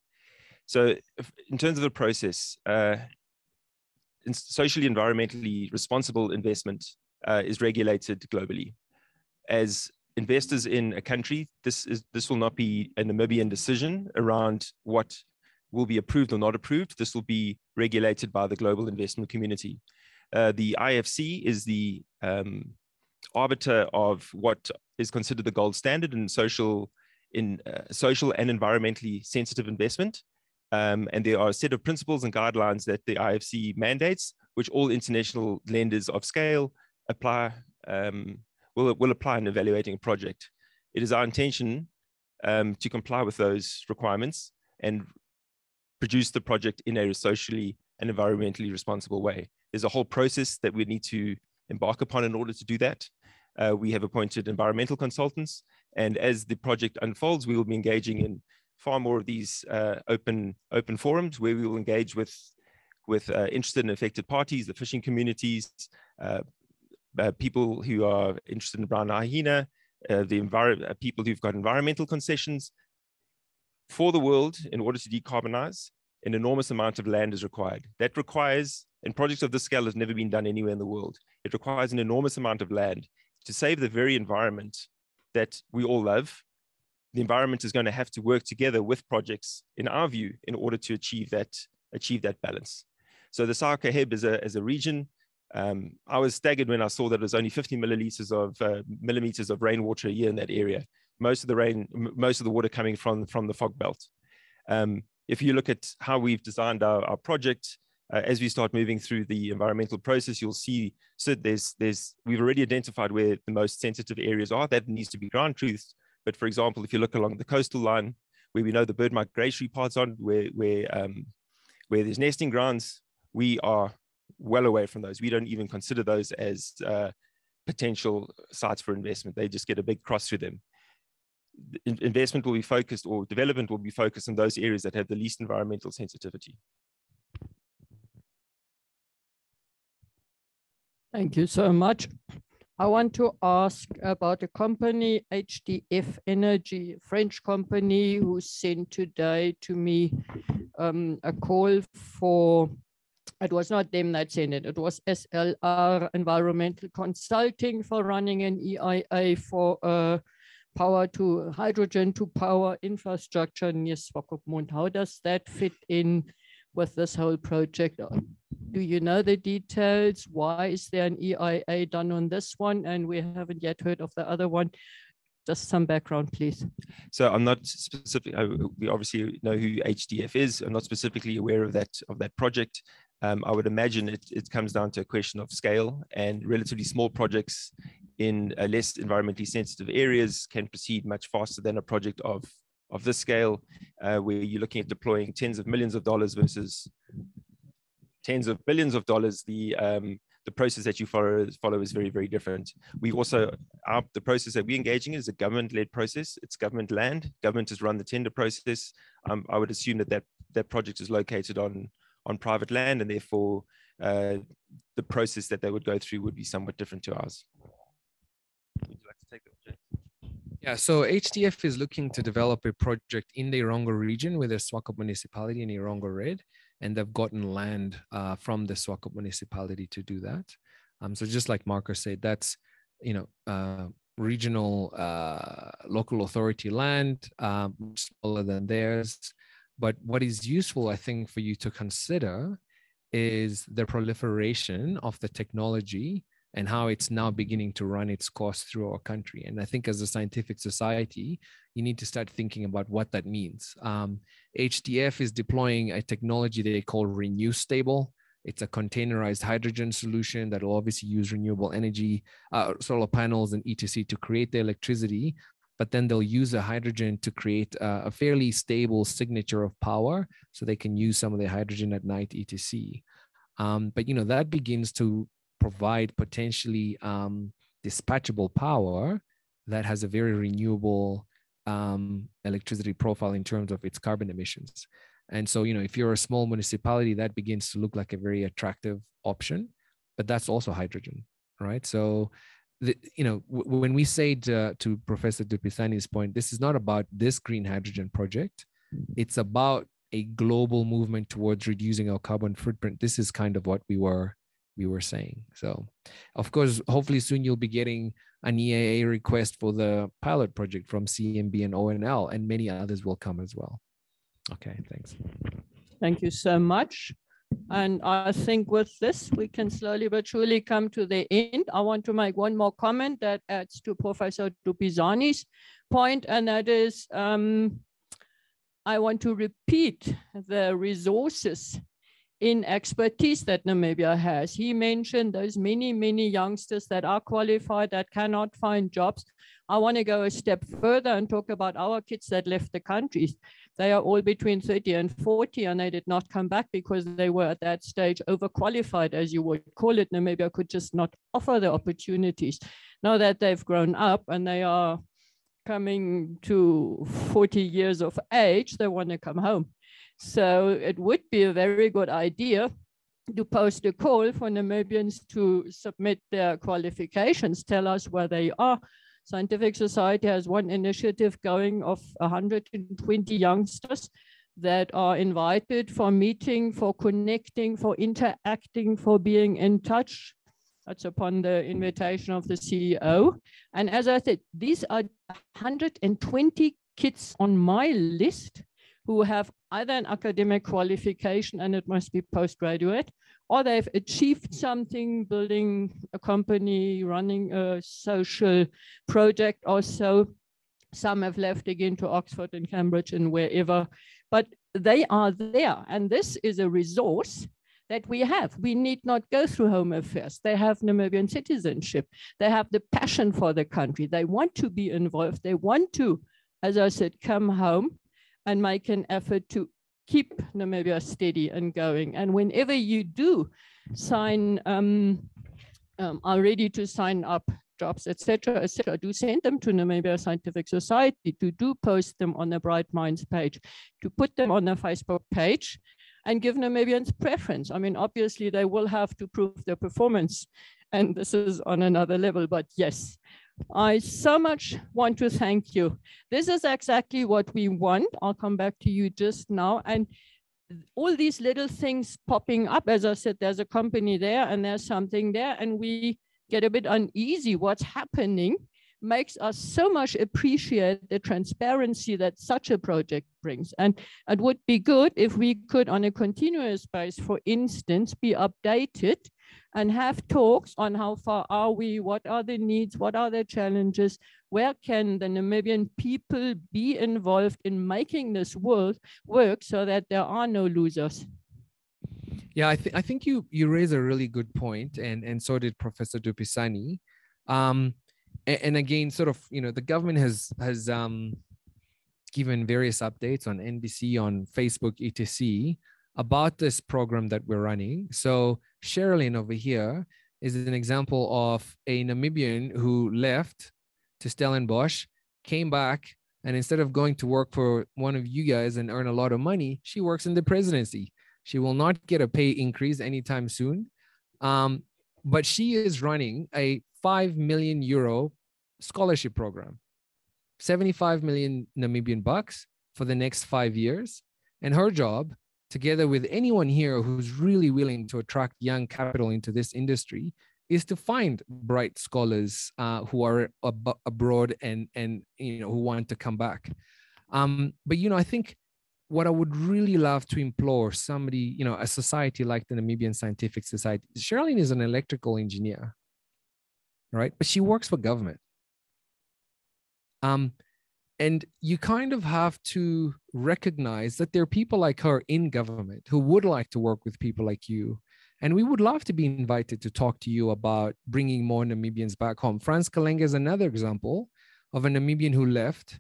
so if, in terms of the process, uh, socially environmentally responsible investment uh, is regulated globally. As investors in a country, this is this will not be a Namibian decision around what will be approved or not approved. This will be regulated by the global investment community. Uh, the IFC is the um, arbiter of what is considered the gold standard in social in uh, social and environmentally sensitive investment. Um, and there are a set of principles and guidelines that the IFC mandates, which all international lenders of scale apply um, will, will apply in evaluating a project. It is our intention um, to comply with those requirements and produce the project in a socially and environmentally responsible way. There's a whole process that we need to embark upon in order to do that. Uh, we have appointed environmental consultants and as the project unfolds, we will be engaging in far more of these uh, open open forums where we will engage with with uh, interested and affected parties, the fishing communities, uh, uh people who are interested in brown hyena, uh, the uh, people who've got environmental concessions. For the world, in order to decarbonize, an enormous amount of land is required. That requires, and projects of this scale has never been done anywhere in the world. It requires an enormous amount of land to save the very environment that we all love, the environment is going to have to work together with projects, in our view, in order to achieve that achieve that balance. So the Tsau Khaeb as a, as a region, um, I was staggered when I saw that it was only 50 milliliters of uh, millimeters of rainwater a year in that area. Most of the rain, most of the water coming from, from the fog belt. Um, if you look at how we've designed our, our project, uh, as we start moving through the environmental process, you'll see so there's there's we've already identified where the most sensitive areas are. That needs to be ground truth. But for example, if you look along the coastal line, where we know the bird migratory parts on, where where um, where there's nesting grounds, we are well away from those. We don't even consider those as uh, potential sites for investment. They just get a big cross through them. investment will be focused or development will be focused on those areas that have the least environmental sensitivity. Thank you so much. I want to ask about a company, HDF Energy, French company, who sent today to me um, a call for, it was not them that sent it, it was SLR Environmental Consulting for running an EIA for uh, power to hydrogen to power infrastructure near Swakopmund. How does that fit in with this whole project? Do you know the details? Why is there an EIA done on this one? And we haven't yet heard of the other one. Just some background, please. So I'm not specific. We obviously know who HDF is. I'm not specifically aware of that of that project. Um, I would imagine it, it comes down to a question of scale and relatively small projects in less environmentally sensitive areas can proceed much faster than a project of of this scale, uh, where you're looking at deploying tens of millions of dollars versus tens of billions of dollars, the um, the process that you follow follow is very very different. We also our, the process that we're engaging in is a government led process. It's government land. Government has run the tender process. Um, I would assume that that that project is located on on private land, and therefore uh, the process that they would go through would be somewhat different to ours. Would you like to take that, Yeah, so HDF is looking to develop a project in the Erongo region with the Swakop municipality in Erongo RED and they've gotten land uh, from the Swakop municipality to do that. Um, so just like Marcus said, that's you know uh, regional uh, local authority land, um, smaller than theirs. But what is useful, I think, for you to consider is the proliferation of the technology and how it's now beginning to run its course through our country. And I think as a scientific society, you need to start thinking about what that means. Um, HDF is deploying a technology they call Renewstable. It's a containerized hydrogen solution that will obviously use renewable energy, uh, solar panels, and etc. to create the electricity. But then they'll use the hydrogen to create a, a fairly stable signature of power, so they can use some of the hydrogen at night, etc. Um, but you know that begins to provide potentially um, dispatchable power that has a very renewable um, electricity profile in terms of its carbon emissions. And so, you know, if you're a small municipality, that begins to look like a very attractive option, but that's also hydrogen, right? So, the, you know, w- when we say to, to Professor du Pisani's point, this is not about this green hydrogen project. It's about a global movement towards reducing our carbon footprint. This is kind of what we were we were saying. So, of course, hopefully soon you'll be getting an EIA request for the pilot project from CMB and O&L, and many others will come as well. Okay, thanks. Thank you so much. And I think with this, we can slowly but surely come to the end. I want to make one more comment that adds to Professor du Pisani's point, and that is um, I want to repeat the resources in expertise that Namibia has. He mentioned those many, many youngsters that are qualified that cannot find jobs. I want to go a step further and talk about our kids that left the countries. They are all between 30 and 40, and they did not come back because they were at that stage overqualified, as you would call it. Namibia could just not offer the opportunities. Now that they've grown up and they are coming to 40 years of age, they want to come home. So it would be a very good idea to post a call for Namibians to submit their qualifications, tell us where they are. Scientific Society has one initiative going of 120 youngsters that are invited for meeting, for connecting, for interacting, for being in touch. That's upon the invitation of the CEO. And as I said, these are 120 kids on my list who have either an academic qualification and it must be postgraduate, or they've achieved something, building a company, running a social project or so. Some have left again to Oxford and Cambridge and wherever, but they are there. And this is a resource that we have. We need not go through Home Affairs. They have Namibian citizenship. They have the passion for the country. They want to be involved. They want to, as I said, come home and make an effort to keep Namibia steady and going. And whenever you do sign, um, um, are ready to sign up jobs, etc., etc., do send them to Namibia Scientific Society, to do post them on the Bright Minds page, to put them on the Facebook page, and give Namibians preference. I mean, obviously they will have to prove their performance, and this is on another level, but yes, I so much want to thank you. This is exactly what we want. I'll come back to you just now. And all these little things popping up, as I said, there's a company there and there's something there, and we get a bit uneasy. What's happening makes us so much appreciate the transparency that such a project brings. And it would be good if we could, on a continuous basis, for instance, be updated and have talks on how far are we, what are the needs, what are the challenges, where can the Namibian people be involved in making this world work so that there are no losers. Yeah, I, th- I think you you raise a really good point, and and so did Professor du Pisani. Um, and, and again, sort of, you know, the government has has um, given various updates on NBC, on Facebook, etc about this program that we're running. So Sherilyn over here is an example of a Namibian who left to Stellenbosch, came back, and instead of going to work for one of you guys and earn a lot of money, she works in the presidency. She will not get a pay increase anytime soon. Um, but she is running a 5 million euro scholarship program, 75 million Namibian bucks for the next five years. And her job together with anyone here who's really willing to attract young capital into this industry is to find bright scholars uh, who are ab- abroad and and you know who want to come back um, but you know i think what i would really love to implore somebody you know a society like the namibian scientific society sherilyn is an electrical engineer right? But she works for government. Um, and you kind of have to recognize that there are people like her in government who would like to work with people like you. And we would love to be invited to talk to you about bringing more Namibians back home. Franz Kalenga is another example of a Namibian who left,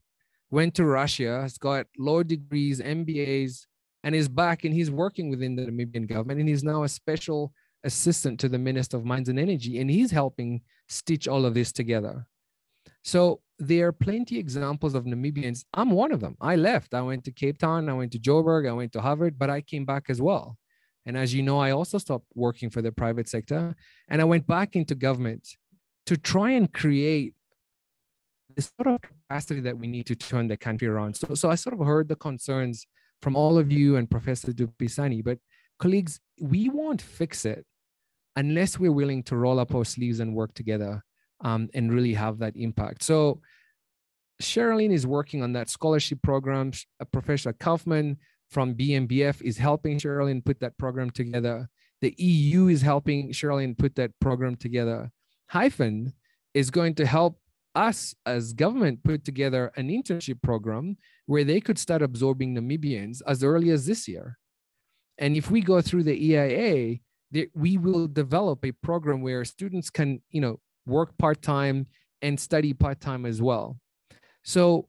went to Russia, has got law degrees, MBAs, and is back and he's working within the Namibian government. And he's now a special assistant to the Minister of Mines and Energy. And he's helping stitch all of this together. So there are plenty examples of Namibians. I'm one of them. I left. I went to Cape Town. I went to Joburg. I went to Harvard, but I came back as well. And as you know, I also stopped working for the private sector and I went back into government to try and create this sort of capacity that we need to turn the country around. So, so I sort of heard the concerns from all of you and Professor du Pisani, but colleagues, we won't fix it unless we're willing to roll up our sleeves and work together um, and really have that impact. So Sherilyn is working on that scholarship program. Uh, Professor Kaufman from BMBF is helping Sherilyn put that program together. The EU is helping Sherilyn put that program together. Hyphen is going to help us as government put together an internship program where they could start absorbing Namibians as early as this year. And if we go through the EIA, we will develop a program where students can, you know, work part-time and study part-time as well. So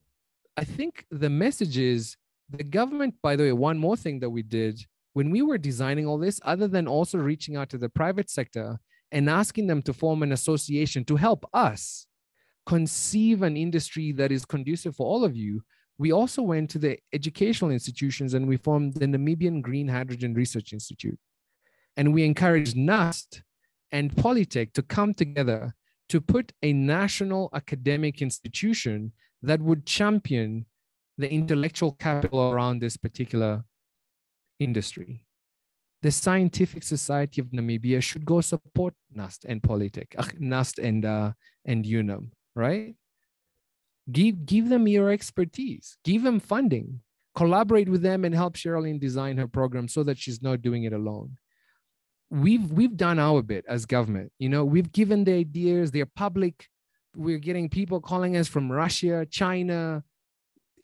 I think the message is the government, by the way, one more thing that we did when we were designing all this, other than also reaching out to the private sector and asking them to form an association to help us conceive an industry that is conducive for all of you, we also went to the educational institutions and we formed the Namibian Green Hydrogen Research Institute. And we encouraged NUST and Polytech to come together to put a national academic institution that would champion the intellectual capital around this particular industry. The Scientific Society of Namibia should go support NUST and Polytech, uh, NUST and, uh, and UNAM, right? Give, give them your expertise, give them funding, collaborate with them and help Sherilyn design her program so that she's not doing it alone. We've, we've done our bit as government. You know, we've given the ideas, they're public. We're getting people calling us from Russia, China,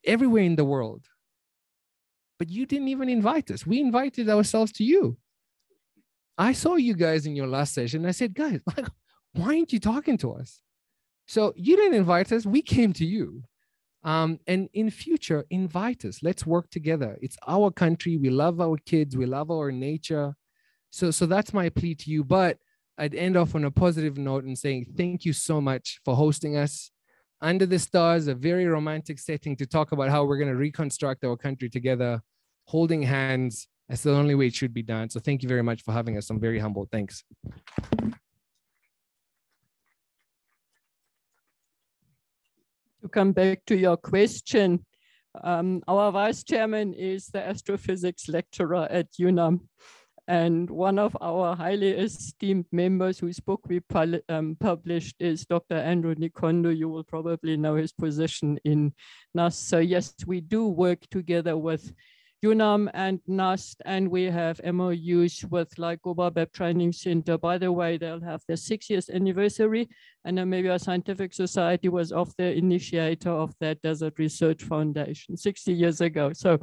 everywhere in the world. But you didn't even invite us. We invited ourselves to you. I saw you guys in your last session. I said, guys, <laughs> like, why aren't you talking to us? So you didn't invite us. We came to you. Um, and in future, invite us. Let's work together. It's our country. We love our kids. We love our nature. So, so that's my plea to you. But I'd end off on a positive note and saying thank you so much for hosting us under the stars, a very romantic setting to talk about how we're going to reconstruct our country together, holding hands. That's the only way it should be done. So thank you very much for having us. I'm very humbled. Thanks. To come back to your question, um, our vice chairman is the astrophysics lecturer at UNAM. And one of our highly esteemed members whose book we um, published is Dr. Andrew Niikondo. You will probably know his position in NUST. So yes, we do work together with UNAM and NUST, and we have MOUs with like Gobabeb Training Center. By the way, they'll have their six years anniversary, and our scientific society was of the initiator of that Desert Research Foundation 60 years ago. So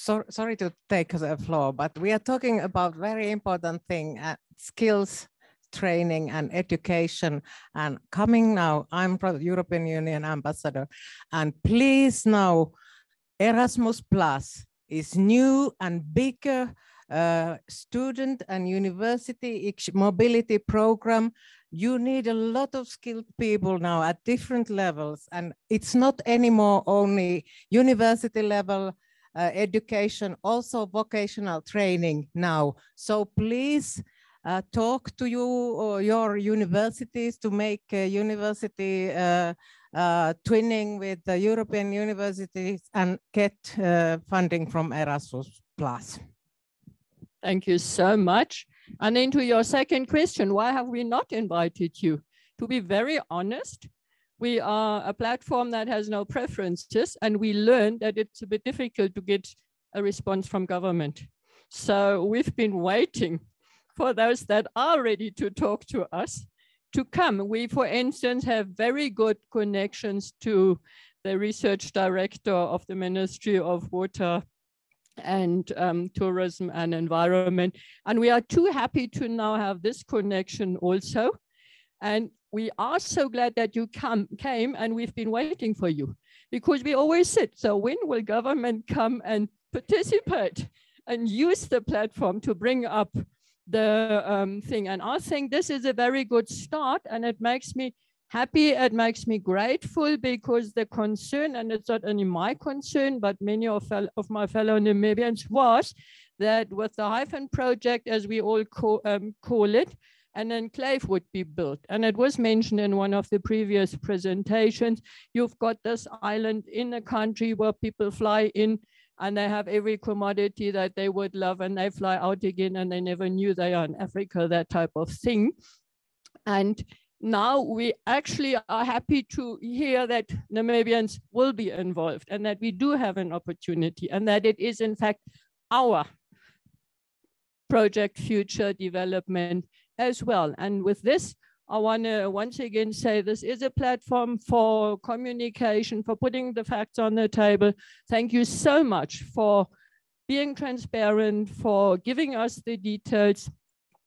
so, sorry to take the floor, but we are talking about very important thing, uh, skills training and education. And coming now, I'm from European Union ambassador, and please know Erasmus Plus is new and bigger uh, student and university mobility program. You need a lot of skilled people now at different levels, and it's not anymore only university level uh, education, also vocational training now. So please uh, talk to you or your universities to make university uh, uh, twinning with the European universities and get uh, funding from Erasmus Plus. Thank you so much. And into your second question, why have we not invited you? To be very honest, we are a platform that has no preferences and we learned that it's a bit difficult to get a response from government. So we've been waiting for those that are ready to talk to us to come. We, for instance, have very good connections to the research director of the Ministry of Water and um, tourism and environment. And we are too happy to now have this connection also. And we are so glad that you come, came and we've been waiting for you because we always said, so when will government come and participate and use the platform to bring up the um, thing? And I think this is a very good start and it makes me happy. It makes me grateful because the concern, and it's not only my concern, but many of, of my fellow Namibians was that with the hyphen project, as we all call, um, call it, an enclave would be built. And it was mentioned in one of the previous presentations. You've got this island in a country where people fly in and they have every commodity that they would love and they fly out again and they never knew they are in Africa, that type of thing. And now we actually are happy to hear that Namibians will be involved and that we do have an opportunity and that it is in fact our project future development as well. And with this, I want to once again say this is a platform for communication, for putting the facts on the table. Thank you so much for being transparent, for giving us the details.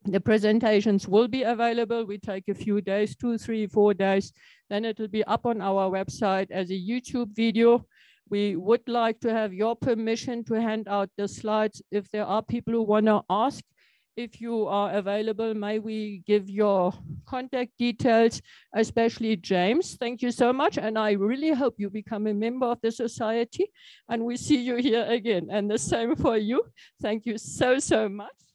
The presentations will be available. We take a few days, two, three, four days. Then it will be up on our website as a YouTube video. We would like to have your permission to hand out the slides. If there are people who want to ask, if you are available, may we give your contact details, especially James. Thank you so much. And I really hope you become a member of the society and we see you here again. And the same for you. Thank you so, so much.